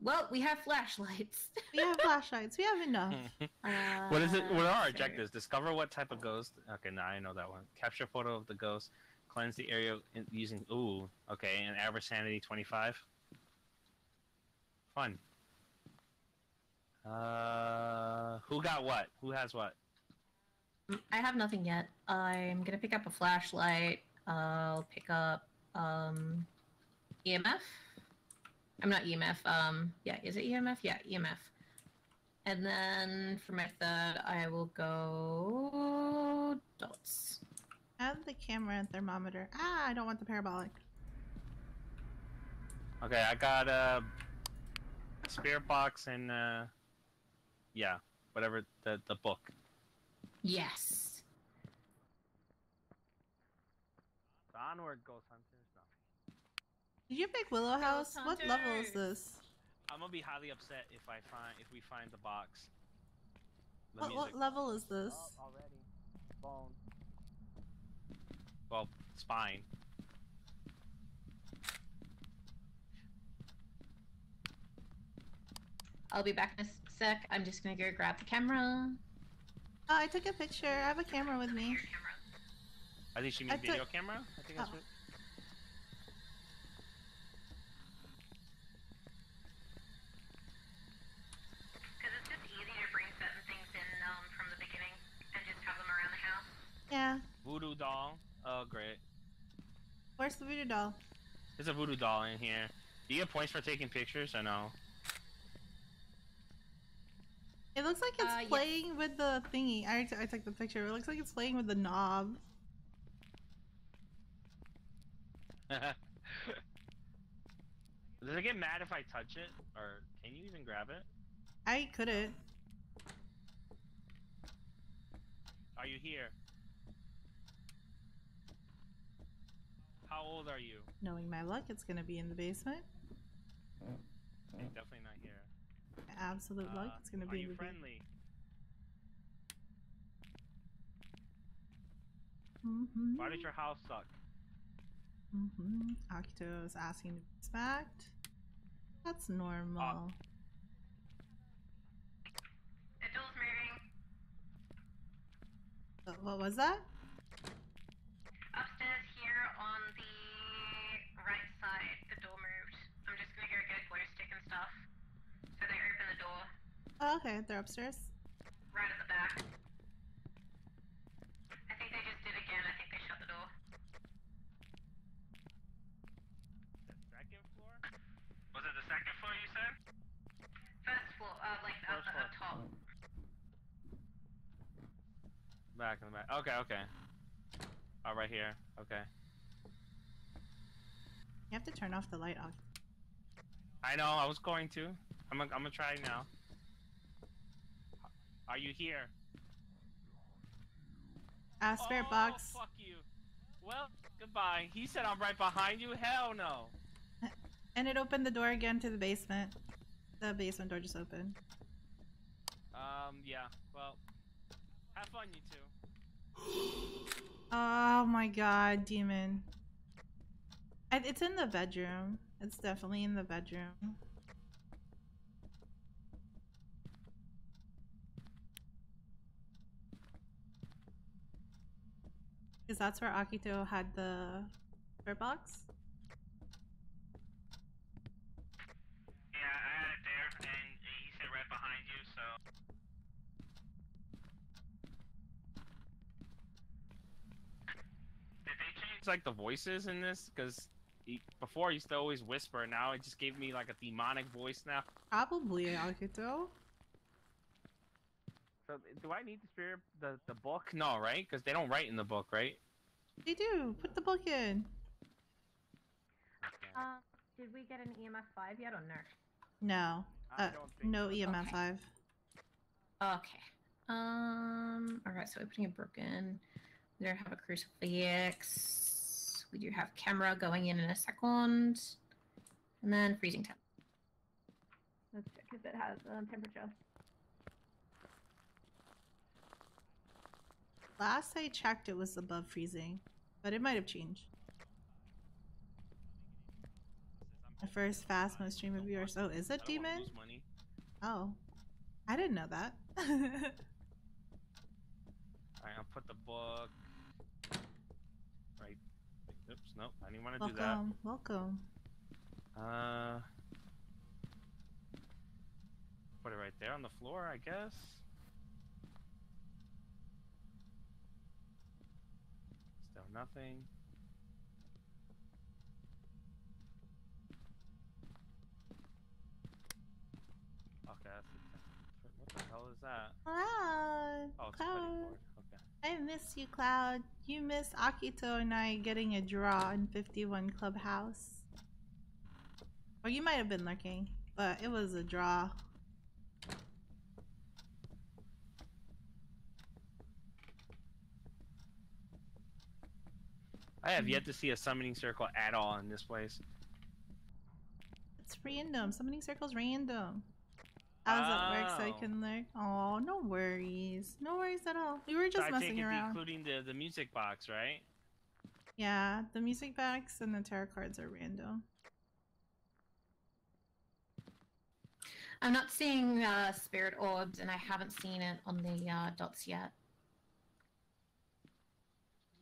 Well, we have flashlights. We have flashlights. We have enough. what is it? What are our Uh, objectives? Discover what type of ghost. Okay, now I know that one. Capture photo of the ghost. Cleanse the area using. Ooh, okay, and average sanity twenty five. Fun. Uh, who got what? Who has what? I have nothing yet. I'm gonna pick up a flashlight. I'll pick up um EMF. I'm not EMF. Um, yeah, is it EMF? Yeah, EMF. And then for my third, I will go dots. Add the camera and thermometer. Ah, I don't want the parabolic. Okay, I got a spirit box and uh, yeah, whatever the the book. Yes. Onward, ghost hunters. No. Did you pick Willow House? Ghost What level is this? I'm gonna be highly upset if I find if we find the box. The What, what level is oh, this? already. Bone. Well, spine. I'll be back in a sec. I'm just gonna go grab the camera. Oh, I took a picture. I have a camera with me. I think she I means video took- camera. I think that's Oh. what. Because it's just easy to bring certain things in um, from the beginning and just have them around the house. Yeah. Voodoo doll. Oh, great. Where's the voodoo doll? There's a voodoo doll in here. Do you get points for taking pictures or no? It looks like it's Uh, yes. playing with the thingy. I, I took the picture. It looks like it's playing with the knob. Does it get mad if I touch it, or can you even grab it? I couldn't. Are you here? How old are you? Knowing my luck, it's gonna be in the basement. Okay, definitely not here. My absolute luck, Uh, it's gonna be in you friendly? Mm-hmm. Why does your house suck? Mm-hmm. Akito is asking to be smacked. That's normal. The door's moving. Uh, what was that? Upstairs here on the right side, the door moved. I'm just gonna go get a glow stick and stuff. So they open the door Oh, okay, they're upstairs. right at the back. I think they just did again. I think they shut the door. The second floor? Was it the second floor you said? First floor, uh, like up, First up floor. top. Back in the back. Okay, okay. Oh, right here. Okay. You have to turn off the light. Ak- I know. I was going to. I'm. Gonna, I'm gonna try now. Are you here? Spirit oh, Box. fuck you. Well, goodbye. He said I'm right behind you. Hell no. And it opened the door again to the basement. The basement door just opened. Um. Yeah. Well. Have fun, you two. Oh my god, demon. It's in the bedroom. It's definitely in the bedroom. Because that's where Akito had the spirit box. Yeah, I had it there, and he said right behind you. So. Did they change like the voices in this? Because before I used to always whisper. Now it just gave me like a demonic voice now. Probably Akito. So do I need the spirit the the book? No, right? Because they don't write in the book, right? They do. Put the book in. Uh, did we get an EMF 5 yet or no? No. I Uh, don't think no so. EMF Okay. 5. Okay. Um. All right. So opening a broken. We don't have a crucifix. We do have camera going in in a second, and then freezing temp. Let's check if it has um, temperature. Last I checked, it was above freezing, but it might have changed. The first Phasmo stream of yours. Oh, is it demon? Oh, I didn't know that. Alright, I'll put the book. Right. Oops, nope. I didn't want to do that. welcome, welcome. Uh, put it right there on the floor, I guess. Still nothing. Okay, that's What the hell is that? Cloud, Oh, it's Cloud. Okay. I miss you, Cloud. You miss Akito and I getting a draw in 51 Clubhouse. Or you might have been lurking, but it was a draw. I have yet to see a summoning circle at all in this place. It's random. Summoning circle's random. How does that work so I Oh. can lurk? Oh, no worries. No worries at all. We were just so messing it around. including the, the music box, right? Yeah, the music box and the tarot cards are random. I'm not seeing uh, spirit orbs, and I haven't seen it on the uh, dots yet.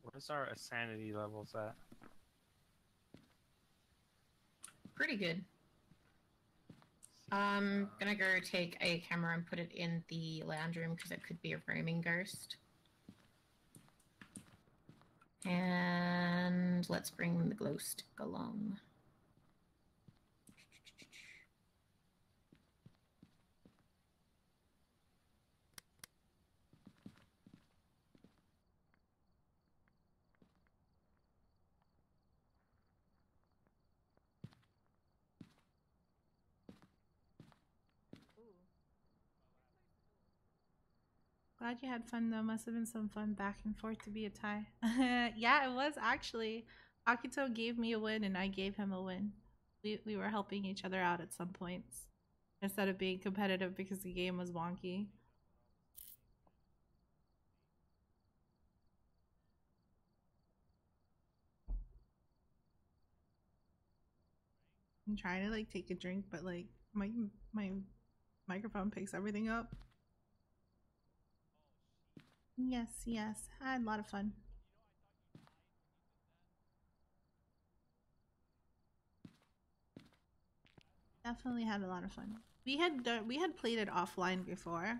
What is our sanity levels at? Pretty good. I'm gonna go take a camera and put it in the lounge room because it could be a roaming ghost. And let's bring the glow stick along. Glad you had fun though. Must have been some fun back and forth to be a tie. yeah, it was actually. Akito gave me a win and I gave him a win. We we were helping each other out at some points instead of being competitive because the game was wonky. I'm trying to like take a drink, but like my my microphone picks everything up. Yes, yes. I had a lot of fun. Definitely had a lot of fun. We had done, we had played it offline before,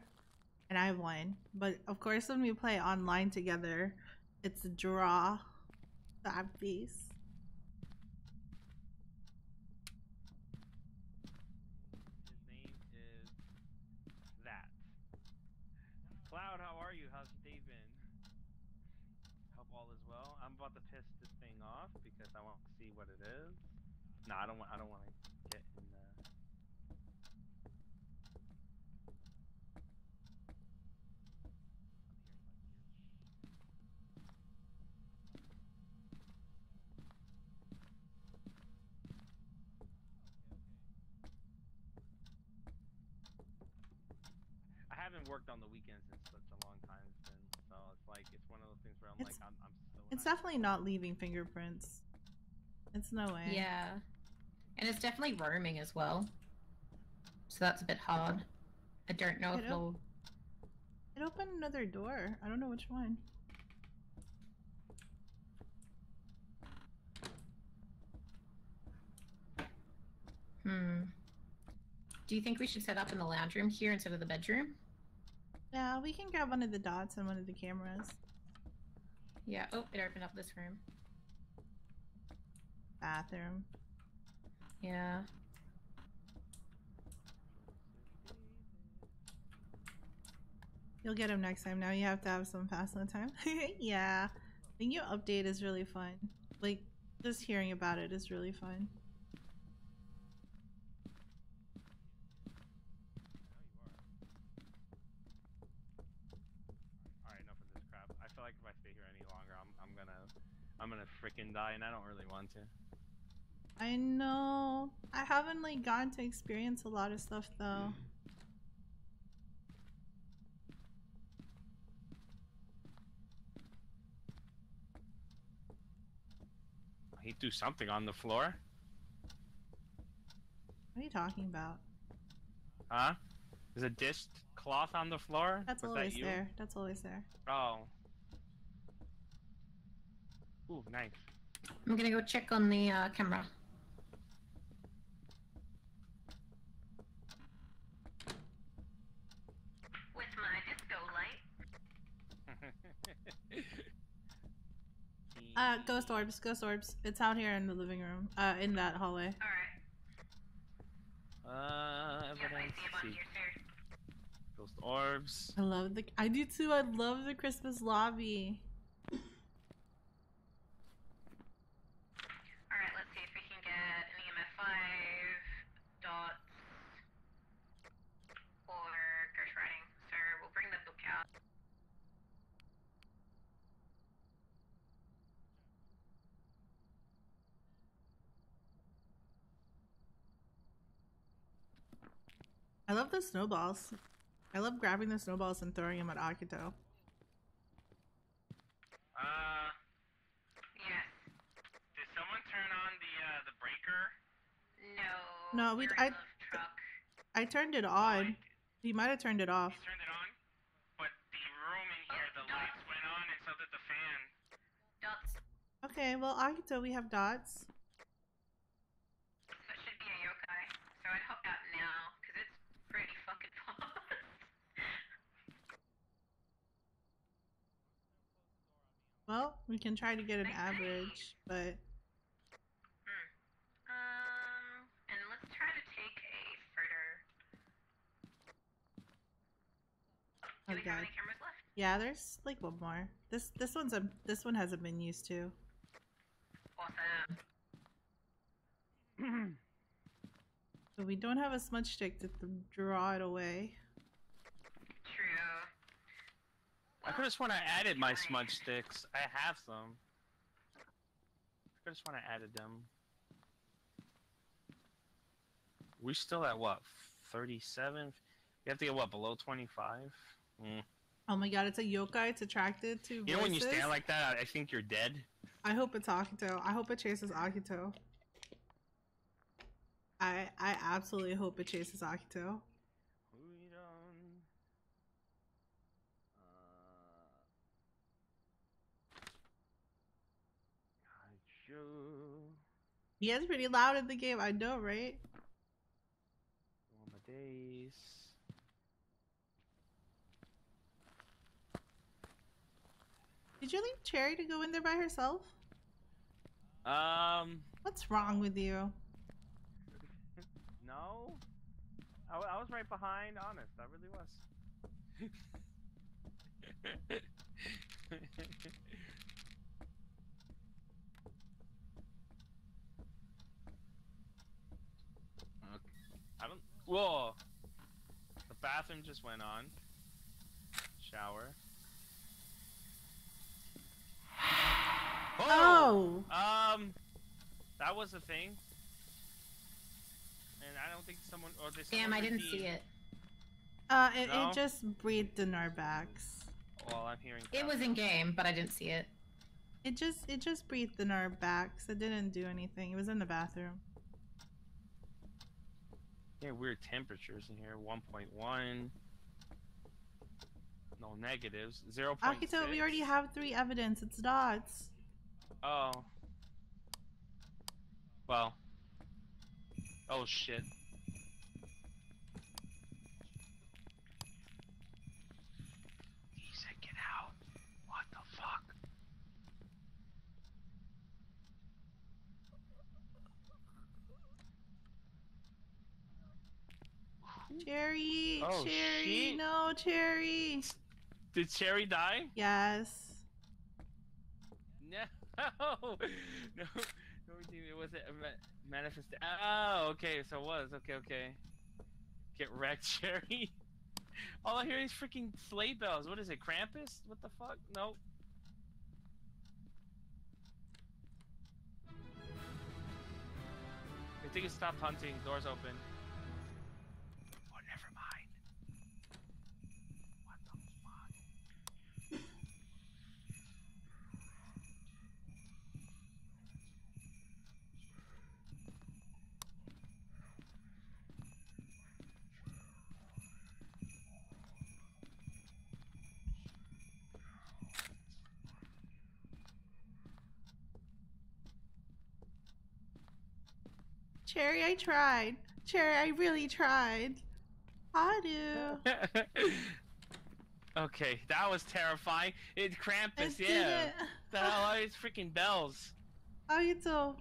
and I won. But of course, when we play online together, it's a draw. That see what it is. No, I don't want. I don't want to get in there. I haven't worked on the weekends in such a long time since, so it's like it's one of those things where I'm it's, like, I'm, I'm still. It's definitely not leaving fingerprints. It's no way. Yeah. And it's definitely roaming as well. So that's a bit hard. I don't know I if it'll. It opened another door. I don't know which one. Hmm. Do you think we should set up in the lounge room here instead of the bedroom? Yeah, we can grab one of the dots and one of the cameras. Yeah. Oh, it opened up this room. Bathroom. Yeah. You'll get him next time. Now you have to have some fast time. yeah. The new update is really fun. Like, just hearing about it is really fun. All right, enough of this crap. I feel like if I stay here any longer, I'm I'm gonna I'm gonna freaking die, and I don't really want to. I know. I haven't like gotten to experience a lot of stuff though. He threw something on the floor. What are you talking about? Huh? There's a disc cloth on the floor. That's Was always that there. That's always there. Oh. Ooh, nice. I'm gonna go check on the uh, camera. With my disco light. Uh, ghost orbs, ghost orbs. It's out here in the living room. Uh, in that hallway. Alright. Uh, evidence. see. Ghost orbs. I love the. I do too. I love the Christmas lobby. Alright, let's see if we can get an EMF 5 dots or ghost writing. So we'll bring the book out. I love the snowballs. I love grabbing the snowballs and throwing them at Akito. Uh, Yes. did someone turn on the uh the breaker? No. No, we- I- in the truck. I turned it on. You might have turned it off. He turned it on, but the room in here, the lights went on, and so did the fan. Dots. Okay, well, Akito, we have dots. So it should be a yokai. So I'd hop out now, because it's pretty fucking fast. Well, we can try to get an average, but Um, and let's try to take a photo. Do Oh, we have God. any cameras left? yeah, there's like one more. This this one's a this one hasn't been used to. Awesome. But we don't have a smudge stick to draw it away. I could have sworn I added my smudge sticks. I have some. I could have sworn I added them. We still at what? 37? You have to get what, below 25? Mm. Oh my god, it's a yokai. It's attracted to You know when you stand like that, I think you're dead. I hope it's Akito. I hope it chases Akito. I I absolutely hope it chases Akito. We don't. Uh, Kaiju. He is pretty loud in the game. I know, right? All my days. Did you leave Cherry to go in there by herself? Um, What's wrong with you? no. I, I was right behind. Honest, I really was. okay. I don't. Whoa. The bathroom just went on. Shower. Oh, Um, that was a thing. And I don't think someone or this. Damn, I didn't see it. Uh, it, No? it just breathed in our backs. Well, I'm hearing. It was in game, but I didn't see it. It just it just breathed in our backs. It didn't do anything. It was in the bathroom. Yeah, weird temperatures in here. 1.1. No negatives. 0.6. Akito, we already have three evidence. It's dots. Oh. Well. Oh shit. He said get out. What the fuck? Cherry, Oh, Cherry, no, Cherry. Did Cherry die? Yes. No. No. No, it was it manifest. Oh, okay. So it was okay. Okay. Get wrecked, Cherry. All I hear is freaking sleigh bells. What is it? Krampus? What the fuck? Nope. I think it stopped hunting. Doors open. Cherry, I tried. Cherry, I really tried. I do. okay, that was terrifying. It's Krampus, I yeah. it. The hell are these freaking bells? Akito,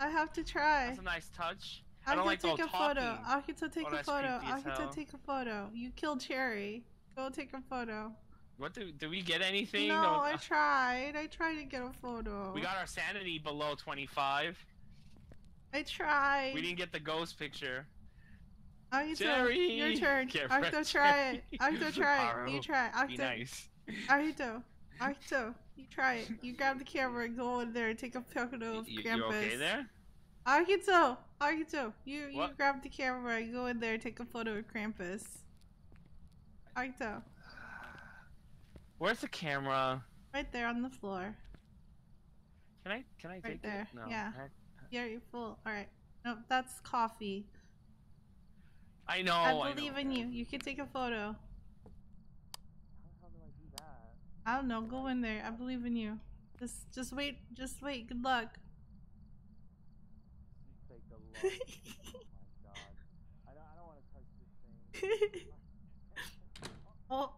I have to try. That's a nice touch. I don't like take a photo. talking. Akito, take Oh, a photo. creepy as hell. Akito, take a photo. You killed Cherry. Go take a photo. What do do we get anything? No, No, I tried. I tried to get a photo. we got our sanity below 25. I tried. We didn't get the ghost picture. Oh, Akito, Cherry! your turn. Wrecked, try it. Akito, try it. Haru, You try it. Be Akito, nice. Akito, Akito, you try it. You grab the camera and go in there and take a photo of You, Krampus. you okay there? Akito, Akito, you you What? grab the camera and go in there and take a photo of Krampus. Akito, Where's the camera? right there on the floor. Can I can I Right take there, it? No. yeah. I, Yeah, you're full. All right. No, that's coffee. I know. I believe know. in you. You can take a photo. How do I do that? I don't know. Go in there. I believe in you. Just, just wait. Just wait. Good luck. You say good luck. oh my god. I don't, I don't want to touch this thing. oh,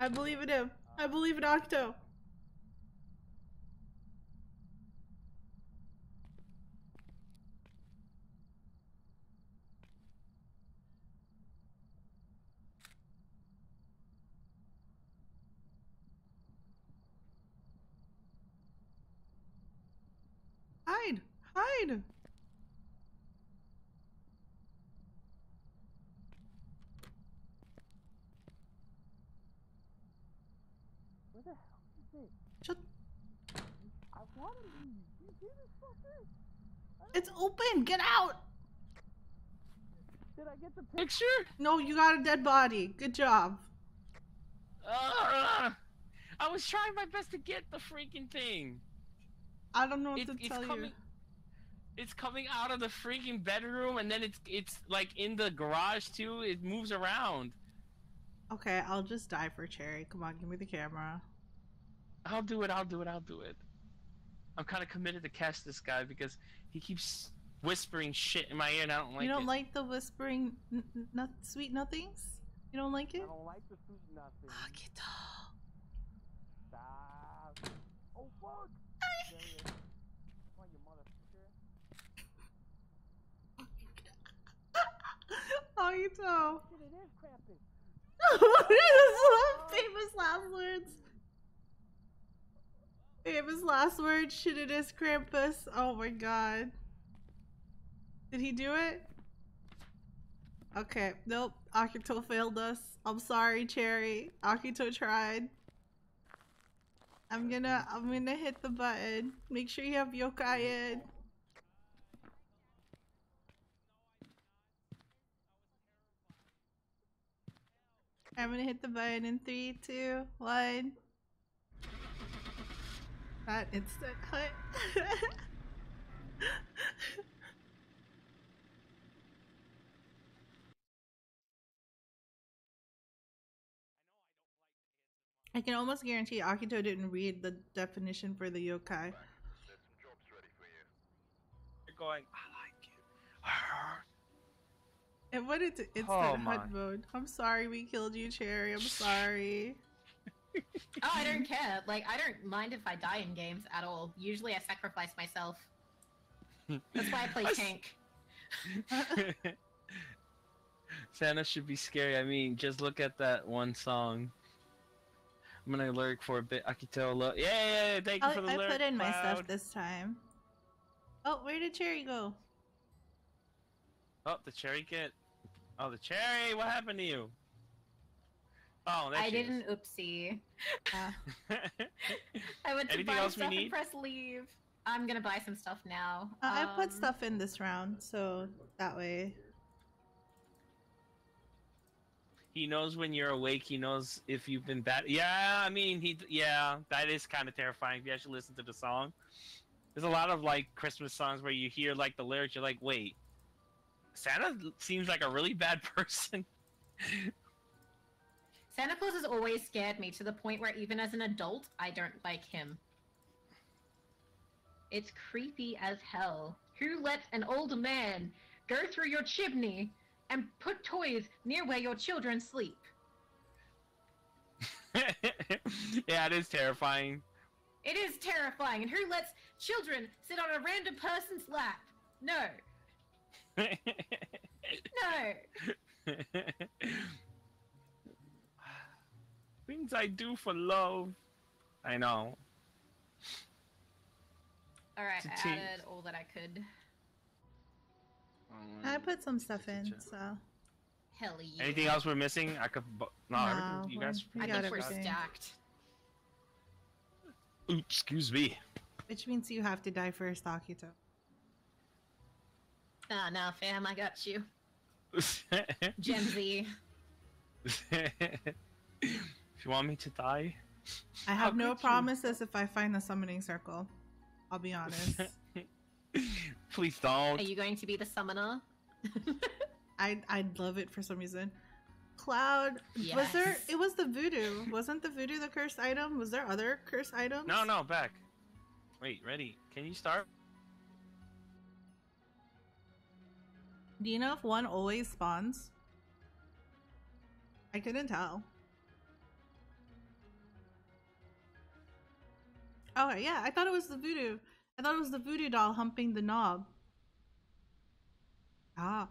I believe in him. I believe in Akito. Hide! Hide! Where the hell is it? Shut. I want to leave. You see this fucker? It's open. Get out. Did I get the picture? No, you got a dead body. Good job. Ugh. I was trying my best to get the freaking thing. I don't know what It- to it's tell coming. you. It's coming out of the freaking bedroom, and then it's it's like in the garage too. It moves around. Okay, I'll just die for Cherry. Come on, give me the camera. I'll do it. I'll do it. I'll do it. I'm kind of committed to catch this guy because he keeps whispering shit in my ear, and I don't like you don't it. like the whispering n- n- not sweet nothings? You don't like it? I don't like the sweet nothing. Akito. Stop. Oh fuck! Krampus. famous last words? Famous last words. Shit, it is Krampus. Oh my god. Did he do it? Okay, nope. Akito failed us. I'm sorry, Cherry. Akito tried. I'm gonna I'm gonna hit the button. Make sure you have yokai in. I'm gonna hit the button in three, two, one. That instant hut. I can almost guarantee Akito didn't read the definition for the yokai. There's some jobs ready for you. You're going. I like it. It went into instant Oh hut my. mode. I'm sorry we killed you, Cherry. I'm sorry. Oh, I don't care. Like, I don't mind if I die in games at all. Usually, I sacrifice myself. That's why I play I s- tank. Santa should be scary. I mean, just look at that one song. I'm gonna lurk for a bit. Akito, look. Yeah, yeah, yeah, thank you I, for the I lyric. put in my stuff this time. Oh, where did Cherry go? Oh, the cherry kit. Oh, the cherry. What happened to you? Oh, there I she is. didn't. Oopsie. Ah. I went to Anything buy stuff and press leave. I'm gonna buy some stuff now. Uh, I put Um, stuff in this round, so that way. He knows when you're awake. He knows if you've been bad. Yeah, I mean, he. Yeah, that is kind of terrifying. If you actually listen to the song, there's a lot of like Christmas songs where you hear like the lyrics. You're like, wait, Santa seems like a really bad person. Santa Claus has always scared me to the point where even as an adult, I don't like him. It's creepy as hell. Who lets an old man go through your chimney and put toys near where your children sleep? yeah, it is terrifying. It is terrifying. And who lets children sit on a random person's lap? No. No. Things I do for love. I know. Alright, I added all that I could. I put some stuff in, so. Hell yeah. Anything else we're missing? I could. bu- No, No, you guys. we I got think we're stacked. Oops, excuse me. Which means you have to die first, Akito. Ah, no, fam, I got you. Gen Z. if you want me to die, I How have no could you? promises if I find the summoning circle. I'll be honest. please don't. Are you going to be the summoner? I'd, I'd love it for some reason. Cloud, was there? It was the voodoo. Wasn't the voodoo the cursed item? Was there other cursed items? No, no, back. Wait, ready? Can you start? Do you know if one always spawns? I couldn't tell. Oh yeah, I thought it was the voodoo. I thought it was the voodoo doll humping the knob. Ah,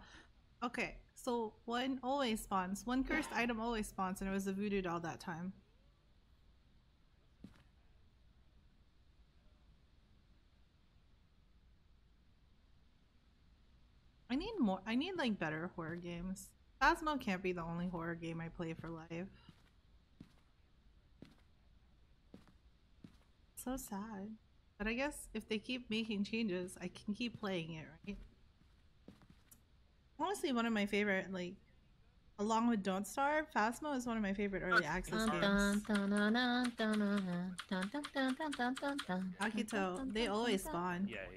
okay. So one always spawns. One cursed item always spawns, and it was the voodoo doll that time. I need more. I need like better horror games. Phasmo can't be the only horror game I play for life. So sad. But I guess if they keep making changes, I can keep playing it, right? Honestly, one of my favorite, like, along with Don't Starve, Phasmo is one of my favorite early access games. Akito, they always spawn. Yes.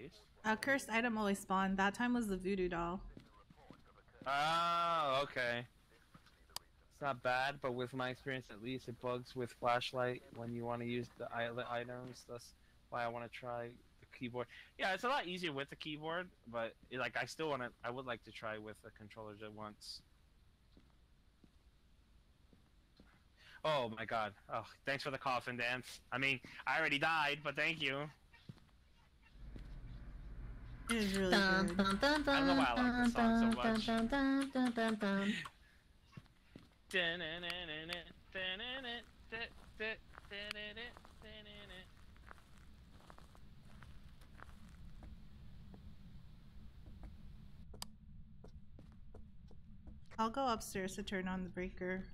A cursed item always spawned. That time was the voodoo doll. Oh, okay. It's not bad, but with my experience, at least it bugs with flashlight when you want to use the i- the items. That's why I want to try the keyboard. Yeah, it's a lot easier with the keyboard, but like I still want to. I would like to try with the controllers at once. Oh my god! Oh, thanks for the coffin dance. I mean, I already died, but thank you. It is really Dun, good. dun, dun, I don't know why I like this song so dun, much. dun, dun, dun, dun, dun. I'll go upstairs to turn on the breaker.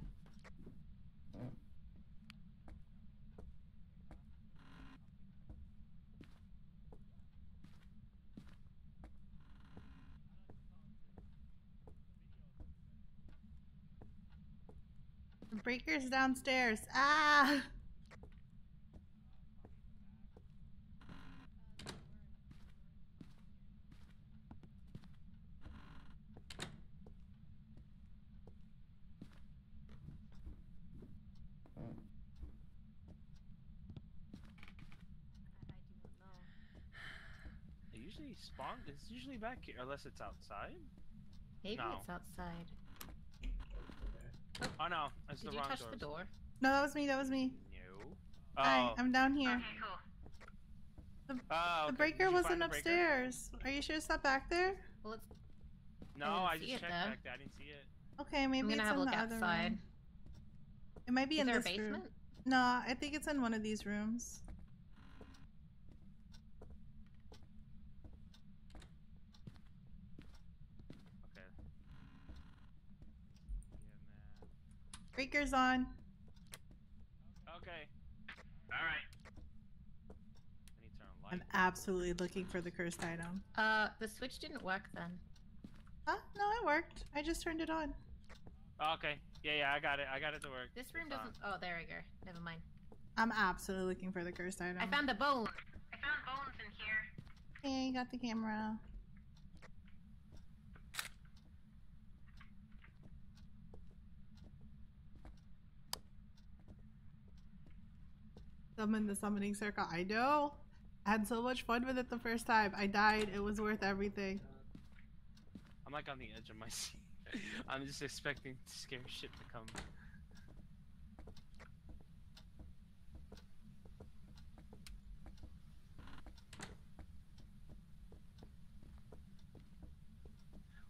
The breaker's downstairs. Ah! It usually spawn. It's usually back here, unless it's outside. Maybe No. it's outside. Oh no, it's Did the you wrong touch doors. the door? No, that was me. That was me. No. Hi, Oh. I'm down here. Okay, cool. oh, The breaker wasn't the breaker? upstairs. Are you sure it's not back there? Well, it's, No, didn't I just checked though. back there. I didn't see it. Okay, maybe I'm gonna it's have a look the other outside. room. It might be Is in there a this room. basement? No, I think it's in one of these rooms. Okay. Breaker's on. Okay. All right. I need to turn on I'm absolutely looking for the cursed item. Uh, the switch didn't work then. Huh? No, it worked. I just turned it on. Oh, okay. Yeah, yeah, I got it. I got it to work. This room It's doesn't. Oh, there we go. Never mind. I'm absolutely looking for the cursed item. I found a bone. I found bones in here. Hey, you got the camera. Summon the summoning circle. I know. I had so much fun with it the first time. I died. It was worth everything. I'm like on the edge of my seat. I'm just expecting scary shit to come.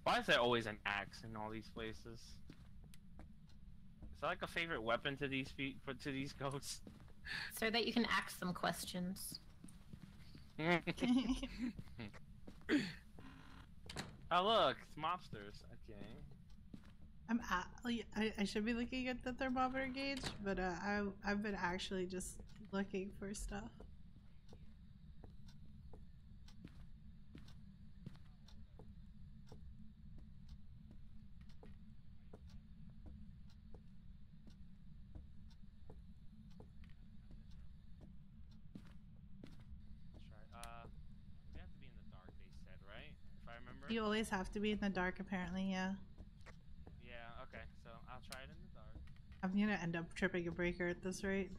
Why is there always an axe in all these places? Is that like a favorite weapon to these feet, to these ghosts? So that you can ask them questions. oh look, it's mobsters. Okay. I'm at, like, I, I should be looking at the thermometer gauge, but uh, I I've been actually just looking for stuff. Let's try. Uh, we have to be in the dark. They said, right? If I remember. You always have to be in the dark, apparently. Yeah, Yeah. Okay. So I'll try it in the dark. I'm gonna end up tripping a breaker at this rate.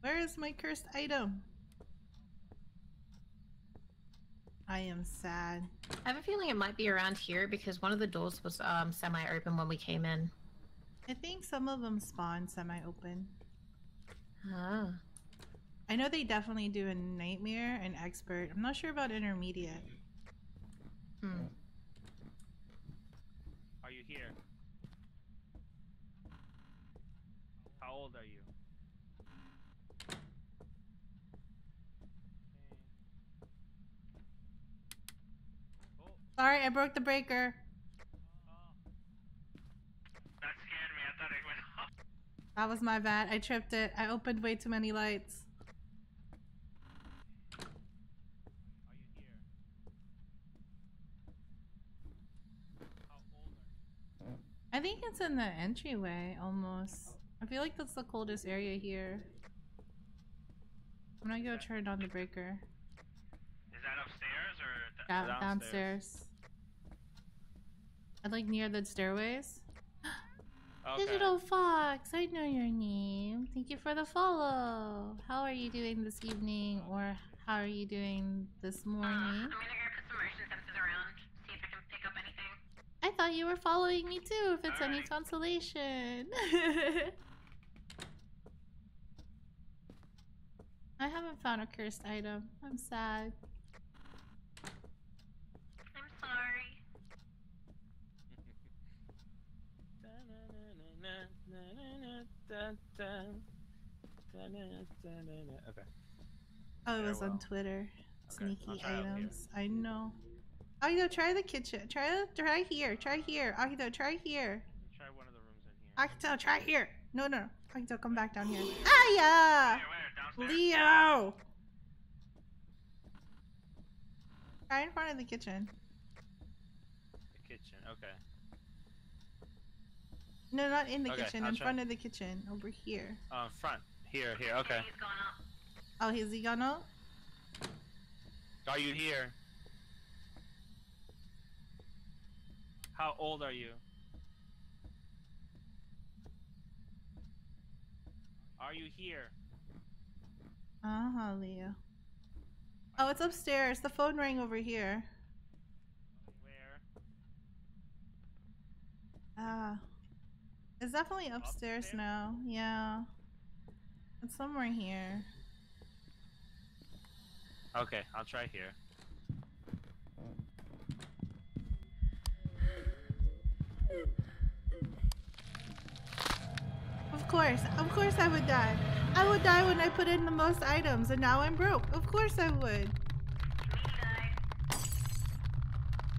Where is my cursed item? I am sad. I have a feeling it might be around here because one of the doors was um semi-open when we came in. I think some of them spawn semi-open. Ah. I know they definitely do a nightmare and expert. I'm not sure about intermediate. Hmm. Are you here? How old are you? Sorry, I broke the breaker. That scared me. I thought it went off. That was my bad. I tripped it. I opened way too many lights. Are you here? How old are you? I think it's in the entryway almost. I feel like that's the coldest area here. I'm gonna go turn on the breaker. Is that upstairs Down, downstairs. I'd like near the stairways. Okay. Digital Fox, I know your name. Thank you for the follow. How are you doing this evening, or how are you doing this uh, morning? I'm gonna go put some motion sensors around, see if I can pick up anything. I thought you were following me too, if it's any Alright. consolation. I haven't found a cursed item. I'm sad. I'm sorry. Okay. Oh, it was on. Twitter. Sneaky try items. I know. Akito, try the kitchen. Try try here. Try here. Akito, try here. Try one of the rooms in here. Akito, try here. No, no, no. Come back down here. Ah, yeah! Leo! Right in front of the kitchen. The kitchen. Okay. No, not in the Okay, kitchen. I'll in try. front of the kitchen. Over here. Um, front. Here, here. Okay. He's gone up. Oh, he's he gonna? Are you here? How old are you? Are you here? Uh huh, Leo. Oh, it's upstairs. The phone rang over here. Where? Ah. It's definitely upstairs, Upstairs? now. Yeah. It's somewhere here. Okay, I'll try here. Of course. Of course I would die. I would die when I put in the most items, and now I'm broke. Of course I would.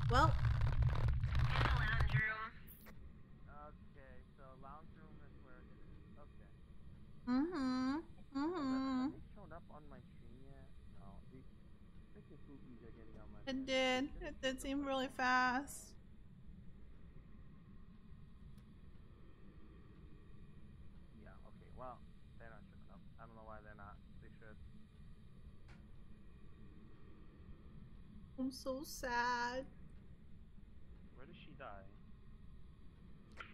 Well, In the lounge room. Okay, so lounge room is where it is. Okay. Mm-hmm. Mm-hmm. shown up on my stream yet? No. The freaking spookies are getting on my It did. It did seem really fast. Yeah, okay. Well, they're not showing up. I don't know why they're not. They should. I'm so sad. Where did she die?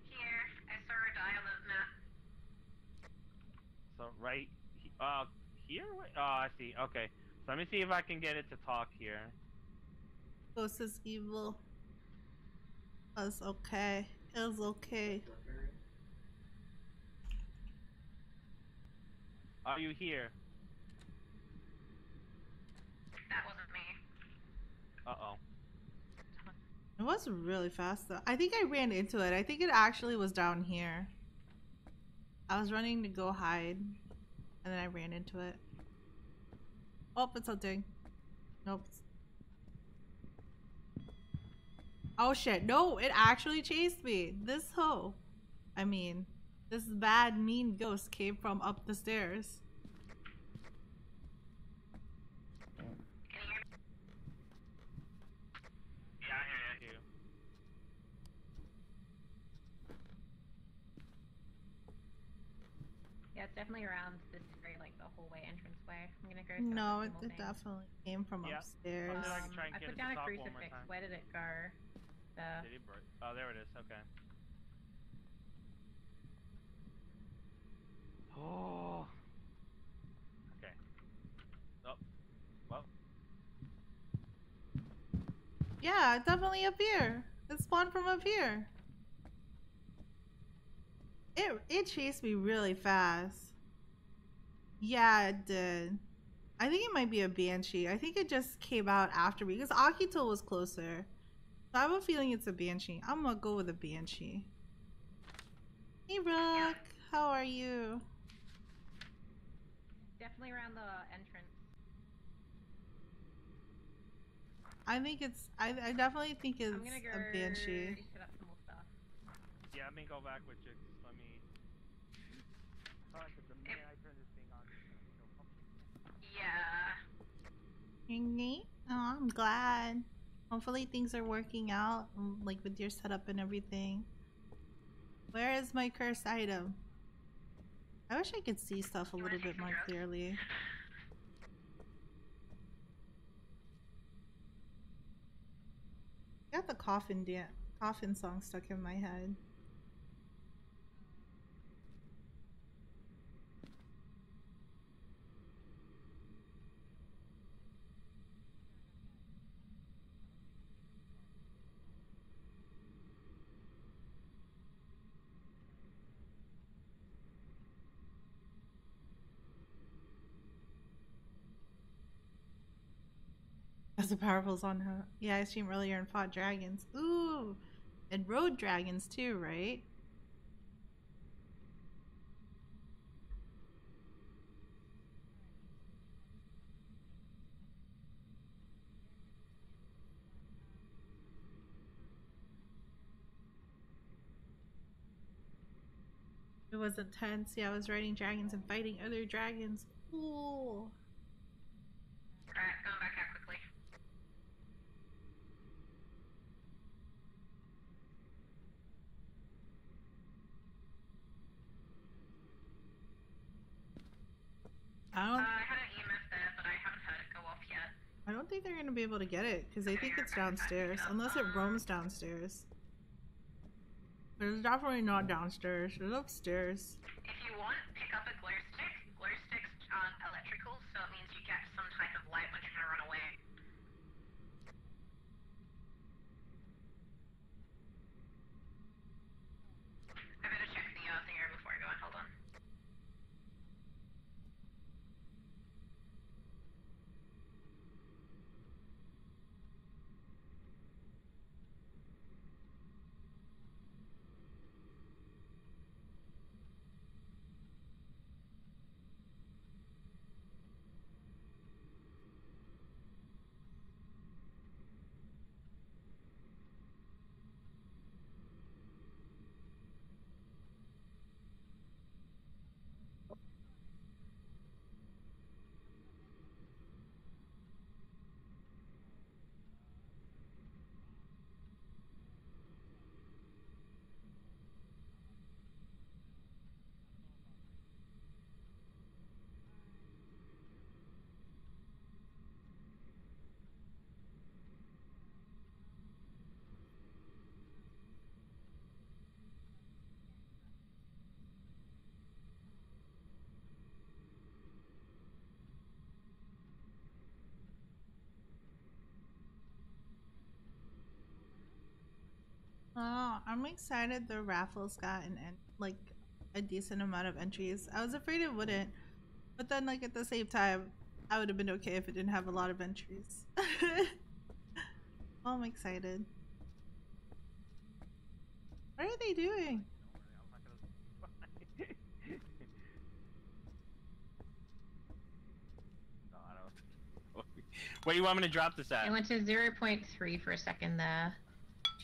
Here. I saw her die on the map. So right, he- uh, here. Oh, I see. Okay, so let me see if I can get it to talk here. Ghost is evil. It's okay. It's okay. Are you here? That wasn't me. Uh oh. It was really fast though. I think I ran into it. I think it actually was down here. I was running to go hide, and then I ran into it. Oh, it's something. Nope. Oh shit! No, it actually chased me. This hoe. I mean, this bad, mean ghost came from up the stairs. Can you hear me? Yeah, I hear you. Yeah, it's definitely around this very like the hallway entranceway. I'm gonna go. No, it, few it definitely came from Yeah. upstairs. I'll see if I can try and I get put it down a talk one more crucifix. Where did it go? The Did he break? Oh, there it is. Okay. Oh. Okay. Oh. Well. Yeah, definitely up here. It spawned from up here. It it chased me really fast. Yeah, it did. I think it might be a banshee. I think it just came out after me because Akito was closer. So I have a feeling it's a banshee. I'm gonna go with a banshee. Hey Brooke, how are you? definitely around the entrance. I think it's. I, I definitely think it's I'm gonna go a banshee. set up some more stuff. Yeah, let me go back with you. Just let me. Sorry, 'cause the minute I turn this thing on, it's gonna be so fucking- Yeah. Neat. Oh, I'm glad. Hopefully things are working out, mm, like with your setup and everything. Where is my cursed item? I wish I could see stuff a little bit more clearly. Got the coffin dan- coffin song stuck in my head. The powerful's on her. Yeah, I streamed earlier and fought dragons. Ooh, and rode dragons too, right? It was intense. Yeah, I was riding dragons and fighting other dragons. Cool. Alright, going back I Uh, don't. I had an EMF there, but I haven't heard it go off yet. I don't think they're gonna be able to get it because they think it's downstairs, unless it roams downstairs. But it's definitely not downstairs. It's upstairs. If you want, pick up a glow stick. Glow sticks aren't electrical, so it means you get some type of light when you're gonna run away. I better check the uh, thing here before I go in. Hold on. Oh, I'm excited the raffles got an en- like a decent amount of entries. I was afraid it wouldn't, but then like at the same time, I would have been okay if it didn't have a lot of entries. well, I'm excited. What are they doing? No, I don't. Where do you want me to drop this at? I went to 0.3 for a second there.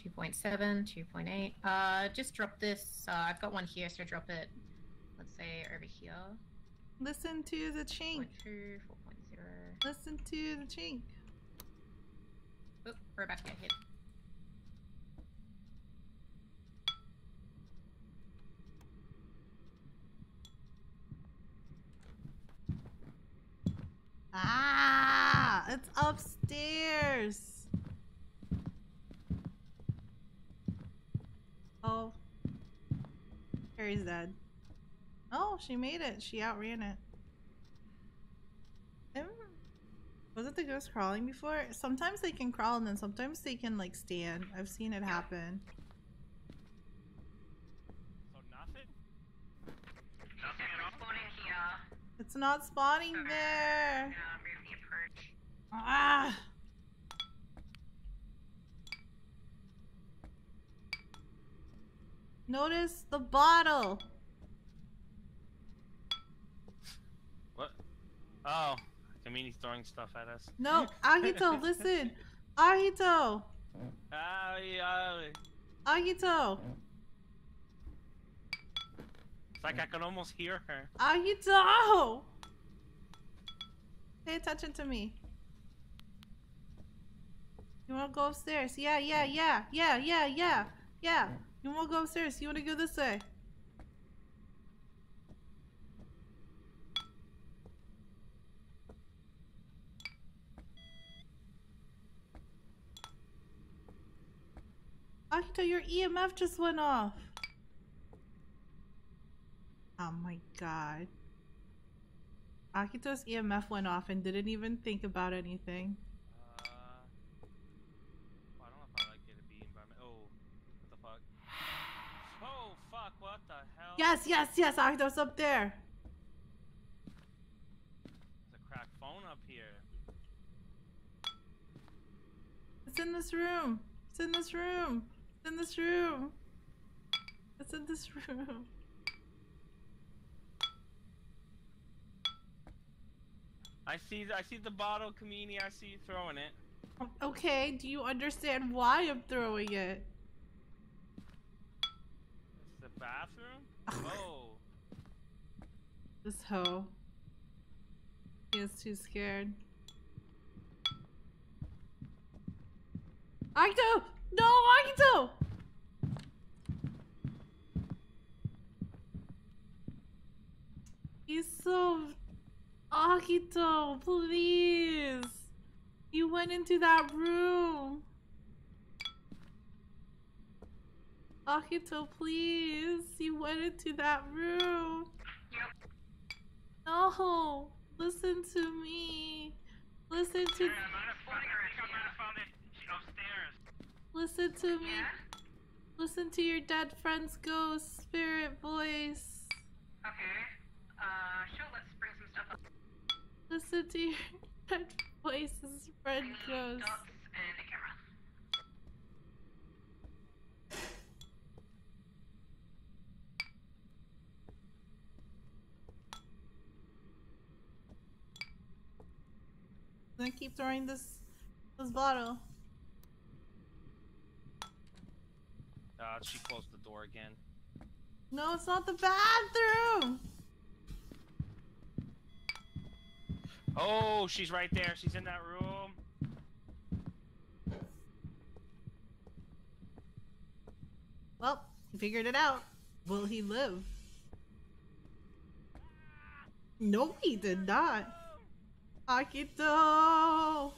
2.7, 2.8. Uh, just drop this. Uh, I've got one here, so drop it. Let's say over here. Listen to the chink. 4.2, 4.0. Listen to the chink. Oh, we're about to get hit. Ah, it's upstairs. Oh, Harry's dead. Oh, she made it. She outran it. Was it the ghost crawling before? Sometimes they can crawl and then sometimes they can like stand. I've seen it happen. So nothing. Nothing spawning here. It's not spawning there. Yeah, move the approach. Ah. Notice the bottle. What? Oh, Kamini's throwing stuff at us. No, Agito, listen. Agito. Ah, yeah. Agito. It's like I can almost hear her. Agito. Pay attention to me. You wanna go upstairs? Yeah, yeah, yeah, yeah, yeah, yeah, yeah. You wanna go upstairs? You wanna go this way? Akito, your EMF just went off. Oh my god. Akito's EMF went off and didn't even think about anything. Uh, well, I don't know if I like it to be environment. Oh, what the fuck? Oh fuck! What the hell? Yes, yes, yes, Akito's up there. There's a cracked phone up here. It's in this room. It's in this room. It's in this room. It's in this room. I see. I see the bottle, Kamini. I see you throwing it. Okay, do you understand why I'm throwing it? It's the bathroom. Oh, This hoe. He is too scared. Akito! No, Akito! He's so... Akito, please! You went into that room! Akito, please! You went into that room! No! Listen to me! Listen to... Listen to me! Listen to your dead friend's ghost spirit voice! Okay. Uh, sure, let's bring some stuff up. Listen to your dead voice's friend ghost. Then keep throwing this this bottle. Uh, she closed the door again. No, it's not the bathroom! Oh, she's right there. She's in that room. Well, he figured it out. Will he live? No, he did not. Akito!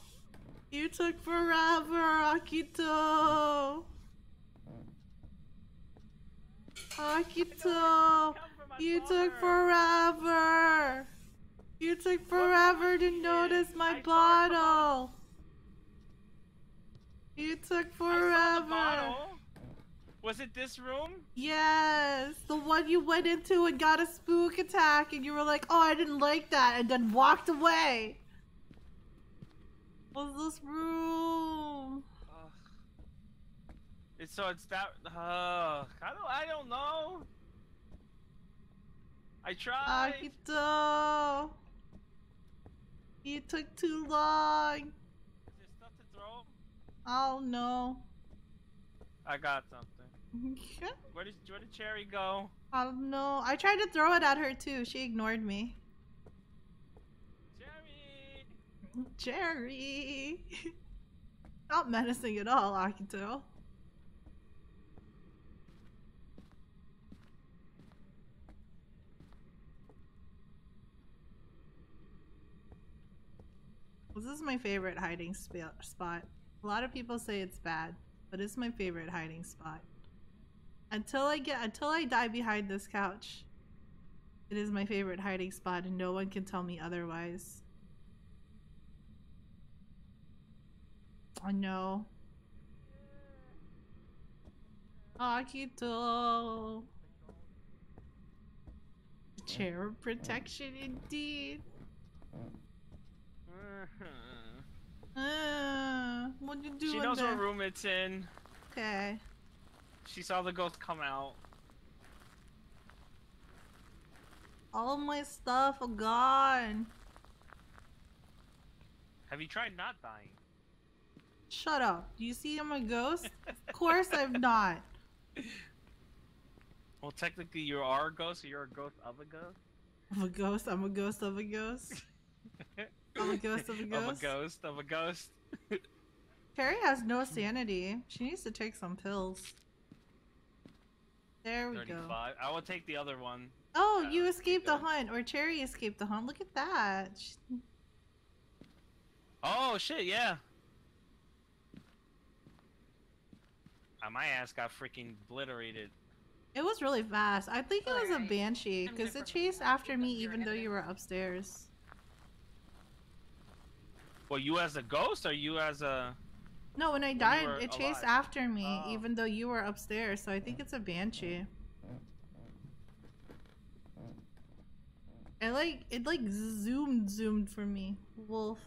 You took forever, Akito! Akito! You took forever! You took forever to notice my I saw her bottle! You took I saw the forever! Was it this room? Yes, the one you went into and got a spook attack, and you were like, "Oh, I didn't like that," and then walked away. Was this room? Ugh. It's so it's that. Uh, I don't. I don't know. I tried. Akito, you took too long. Is there stuff to throw? Oh no. I got something. Where did Where did Cherry go? I don't know. I tried to throw it at her too. She ignored me. Cherry. Jerry. Not menacing at all, Akito. This is my favorite hiding spa- spot. A lot of people say it's bad, but it's my favorite hiding spot. Until I get until I die behind this couch. It is my favorite hiding spot and no one can tell me otherwise. Oh no. Akito. Chair of protection indeed. Uh, what you doing she knows there? what room it's in. Okay. She saw the ghost come out. All my stuff are gone. Have you tried not dying? Shut up. Do you see I'm a ghost? of course I'm not. Well, technically, you are a ghost. You're a ghost of a ghost. I'm a ghost. I'm a ghost of a ghost. I'm a ghost of a Of a ghost. ghost. Of a ghost. Carrie has no sanity. She needs to take some pills. There we go. Thirty-five. I will take the other one. Oh, Uh, you escaped the hunt, or Cherry escaped the hunt. Look at that. She- Oh shit! Yeah. Uh, my ass got freaking obliterated. It was really fast. I think it was a banshee because it chased after me even though you were upstairs. Well, you as a ghost or you as a? No, when I you died, were it chased alive. after me Oh. even though you were upstairs. So I think it's a banshee. It like it like zoomed zoomed for me. Wolf.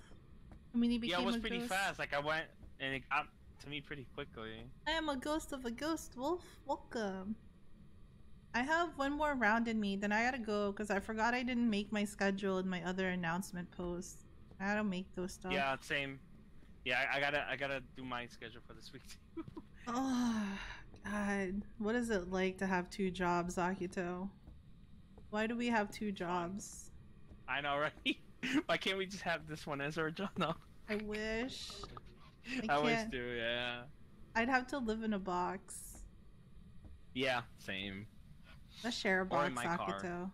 I mean, he became Yeah, it was a pretty ghost. fast. Like I went and it got to me pretty quickly. I am a ghost of a ghost wolf. Welcome. I have one more round in me, then I gotta go because I forgot I didn't make my schedule in my other announcement post. I gotta make those stuff. Yeah, same. Yeah, I, I gotta I gotta do my schedule for this week too. Oh, God. What is it like to have two jobs, Akito? Why do we have two jobs? I know, right? Why can't we just have this one as our job? No. I wish. I, I always do, yeah. I'd have to live in a box. Yeah, same. Let's share a box, in my car. Akuto.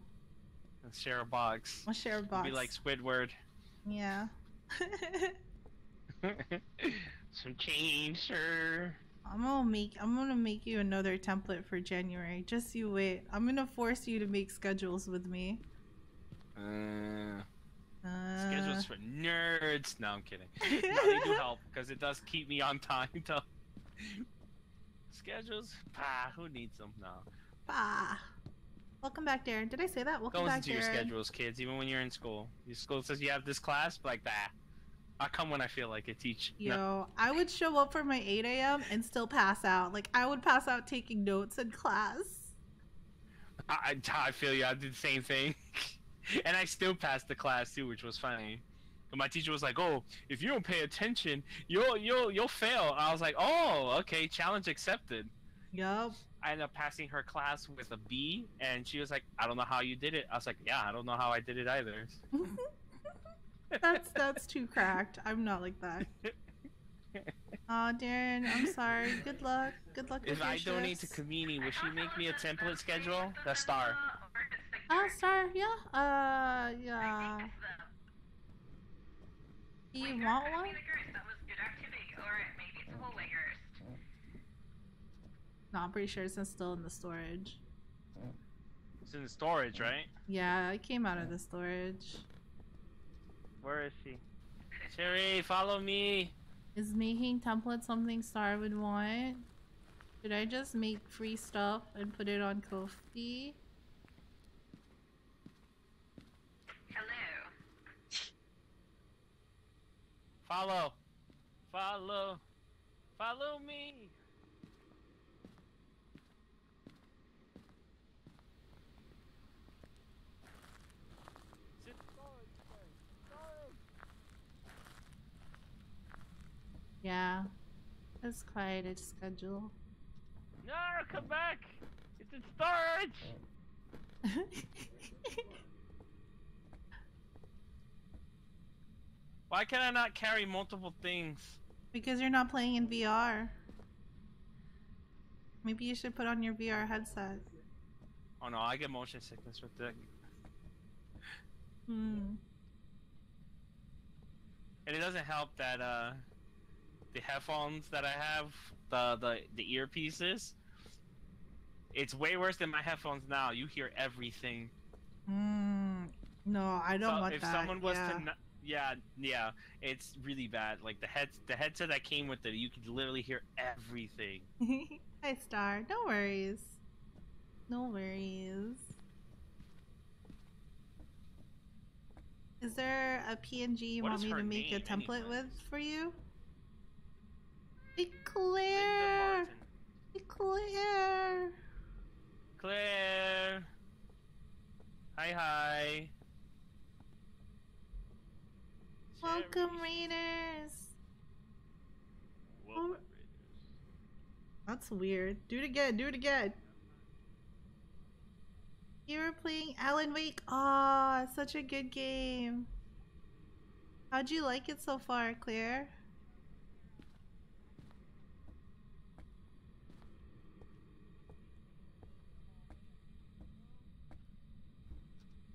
Let's share a box. Let's share a box. Be like Squidward. yeah. Some change, sir. I'm gonna make I'm gonna make you another template for January. Just you wait. I'm gonna force you to make schedules with me. Uh, Uh, schedules for nerds. No, I'm kidding. no, they do help because it does keep me on time. To... Schedules? Ah, who needs them? No. Ah. Welcome back, Darren. Did I say that? Welcome Don't back, listen to your schedules, kids. Even when you're in school, your school says you have this class, but like that. I come when I feel like it. Teach. Yo, No. I would show up for my 8 a.m. and still pass out. Like I would pass out taking notes in class. I, I I feel you. I did the same thing, and I still passed the class too, which was funny. But my teacher was like, "Oh, if you don't pay attention, you'll you'll you'll fail." I was like, "Oh, okay, challenge accepted." Yup. I ended up passing her class with a B, and she was like, "I don't know how you did it." I was like, "Yeah, I don't know how I did it either." that's that's too cracked. I'm not like that. Aw, Darren, I'm sorry. Good luck. Good luck with if I donate to. Kamini, will she make me a template schedule? The star. Ah, star, yeah. Uh, yeah. Do you want one? No, I'm pretty sure it's still in the storage. It's in the storage, right? Yeah, it came out of the storage. Where is she? Sherry, follow me. Is making templates something Star would want? Should I just make free stuff and put it on Ko-fi? Follow. Follow. Follow me. Sit storage, storage. Yeah. It's quite a schedule. No, come back. It's in storage. Why can I not carry multiple things? because you're not playing in VR. Maybe you should put on your VR headset. Oh no, I get motion sickness with that. Hmm. And it doesn't help that uh the headphones that I have, the the the earpieces, it's way worse than my headphones now. You hear everything. Hmm. No, I don't So want if that. someone was yeah. to yeah, yeah, it's really bad. Like the head the headset that came with it, you could literally hear everything. Hi, Star. No worries. No worries. Is there a PNG you What want me to make a template anyways? with for you? Be Claire! Martin. Hey, Claire! Claire. Hi hi. Welcome. Raiders! Welcome, Raiders. That's weird. Do it again. Do it again. You were playing Alan Wake. Ah, such a good game. How'd you like it so far, Claire?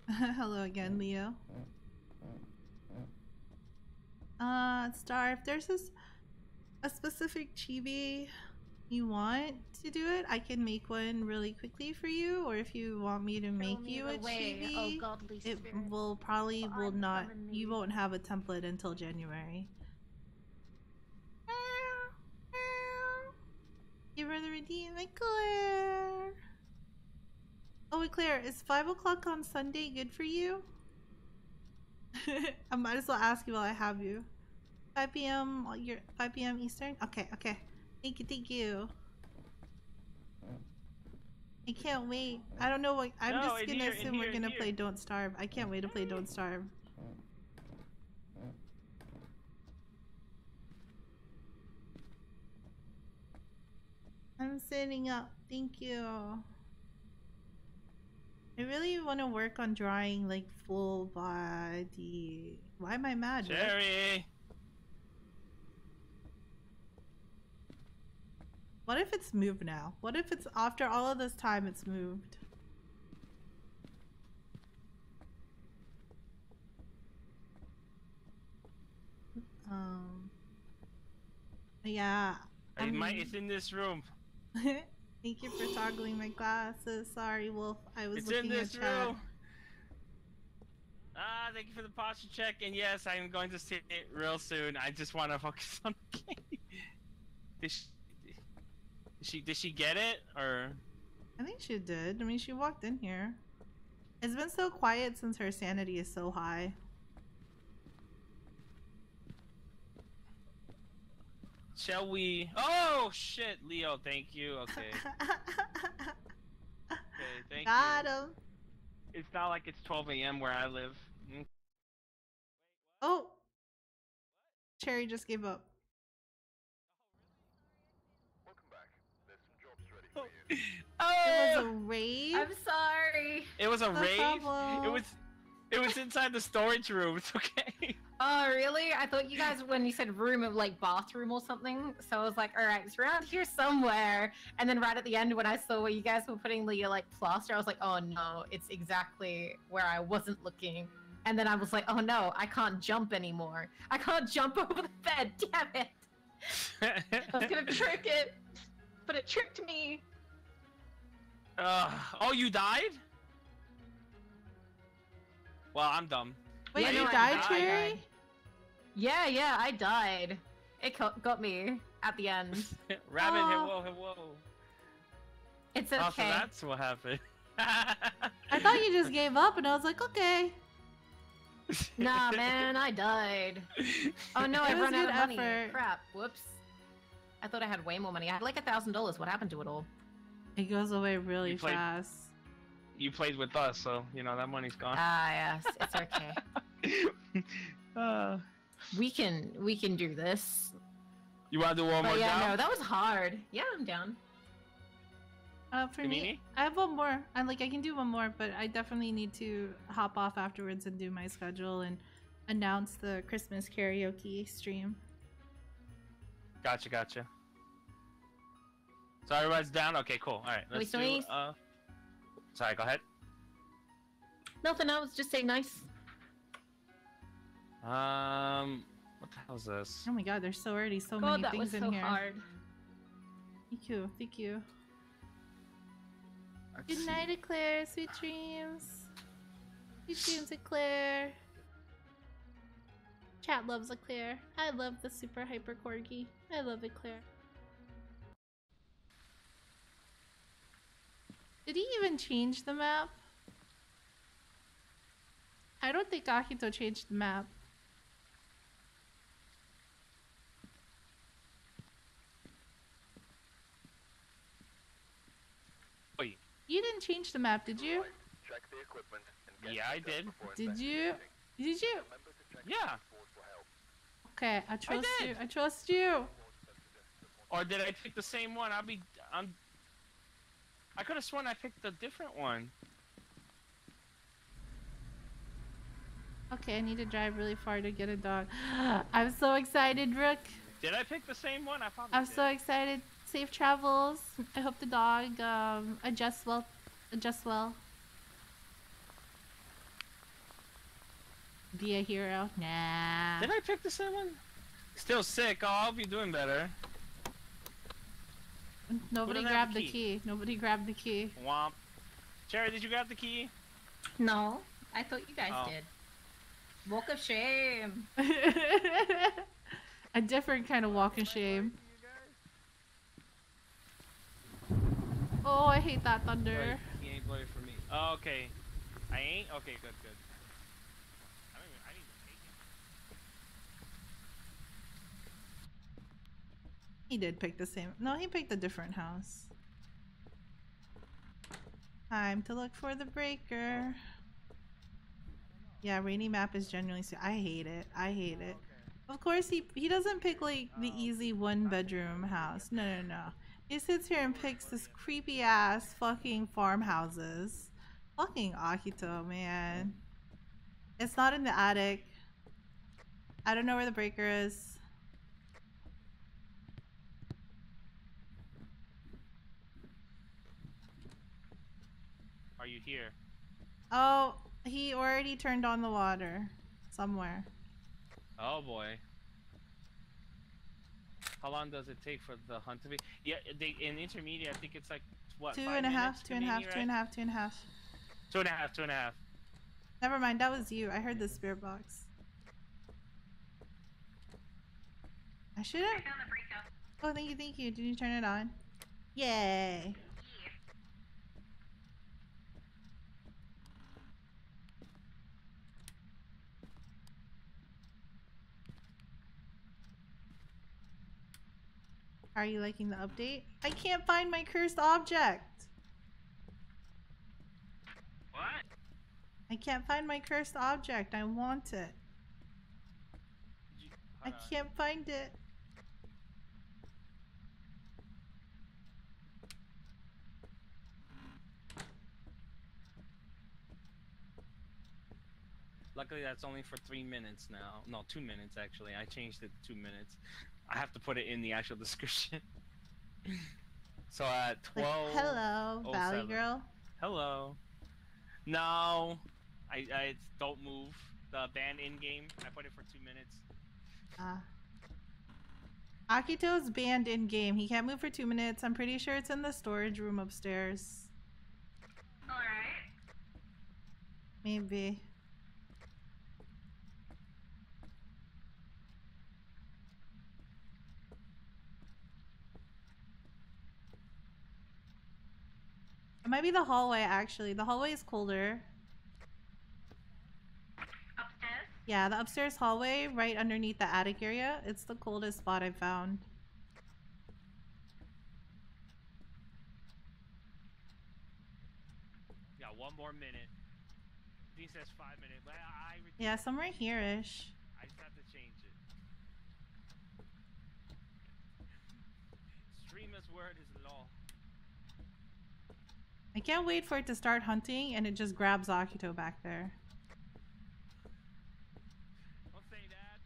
Hello again, Leo. Uh, Star, if there's this a specific chibi you want to do it, I can make one really quickly for you. Or if you want me to make you a chibi, oh godly it will probably will not. You won't have a template until January. Give her the redeem, Claire. Oh, Claire, is five o'clock on Sunday good for you? I might as well ask you while I have you. 5 p.m. Your 5 p.m. Eastern. Okay, okay. Thank you, thank you. I can't wait. I don't know what. I'm No, just gonna here, assume we're gonna here. play Don't Starve. I can't wait to play Don't Starve. I'm sitting up. Thank you. I really want to work on drawing like full body. Why am I mad? Rick? Cherry. What if it's moved now? What if it's after all of this time it's moved? Um. Yeah. Hey, I'm- Mike, it's in this room. Thank you for toggling my glasses. Sorry, Wolf. I was It's looking in this at chat. room. Ah, thank you for the posture check, and yes, I am going to see it real soon. I just want to focus on the game. Did she, did she get it or? I think she did. I mean, she walked in here. It's been so quiet since her sanity is so high. Shall we? Oh shit, Leo, thank you. Okay, okay, thank Got you. him. It's not like it's 12 a.m. where I live. Mm. Oh. Cherry just gave up. Welcome back. There's some jobs ready for you. It was Oh, a rave. I'm sorry. it was a No raid. It was, it was inside the storage room. It's okay. Oh, really? I thought you guys, when you said room, of like bathroom or something. So I was like, all right, it's around here somewhere. And then right at the end, when I saw where you guys were putting the like plaster, I was like, oh no, it's exactly where I wasn't looking. And then I was like, oh no, I can't jump anymore. I can't jump over the bed. Damn it! I was gonna trick it, but it tricked me. Uh, oh, you died? Well, I'm dumb. Wait, Yeah, you no, died, died. Cherry? Yeah, yeah, I died. It got me at the end. Rabbit, Aw. hit whoa, hit whoa. It's Oh, so that's what happened. I thought you just gave up, and I was like, okay. Nah, man, I died. Oh no, I was run out good of money. Crap. Whoops. I thought I had way more money. I had like a thousand dollars. What happened to it all? It goes away really You played- fast. you played with us, so you know that money's gone. Ah, yes, it's okay. uh, we can we can do this. you want to do one but more yeah, down? no, that was hard. Yeah, I'm down. Uh, for me, I have one more. I like I can do one more, but I definitely need to hop off afterwards and do my schedule and announce the Christmas karaoke stream. Gotcha, gotcha. So everybody's down. Okay, cool. All right, let's do. Sweet. Uh, sorry, go ahead. Nothing else. Just say nice. Um, what the hell is this? Oh my god, there's so already so God, many that things was in so here. hard. Thank you, thank you. Let's Good see. night, Eclair. Sweet dreams. Sweet dreams, Eclair. Chat loves Eclair. I love the super hyper corgi. I love Eclair. Did he even change the map? I don't think Akito changed the map. Wait, You didn't change the map, did you? Check the equipment and get Yeah, I did. Did you? Did you? Remember to check Yeah. the board for help. Okay, I trust did. you. I trust you. or did I pick the same one? I'll be. I'm. I could have sworn I picked a different one. Okay, I need to drive really far to get a dog. I'm so excited, Rook. Did I pick the same one? I probably I'm did. so excited. Safe travels. I hope the dog um, adjusts well. Adjusts well. Be a hero. Nah. Did I pick the same one? Still sick. Oh, I'll be doing better. Nobody grabbed the the key. Nobody grabbed the key. Womp. Cherry, did you grab the key? No, I thought you guys Oh. did. Walk of shame. a different kind of walk of shame. Oh, I hate that thunder. He ain't blurry for me. Oh, okay. I ain't? Okay, good, good. I don't even, I didn't even take it. He did pick the same. No, he picked a different house. Time to look for the breaker. Yeah, rainy map is generally. I hate it. I hate it. Of course, he he doesn't pick like the easy one bedroom house. No, no, no. He sits here and picks this creepy ass fucking farmhouses Fucking Akito, man. It's not in the attic. I don't know where the breaker is. Are you here? Oh, he already turned on the water somewhere. Oh boy. How long does it take for the hunt to be? Yeah, they in intermediate. I think it's like what? Two five and a half, minutes, two and a half, Kamini, two and a right? half, two and a half. Two and a half, two and a half. Never mind, that was you. I heard the spirit box. I should have. found the breakup. Oh, thank you, thank you. Did you turn it on? Yay. Are you liking the update? I can't find my cursed object. What? I can't find my cursed object. I want it. You, I on. can't find it. Luckily, that's only for three minutes now. No, two minutes actually. I changed it to two minutes. I have to put it in the actual description. so at Like, twelve. hello, Valley Girl. Hello. No, I, I don't move the band in game. I put it for two minutes. Ah. Akito's banned in game. He can't move for two minutes. I'm pretty sure it's in the storage room upstairs. Alright. Maybe. It might be the hallway actually. The hallway is colder. Upstairs? Yeah, the upstairs hallway right underneath the attic area. It's the coldest spot I've found. Yeah, one more minute. He says five minutes. But I, I Yeah, somewhere here-ish. I just have to change it. Streamer's word is law. I can't wait for it to start hunting and it just grabs Akito back there. Don't say that.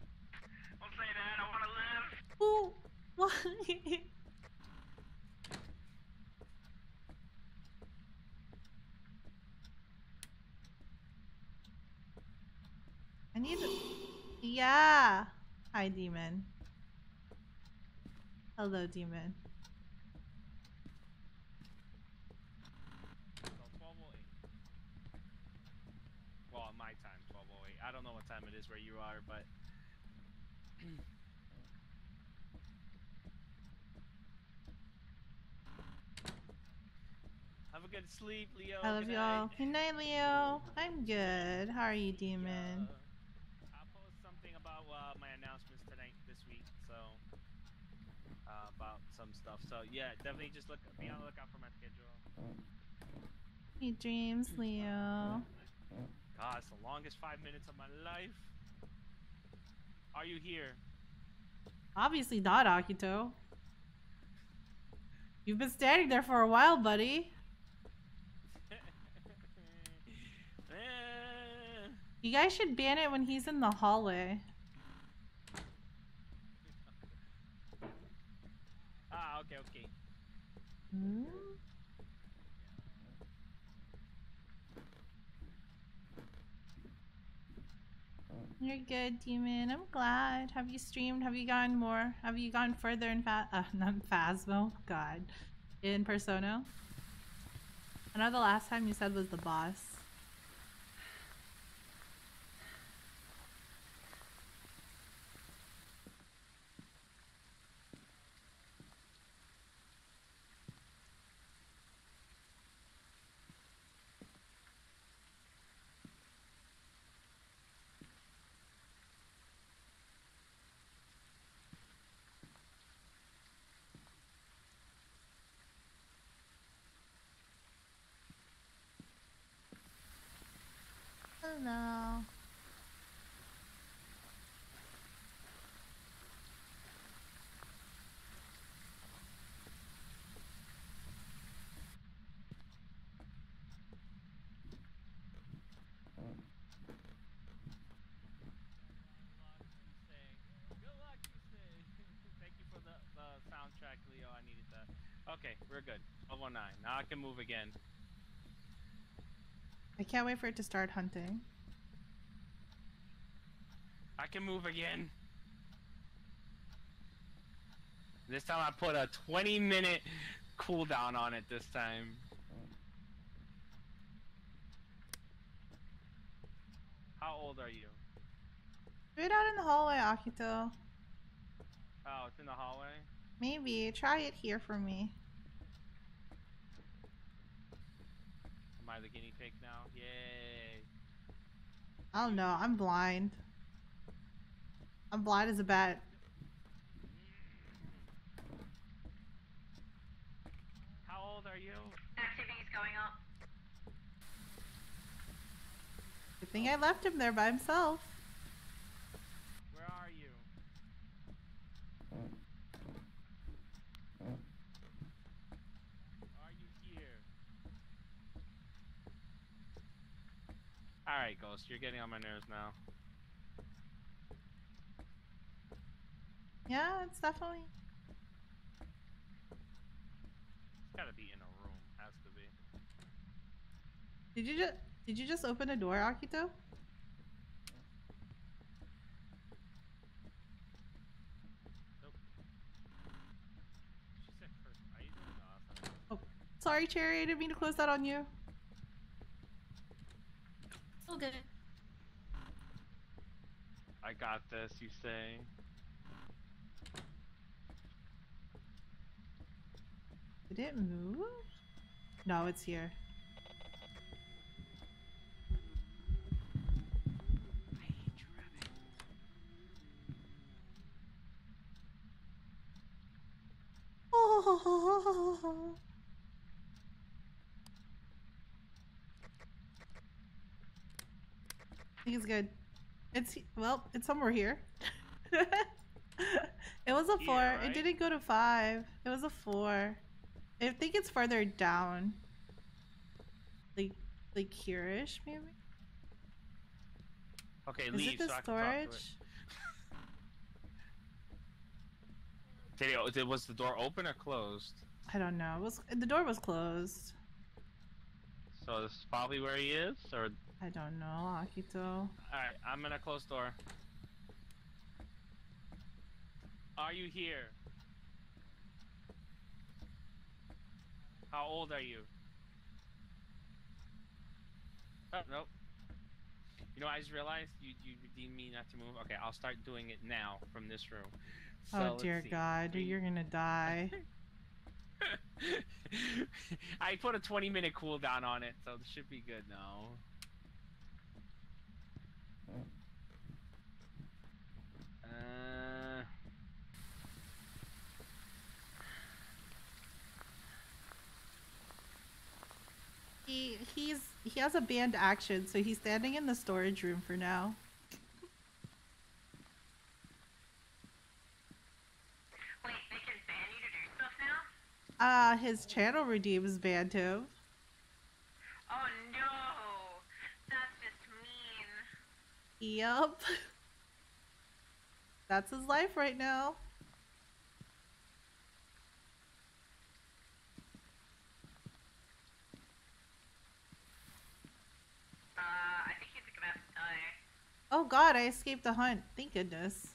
Don't say that. I want to live. Ooh, why? I need. Yeah! Hi, demon. Hello, demon. So 1208. Well, my time, 1208. I don't know what time it is where you are, but. Have a good sleep, Leo. I love Good y'all. night. Good night, Leo. I'm good. How are you, demon? Yeah, I'll post something about uh, my announcements tonight this week, so uh, about some stuff. So yeah, definitely just look be on the lookout for my schedule. Sweet dreams, Leo. God, it's the longest five minutes of my life. Are you here? Obviously not, Akito. You've been standing there for a while, buddy. Eh. You guys should ban it when he's in the hallway. ah, okay, okay. Hmm? You're good, demon. I'm glad. Have you streamed? Have you gone more? Have you gone further in fa- uh, not Phasmo? God, in Persona. I know the last time you said was the boss. don't know. soundtrack, Leo. I needed that. Okay, we're good. 019. Now I can move again. I can't wait for it to start hunting. I can move again. This time I put a 20 minute cooldown on it this time. How old are you? Do it out in the hallway, Akito. Oh, it's in the hallway? Maybe. Try it here for me. Am I the guinea pig now? Yay. I don't know. I'm blind. I'm blind as a bat. How old are you? Activity's going up. Good thing I left him there by himself. Where are you? Are you here? Alright, Ghost, you're getting on my nerves now. Yeah, it's definitely. It's gotta be in a room. Has to be. Did you just did you just open a door, Akito? Nope. She said first item? No, that's not it. Sorry, Cherry. I didn't mean to close that on you. Still good. I got this, you say? Did it move? No, it's here. I hate you, Oh. I think it's good. It's well, it's somewhere here. it was a four. right? It didn't go to five. It was a four. I think it's farther down. Like, like here-ish, maybe. Okay, Is leave it the so I can talk to it. storage? Did it, was the door open or closed? I don't know. It was the door was closed. So this is probably where he is, or I don't know, Akito. Alright, I'm gonna close door. Are you here? How old are you? Oh, nope. You know, I just realized you, you redeemed me not to move. Okay, I'll start doing it now from this room. Oh, so, oh dear. God, Three- you're gonna die. I put a 20 minute cooldown on it, so it should be good now. Uh, He he's he has a banned action, so he's standing in the storage room for now. Wait, they can ban you to do stuff now? Uh his channel redeems banned too. Oh no! That's just mean. Yup. That's his life right now. Uh, I think he's about to die. Oh god, I escaped the hunt. Thank goodness.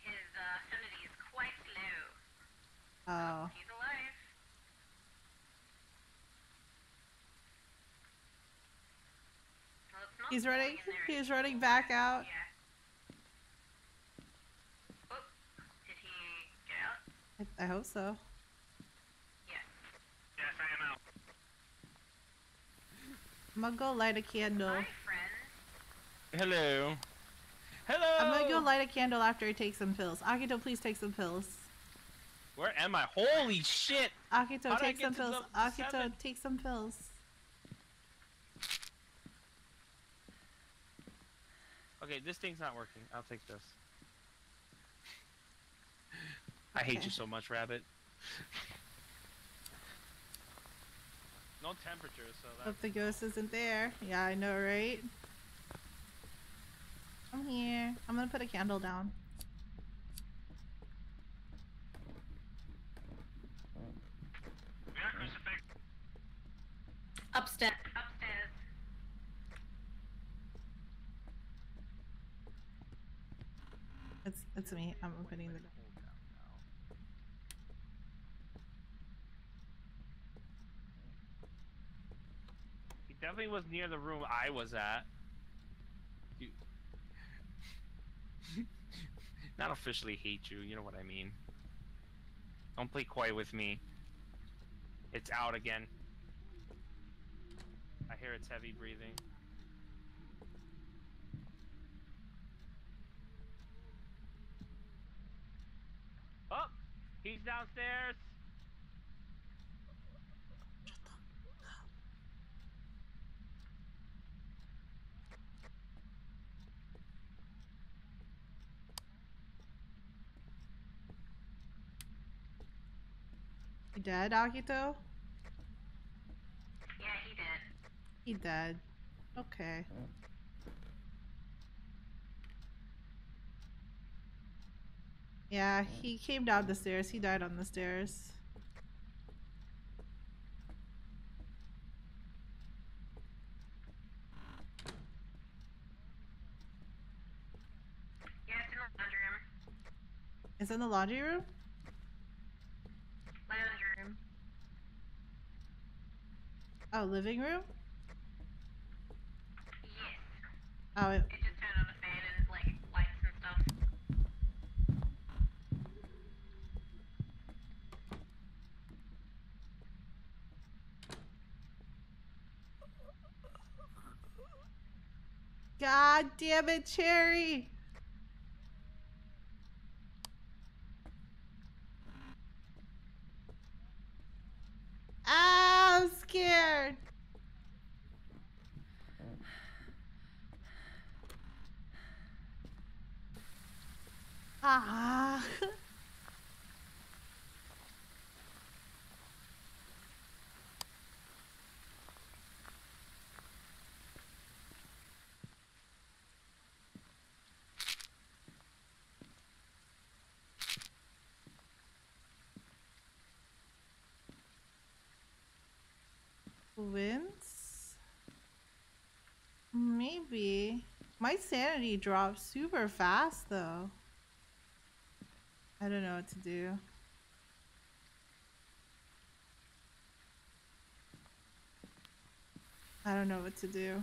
His uh, sanity is quite low. Oh. He's alive. Well, He's running he's running back out. Yeah. Oh, did he get out? I, I hope so. Yes. yes, I am out. I'm gonna go light a candle. Hi. Hello. Hello. I'm gonna go light a candle after I take some pills. Akito, please take some pills. Where am I? Holy shit! Akito, How take some pills. the- the Akito, seven? take some pills. Okay, this thing's not working. I'll take this. I hate Okay. you so much, Rabbit. No temperature, so that's... Hope the ghost isn't there. Yeah, I know, right? I'm here. I'm gonna put a candle down. Upstairs. Upstairs. It's, it's me. I'm opening the door. Definitely was near the room I was at. You... Not officially hate you, you know what I mean. Don't play coy with me. It's out again. I hear it's heavy breathing. Oh! He's downstairs! You dead, Akito? Yeah, he did. He dead. Okay. Yeah, he came down the stairs. He died on the stairs. Yeah, it's in the laundry room. It's in the laundry room? Lounge room. Oh, living room? Yes. Oh, it, It just turned on the fan and like lights and stuff. God damn it, Cherry! Ah, I'm scared. Ah. Wins? Maybe. My sanity drops super fast though. I don't know what to do. I don't know what to do.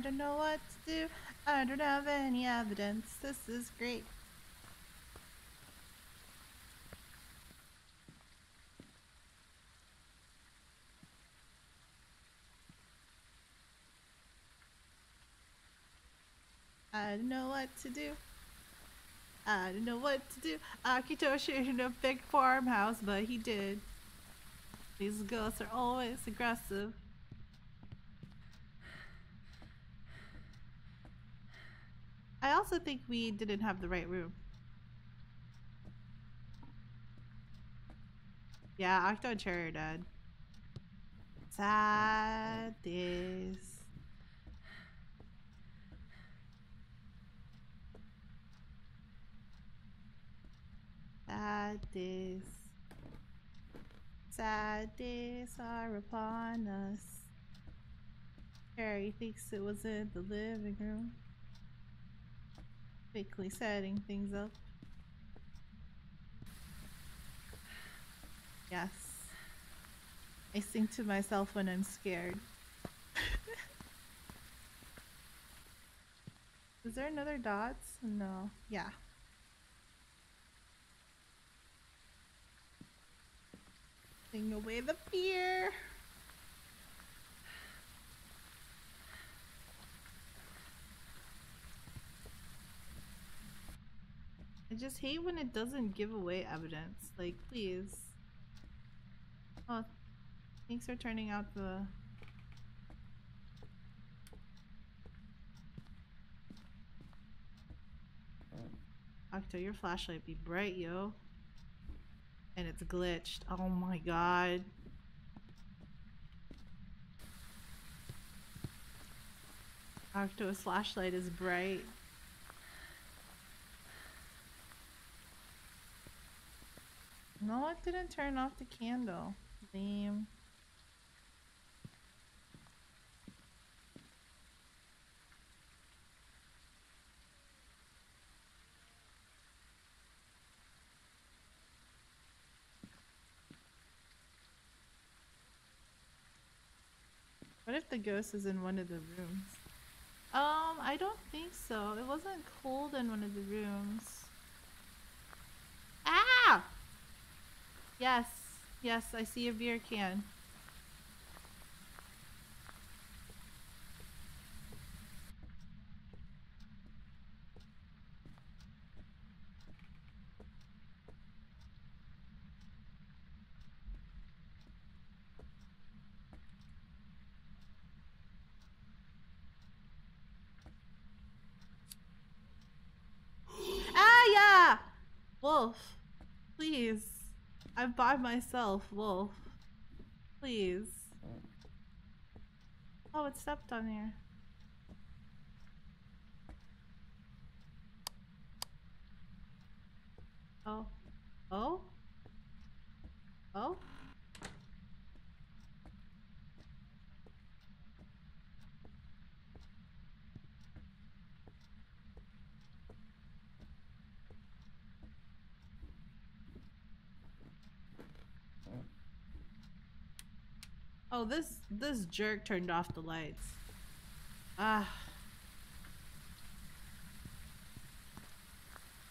I don't know what to do. I don't have any evidence. This is great. I don't know what to do. I don't know what to do. Akito shouldn't have big farmhouse, but he did. These ghosts are always aggressive. I also think we didn't have the right room. Yeah, Octo and Cherry are dead. Sad days. Sad days. Sad days are upon us. Cherry thinks it was in the living room quickly setting things up. Yes. I sing to myself when I'm scared. Is there another dots? No. Yeah. Sing away the fear. I just hate when it doesn't give away evidence. Like, please. Oh, thanks for turning out the. Octo, your flashlight be bright, yo. And it's glitched. Oh my god. Octo's flashlight is bright. No, it didn't turn off the candle. Lame. What if the ghost is in one of the rooms? Um, I don't think so. It wasn't cold in one of the rooms. Ah! Yes, yes, I see a beer can. ah, yeah! Wolf, please. I'm by myself, Wolf. Please. Oh, it stepped on here. Oh. Oh? Oh? Oh, this this jerk turned off the lights. Ah.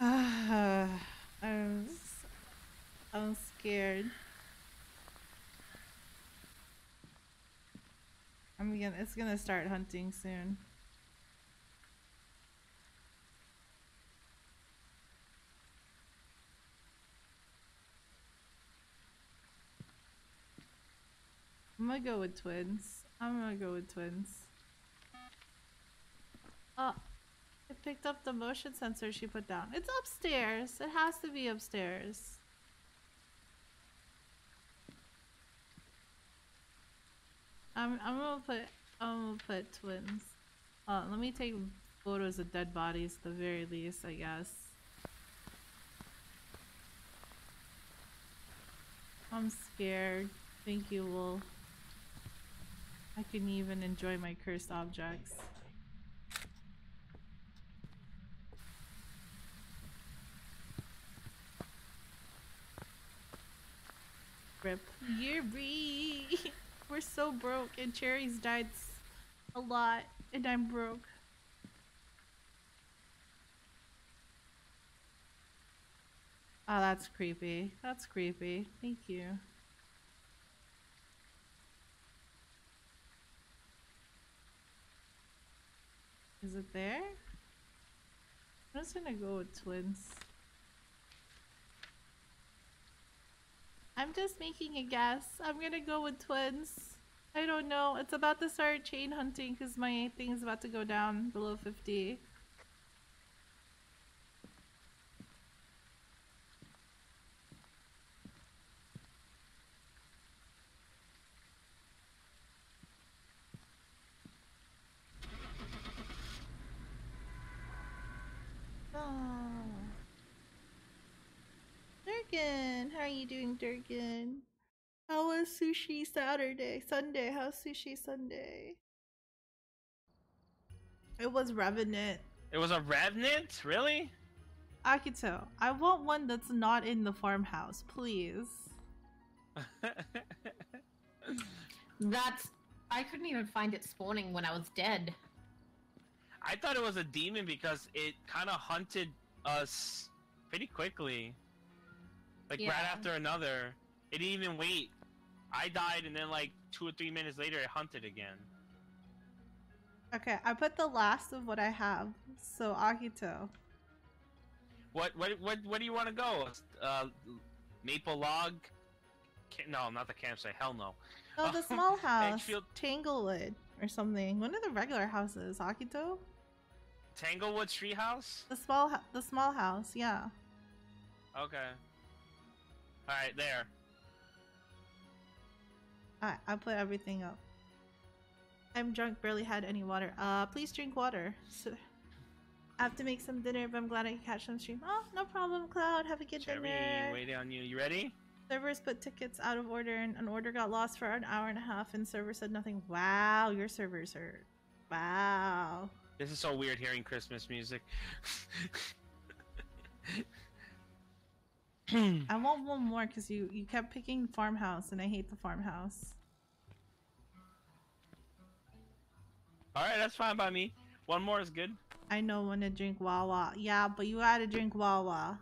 Ah. I'm I'm scared. I'm gonna it's gonna start hunting soon. I'm gonna go with twins. I'm gonna go with twins. Oh, I picked up the motion sensor she put down. It's upstairs. It has to be upstairs. I'm I'm gonna put I'm gonna put twins. Uh, let me take photos of dead bodies at the very least, I guess. I'm scared. Thank you, Wolf. I can even enjoy my cursed objects. Rip. Yuri! We're so broke and Cherry's died a lot and I'm broke. Oh, that's creepy. That's creepy. Thank you. Is it there? I'm just gonna go with twins. I'm just making a guess. I'm gonna go with twins. I don't know. It's about to start chain hunting because my thing is about to go down below 50. Oh. Durgan, how are you doing, Durgan? How was sushi Saturday? Sunday? How's sushi Sunday? It was Revenant. It was a revenant, really? Akito, I want one that's not in the farmhouse, please. That's. I couldn't even find it spawning when I was dead. I thought it was a demon because it kind of hunted us pretty quickly. Like right after another. It didn't even wait. I died and then like two or three minutes later it hunted again. Okay, I put the last of what I have. So Akito. What what what what do you want to go? Uh, Maple Lodge? No, not the campsite. Hell no. Oh, the small house. Edgefield- Tanglewood or something. One of the regular houses, Akito. Tanglewood Treehouse? The small, hou- the small house. Yeah. Okay. All right, there. I I put everything up. I'm drunk, barely had any water. Uh, please drink water. So, I have to make some dinner, but I'm glad I could catch some stream. Oh, no problem, Cloud. Have a good Cherry, dinner. waiting on you. You ready? Servers put tickets out of order, and an order got lost for an hour and a half, and server said nothing. Wow, your servers are. Wow. This is so weird hearing Christmas music. I want one more because you you kept picking farmhouse, and I hate the farmhouse. All right, that's fine by me. One more is good. I know when to drink Wawa. Yeah, but you gotta drink Wawa.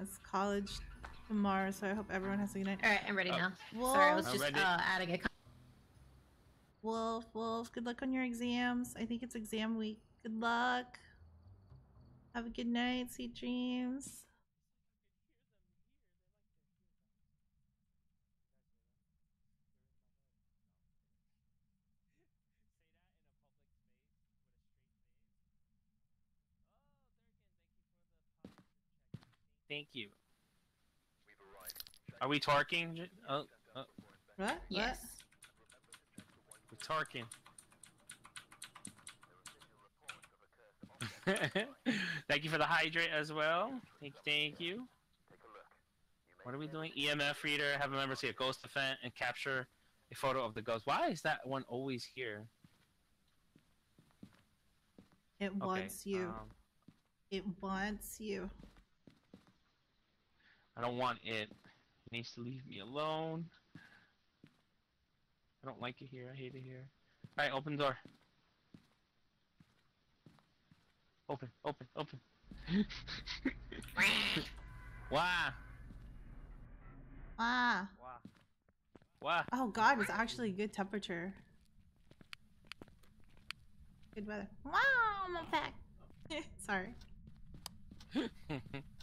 It's college tomorrow, so I hope everyone has a good night. All right, I'm ready Oh. now. Wolf, Sorry, I was I'm just uh, adding a. Wolf, Wolf, good luck on your exams. I think it's exam week. Good luck. Have a good night. Sweet dreams. Thank you. We've arrived. Are we talking? J- Oh, oh, What? Yes. we're talking. thank you for the hydrate as well. Thank you. Thank you. Take a look. You What are we doing? EMF reader. Have a member see a ghost event and capture a photo of the ghost. Why is that one always here? It Okay, wants you. um, It wants you. I don't want it. Needs to leave me alone. I don't like it here. I hate it here. Alright, open door. Open, open, open. Why? Ah. Why? Why? Oh god, it's actually good temperature. Good weather. Wow, I'm back. Sorry.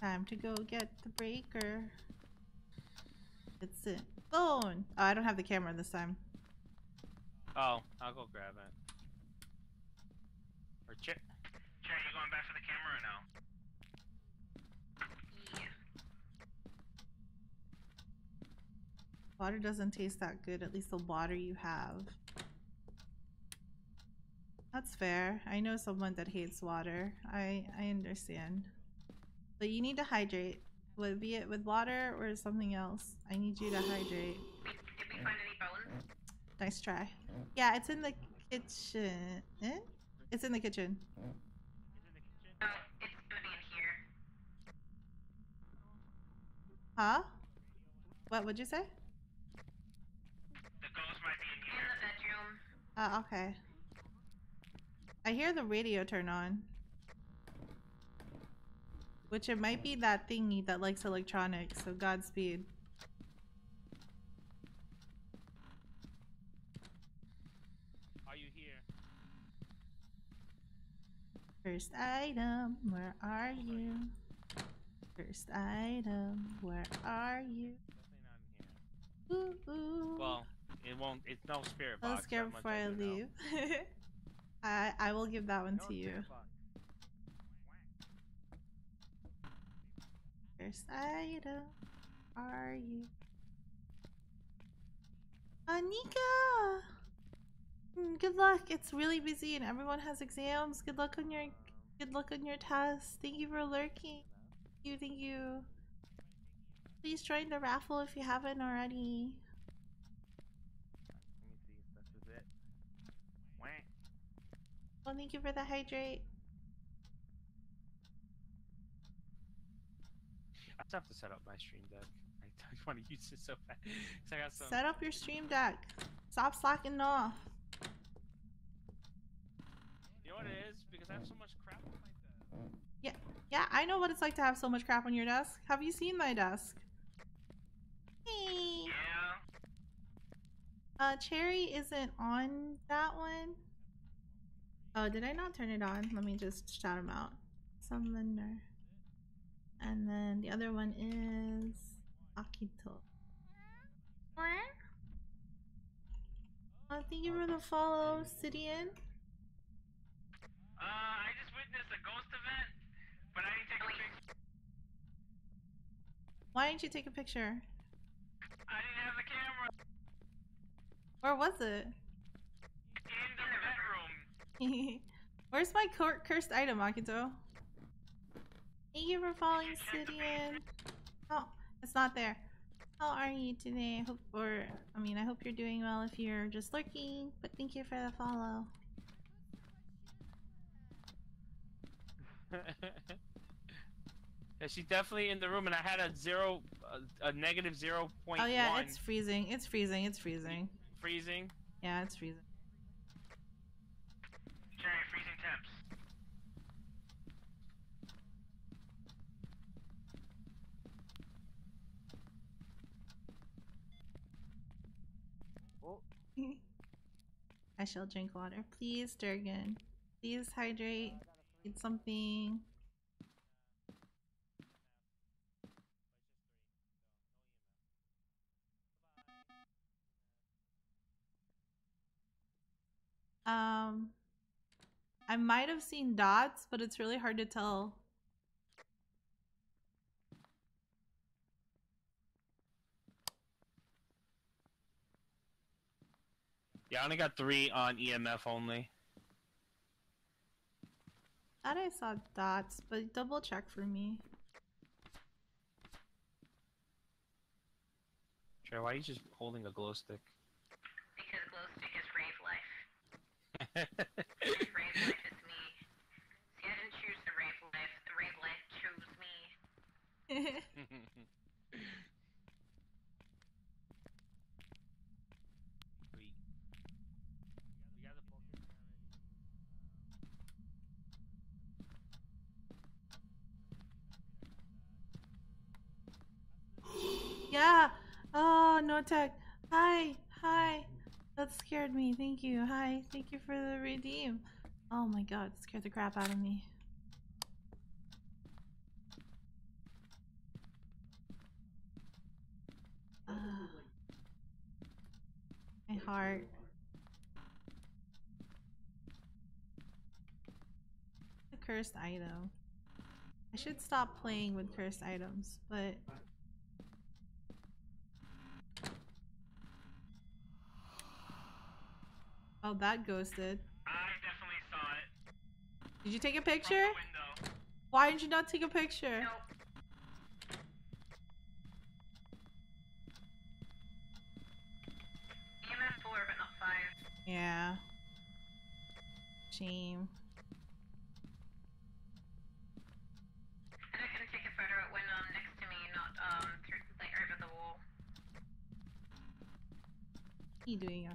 Time to go get the breaker. It's it. Phone. Oh, I don't have the camera this time. oh, I'll go grab it. Or Chair. Chair, you going back for the camera or no? Water doesn't taste that good, at least the water you have. That's fair. I know someone that hates water. I I understand. But you need to hydrate. Would be it with water or something else? I need you to hydrate. Did we find any bones? Nice try. Yeah, it's in the kitchen. Eh? It's in the kitchen. Oh, it's gonna in here. Huh? What would you say? The ghost might be in In the bedroom. Uh, okay. I hear the radio turn on. Which it might be that thingy that likes electronics, so Godspeed. Are you here? First item, where are you? First item, where are you? Definitely not in here. Ooh, ooh. Well, it won't. It's no spirit box. that much before I leave. I I will give that one to you. box. Persaida, are you? Anika! Hmm, good luck. It's really busy and everyone has exams. Good luck on your good luck on your test. Thank you for lurking. Thank you, thank you. Please join the raffle if you haven't already. Well, thank you for the hydrate. I just have to set up my stream deck. I don't want to use it so bad. I got some. Set up your stream deck. Stop slacking off. You know what it is? Because I have so much crap on my desk. Yeah, I know what it's like to have so much crap on your desk. Have you seen my desk? Hey. Yeah. Uh, Cherry isn't on that one. Oh, did I not turn it on? Let me just shout him out. Summoner. And then the other one is Akito. Uh, thank you for the follow, Sidian. Uh, I just witnessed a ghost event, but I didn't take a picture. Why didn't you take a picture? I didn't have the camera Where was it? in the bedroom. Where's my cur- cursed item, Akito? Thank you for following Sidian. Oh, it's not there. How are you today? I hope, or I mean, I hope you're doing well if you're just lurking. But thank you for the follow. yeah, she's definitely in the room, and I had a zero, a, a negative zero point Oh one yeah, it's freezing. It's freezing. It's freezing. freezing. Yeah, it's freezing. I shall drink water. Please, Durgan. Please hydrate. Eat something. Um, I might have seen dots, but it's really hard to tell. Yeah, I only got three on EMF only. Thought I saw dots, but double check for me. Cherry, why are you just holding a glow stick? Because glow stick is rave life. Rave life is me. See, I didn't choose the rave life. The rave life chose me. Sweet. We got the focus. Yeah. Oh, no tech. Hi. Hi. That scared me. Thank you. Hi. Thank you for the redeem. Oh my god, scared the crap out of me. Ah. my heart. Cursed item. I should stop playing with cursed items, but Oh, that ghosted. I definitely saw it. Did you take a picture? Why didn't you not take a picture? Nope. EMF 4, but not 5. Yeah. Shame. I a photo. It went um, next to me, not um, through, like over the wall. What are you doing?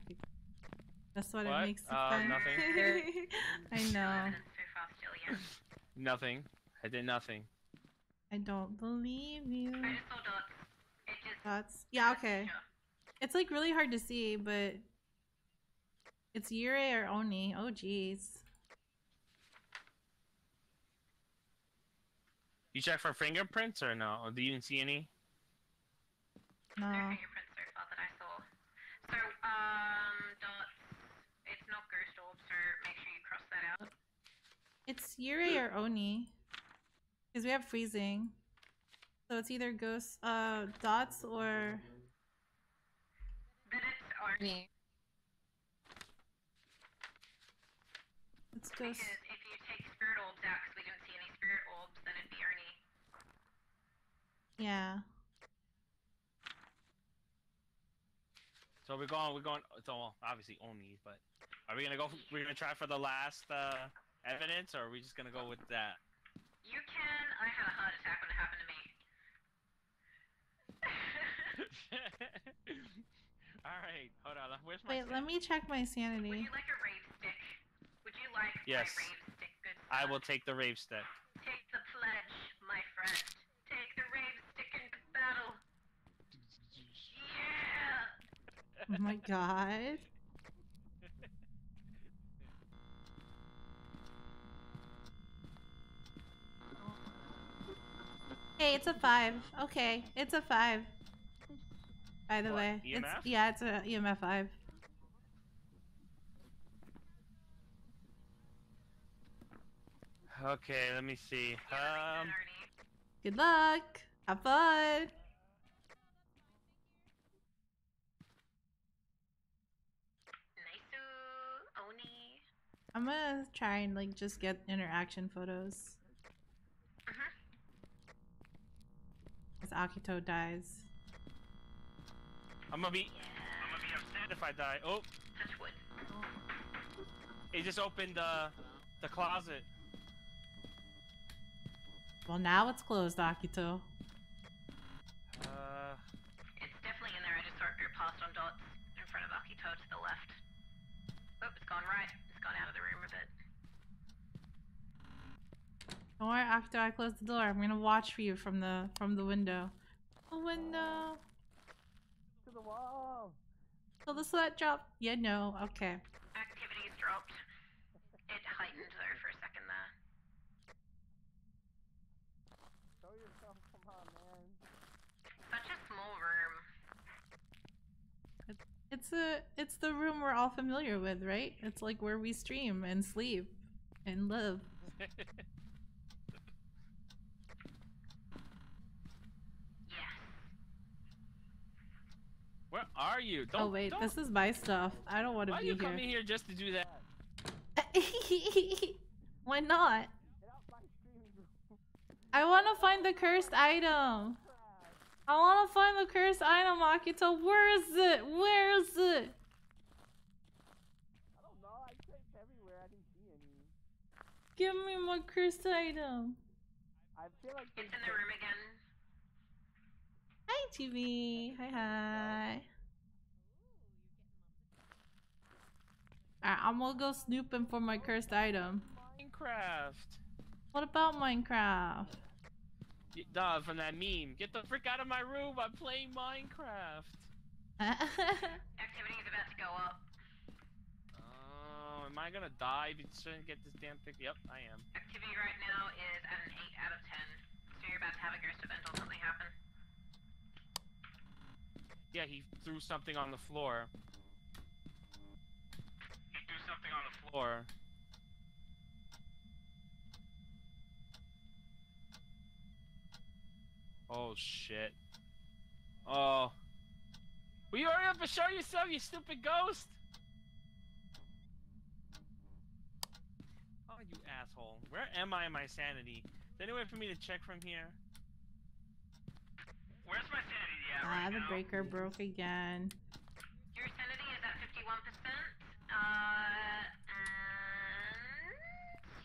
That's what, What? it makes it Uh, fun. nothing. I know. evidence so far still, yeah. Nothing. I did nothing. I don't believe you. I just saw dots. It just. That's yeah, okay. Sure. It's like really hard to see, but it's Yurei or Oni. Oh jeez. You check for fingerprints or no? Or do you didn't see any? No. No fingerprints so far that I saw. So, um, dots. It's not ghost orb, so make sure you cross that out. It's Yurei or Oni. Because we have freezing. So it's either ghost uh dots or Then it's Oni. it's ghost Because if you take spirit orbs out, because we didn't see any spirit orbs, then it'd be Oni. yeah. So we're going. We're going. So well, obviously only, but Are we gonna go? We're gonna try for the last uh, evidence, or are we just gonna go with that? You can. I had a heart attack when it happened to me. All right, hold on. Where's my? Wait, let me check my sanity. Would you like a rave stick? Would you like Yes. my rave stick, good I will take the rave stick. Take the pledge, my friend. Take the rave stick into battle. Yeah! Oh my god. Hey, it's a five. Okay, it's a five. By the What, way, it's yeah, it's a EMF five. Okay, let me see. Um, makes sense, Oni. Good luck. Have fun. I'm gonna try and like just get interaction photos. Uh-huh. As Akito dies. I'm gonna be. I'm gonna be upset if I die. Oh, Touch wood. it just opened uh, the closet. Well, now it's closed, Akito. Uh, It's definitely in there. I just saw your passed on dots in front of Akito to the left. Oh, it's gone right. It's gone out of the room a bit. Don't worry, Akito. I close the door. I'm gonna watch for you from the from the window. The window. to the wall. Till the sweat drop. Yeah, no. Okay. Activities dropped. It heightened there for a second there. Show yourself, come on, man. Such a small room. It's a it's the room we're all familiar with, right? It's like where we stream and sleep and live. Where are you? Oh, don't, oh wait, don't, this is my stuff. I don't want to be here. Why be you here. coming here just to do that? Why not? I want to find the cursed item. I want to find the cursed item, Akito. Where is it? Where is it? I don't know. I checked everywhere. I didn't see any. Give me my cursed item. I feel like It's in the room again. Hi, TV. Hi, hi. Alright, I'm gonna go snooping for my cursed item. Minecraft. What about Minecraft? Y- Duh, from that meme. Get the frick out of my room. I'm playing Minecraft. Activity is about to go up. Oh, am I gonna die if you shouldn't get this damn pic? Yep, I am. Activity right now is at an 8 out of 10. So you're about to have a ghost event or something happen. Yeah, he threw something on the floor. He threw something on the floor. Oh shit. Oh. Will you hurry up and show yourself, you stupid ghost? Oh, you asshole. Where am I in my sanity? Is there any way for me to check from here? Where's my sanity at ah, right the now? breaker broke again. Your sanity is at 51%. Uh, and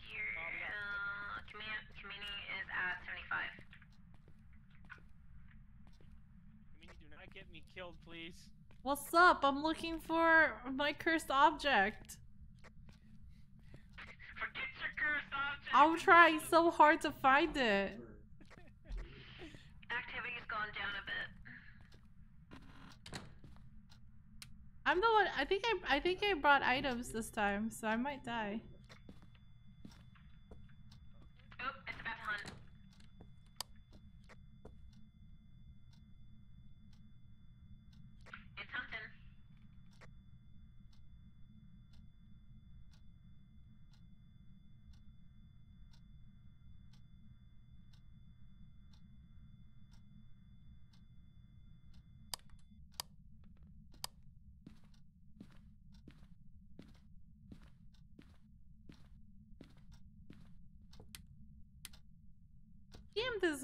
your uh, commu- community is at 75. Kamini, do not get me killed, please. What's up? I'm looking for my cursed object. Forget your cursed object! I'm trying so hard to find it. Activity's gone down a bit. I'm the one. I think I. I think I brought items this time, so I might die.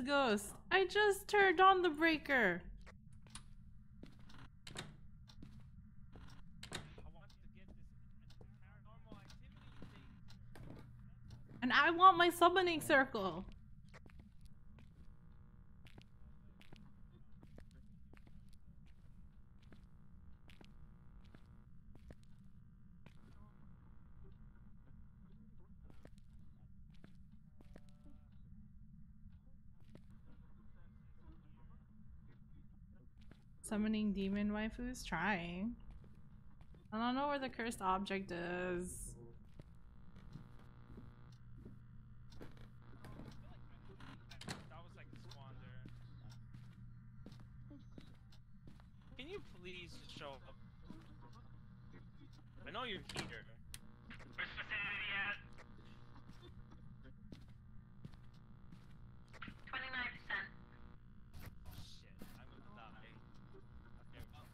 Ghost. I just turned on the breaker. And I want my summoning circle. Summoning demon waifus? Trying. I don't know where the cursed object is. Can you please show up? I know you're here. Where's vicinity at? 29%. Shit, I'm gonna die. Okay, well.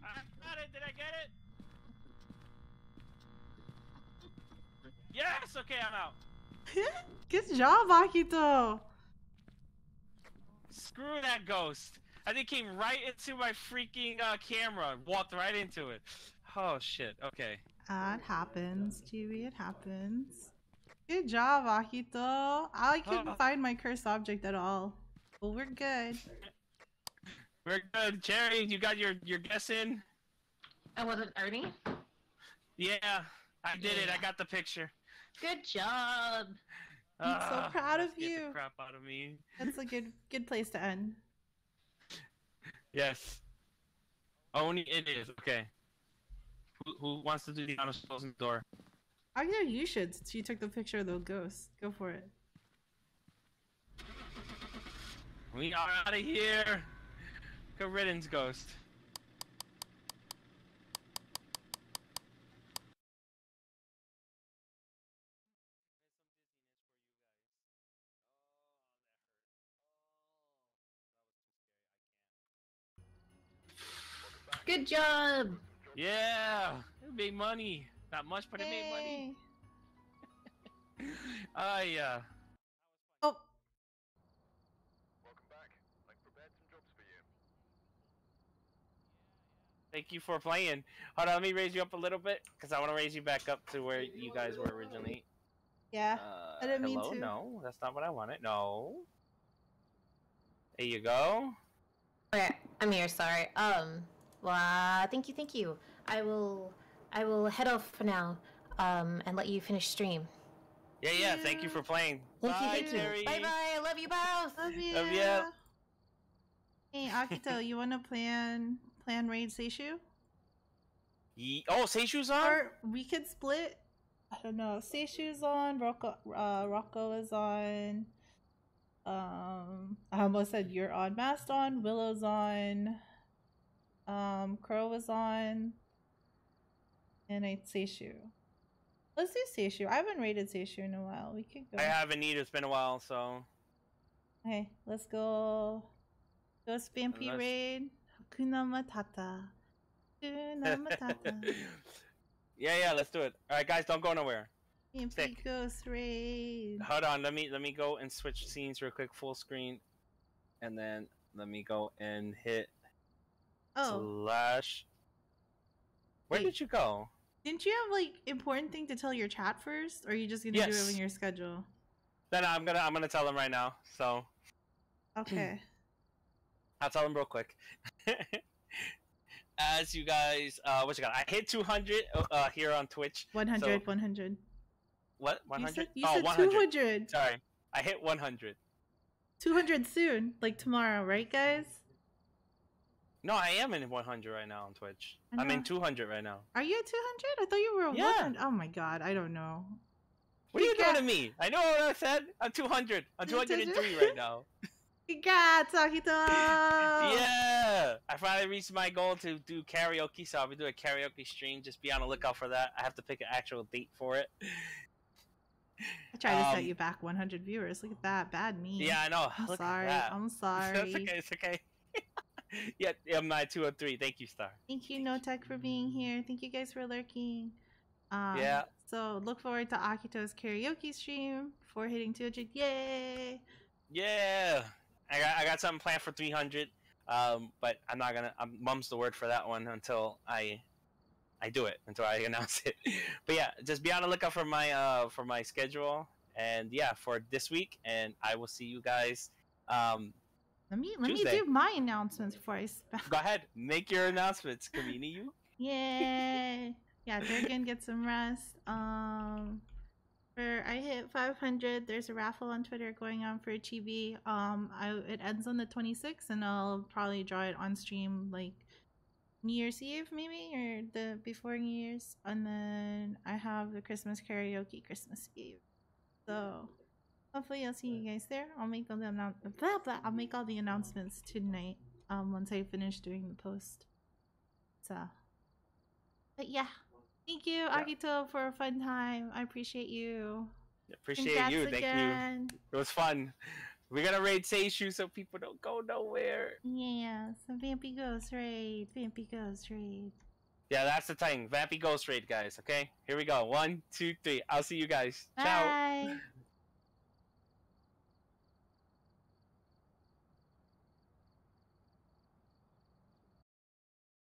I got it. Did I get it? Yes. Okay, I'm out. Good job, Akito! Screw that ghost. I think came right into my freaking uh, camera. Walked right into it. Oh shit. Okay. Ah, it happens, Chibi, it happens. Good job, Akito. I couldn't Oh. find my cursed object at all. But we're good. We're good. Jerry, you got your your guess in? And was it Oni? Yeah, I did it. I got the picture. Good job. I'm so Ah, proud of scared the you. crap out of me. That's a good good place to end. Yes. Only it is. Okay. Who, who wants to do the honest closing the door? Akito, you should since you took the picture of the ghost. Go for it. We are out of here. Good riddance, ghost. Good job. Yeah, it made money. Not much, but it made money. Yay. Ah, yeah. Oh, Welcome back. I've prepared some jobs for you. Thank you for playing. Hold on, let me raise you up a little bit because I want to raise you back up to where you guys were originally. yeah. Uh, I didn't mean hello? to. No, that's not what I wanted. No. There you go. Okay, I'm here. Sorry. Um. Well, uh, thank you, thank you. I will, I will head off for now. Um, and let you finish stream. Yeah, yeah. Thank you for playing. Thank you, Bye, thank Terry. you. Bye bye. I love you both. Love you. Love ya. Hey, Akito, you want to plan plan raid Seishu? Ye- oh, Seishu's on. Or we could split. I don't know. Seishu's on. Rocco, uh, Rocco is on. Um, I almost said you're on. Mastodon. Willow's on. Um, Crow was on. And I Seishu. Let's do Seishu. I haven't raided Seishu in a while. We could go. I haven't either. It's been a while, so. Okay, let's go. Go Spampy Unless- raid. Hakuna Matata. Hakuna Matata. yeah, yeah. Let's do it. All right, guys, don't go nowhere. Spampy Ghost raid. Hold on. Let me let me go and switch scenes real quick, full screen, and then let me go and hit Oh, slash. Where Wait. did you go? didn't you have like important thing to tell your chat first, or are you just gonna do it Yes. in your schedule? Then I'm gonna I'm gonna tell them right now. So Okay. I'll tell them real quick. As you guys, uh, what you got? I hit 200 uh, here on Twitch. 100, So- 100. What? You said, you oh, said 100. 200. Sorry, I hit 100. 200 soon, like tomorrow, right, guys? No, I am in 100 right now on Twitch. I I'm in 200 right now. Are you at 200? I thought you were Yeah. 100. Oh my god, I don't know. What are you doing Congrats. to me? I know what I said. I'm 200. I'm 203 right now. Yeah, I finally reached my goal to do karaoke, so I'll be doing a karaoke stream. Just be on the lookout for that. I have to pick an actual date for it. I tried to set Um, you back 100 viewers. Look at that. Bad me. Yeah, I know. I'm Look sorry. I'm It's sorry. okay. It's okay. yeah, I'm not 203. Thank you, Star. Thank you, No Tech, for being here. Thank you guys for lurking. Um, Yeah. So look forward to Akito's karaoke stream for hitting 200. Yay! Yeah, I got I got something planned for 300. Um, but I'm not gonna. I'm mum's the word for that one until I I do it until I announce it. but yeah, just be on the lookout for my uh for my schedule and yeah for this week, and I will see you guys. Um, Let me let Tuesday. me do my announcements before I spell. go ahead, make your announcements, Kamini. You. Yay! Yeah, Durgan get some rest. Um, for I hit 500. There's a raffle on Twitter going on for Chibi. Um, I it ends on the 26th, and I'll probably draw it on stream like New Year's Eve, maybe or the before New Year's, and then I have the Christmas karaoke Christmas Eve. So hopefully I'll see you guys there. I'll make all the announce- blah, blah, I'll make all the announcements tonight. Um, once I finish doing the post. So, but yeah, thank you, Yeah. Akito, for a fun time. I appreciate you. Appreciate Congrats you. Thank you. It was fun. We're gonna raid Seishu so people don't go nowhere. Yeah, some Vampy Ghost Raid. Vampy Ghost Raid. Yeah, that's the thing. Vampy Ghost Raid, guys. Okay, here we go. One, two, three. I'll see you guys. Ciao. Bye.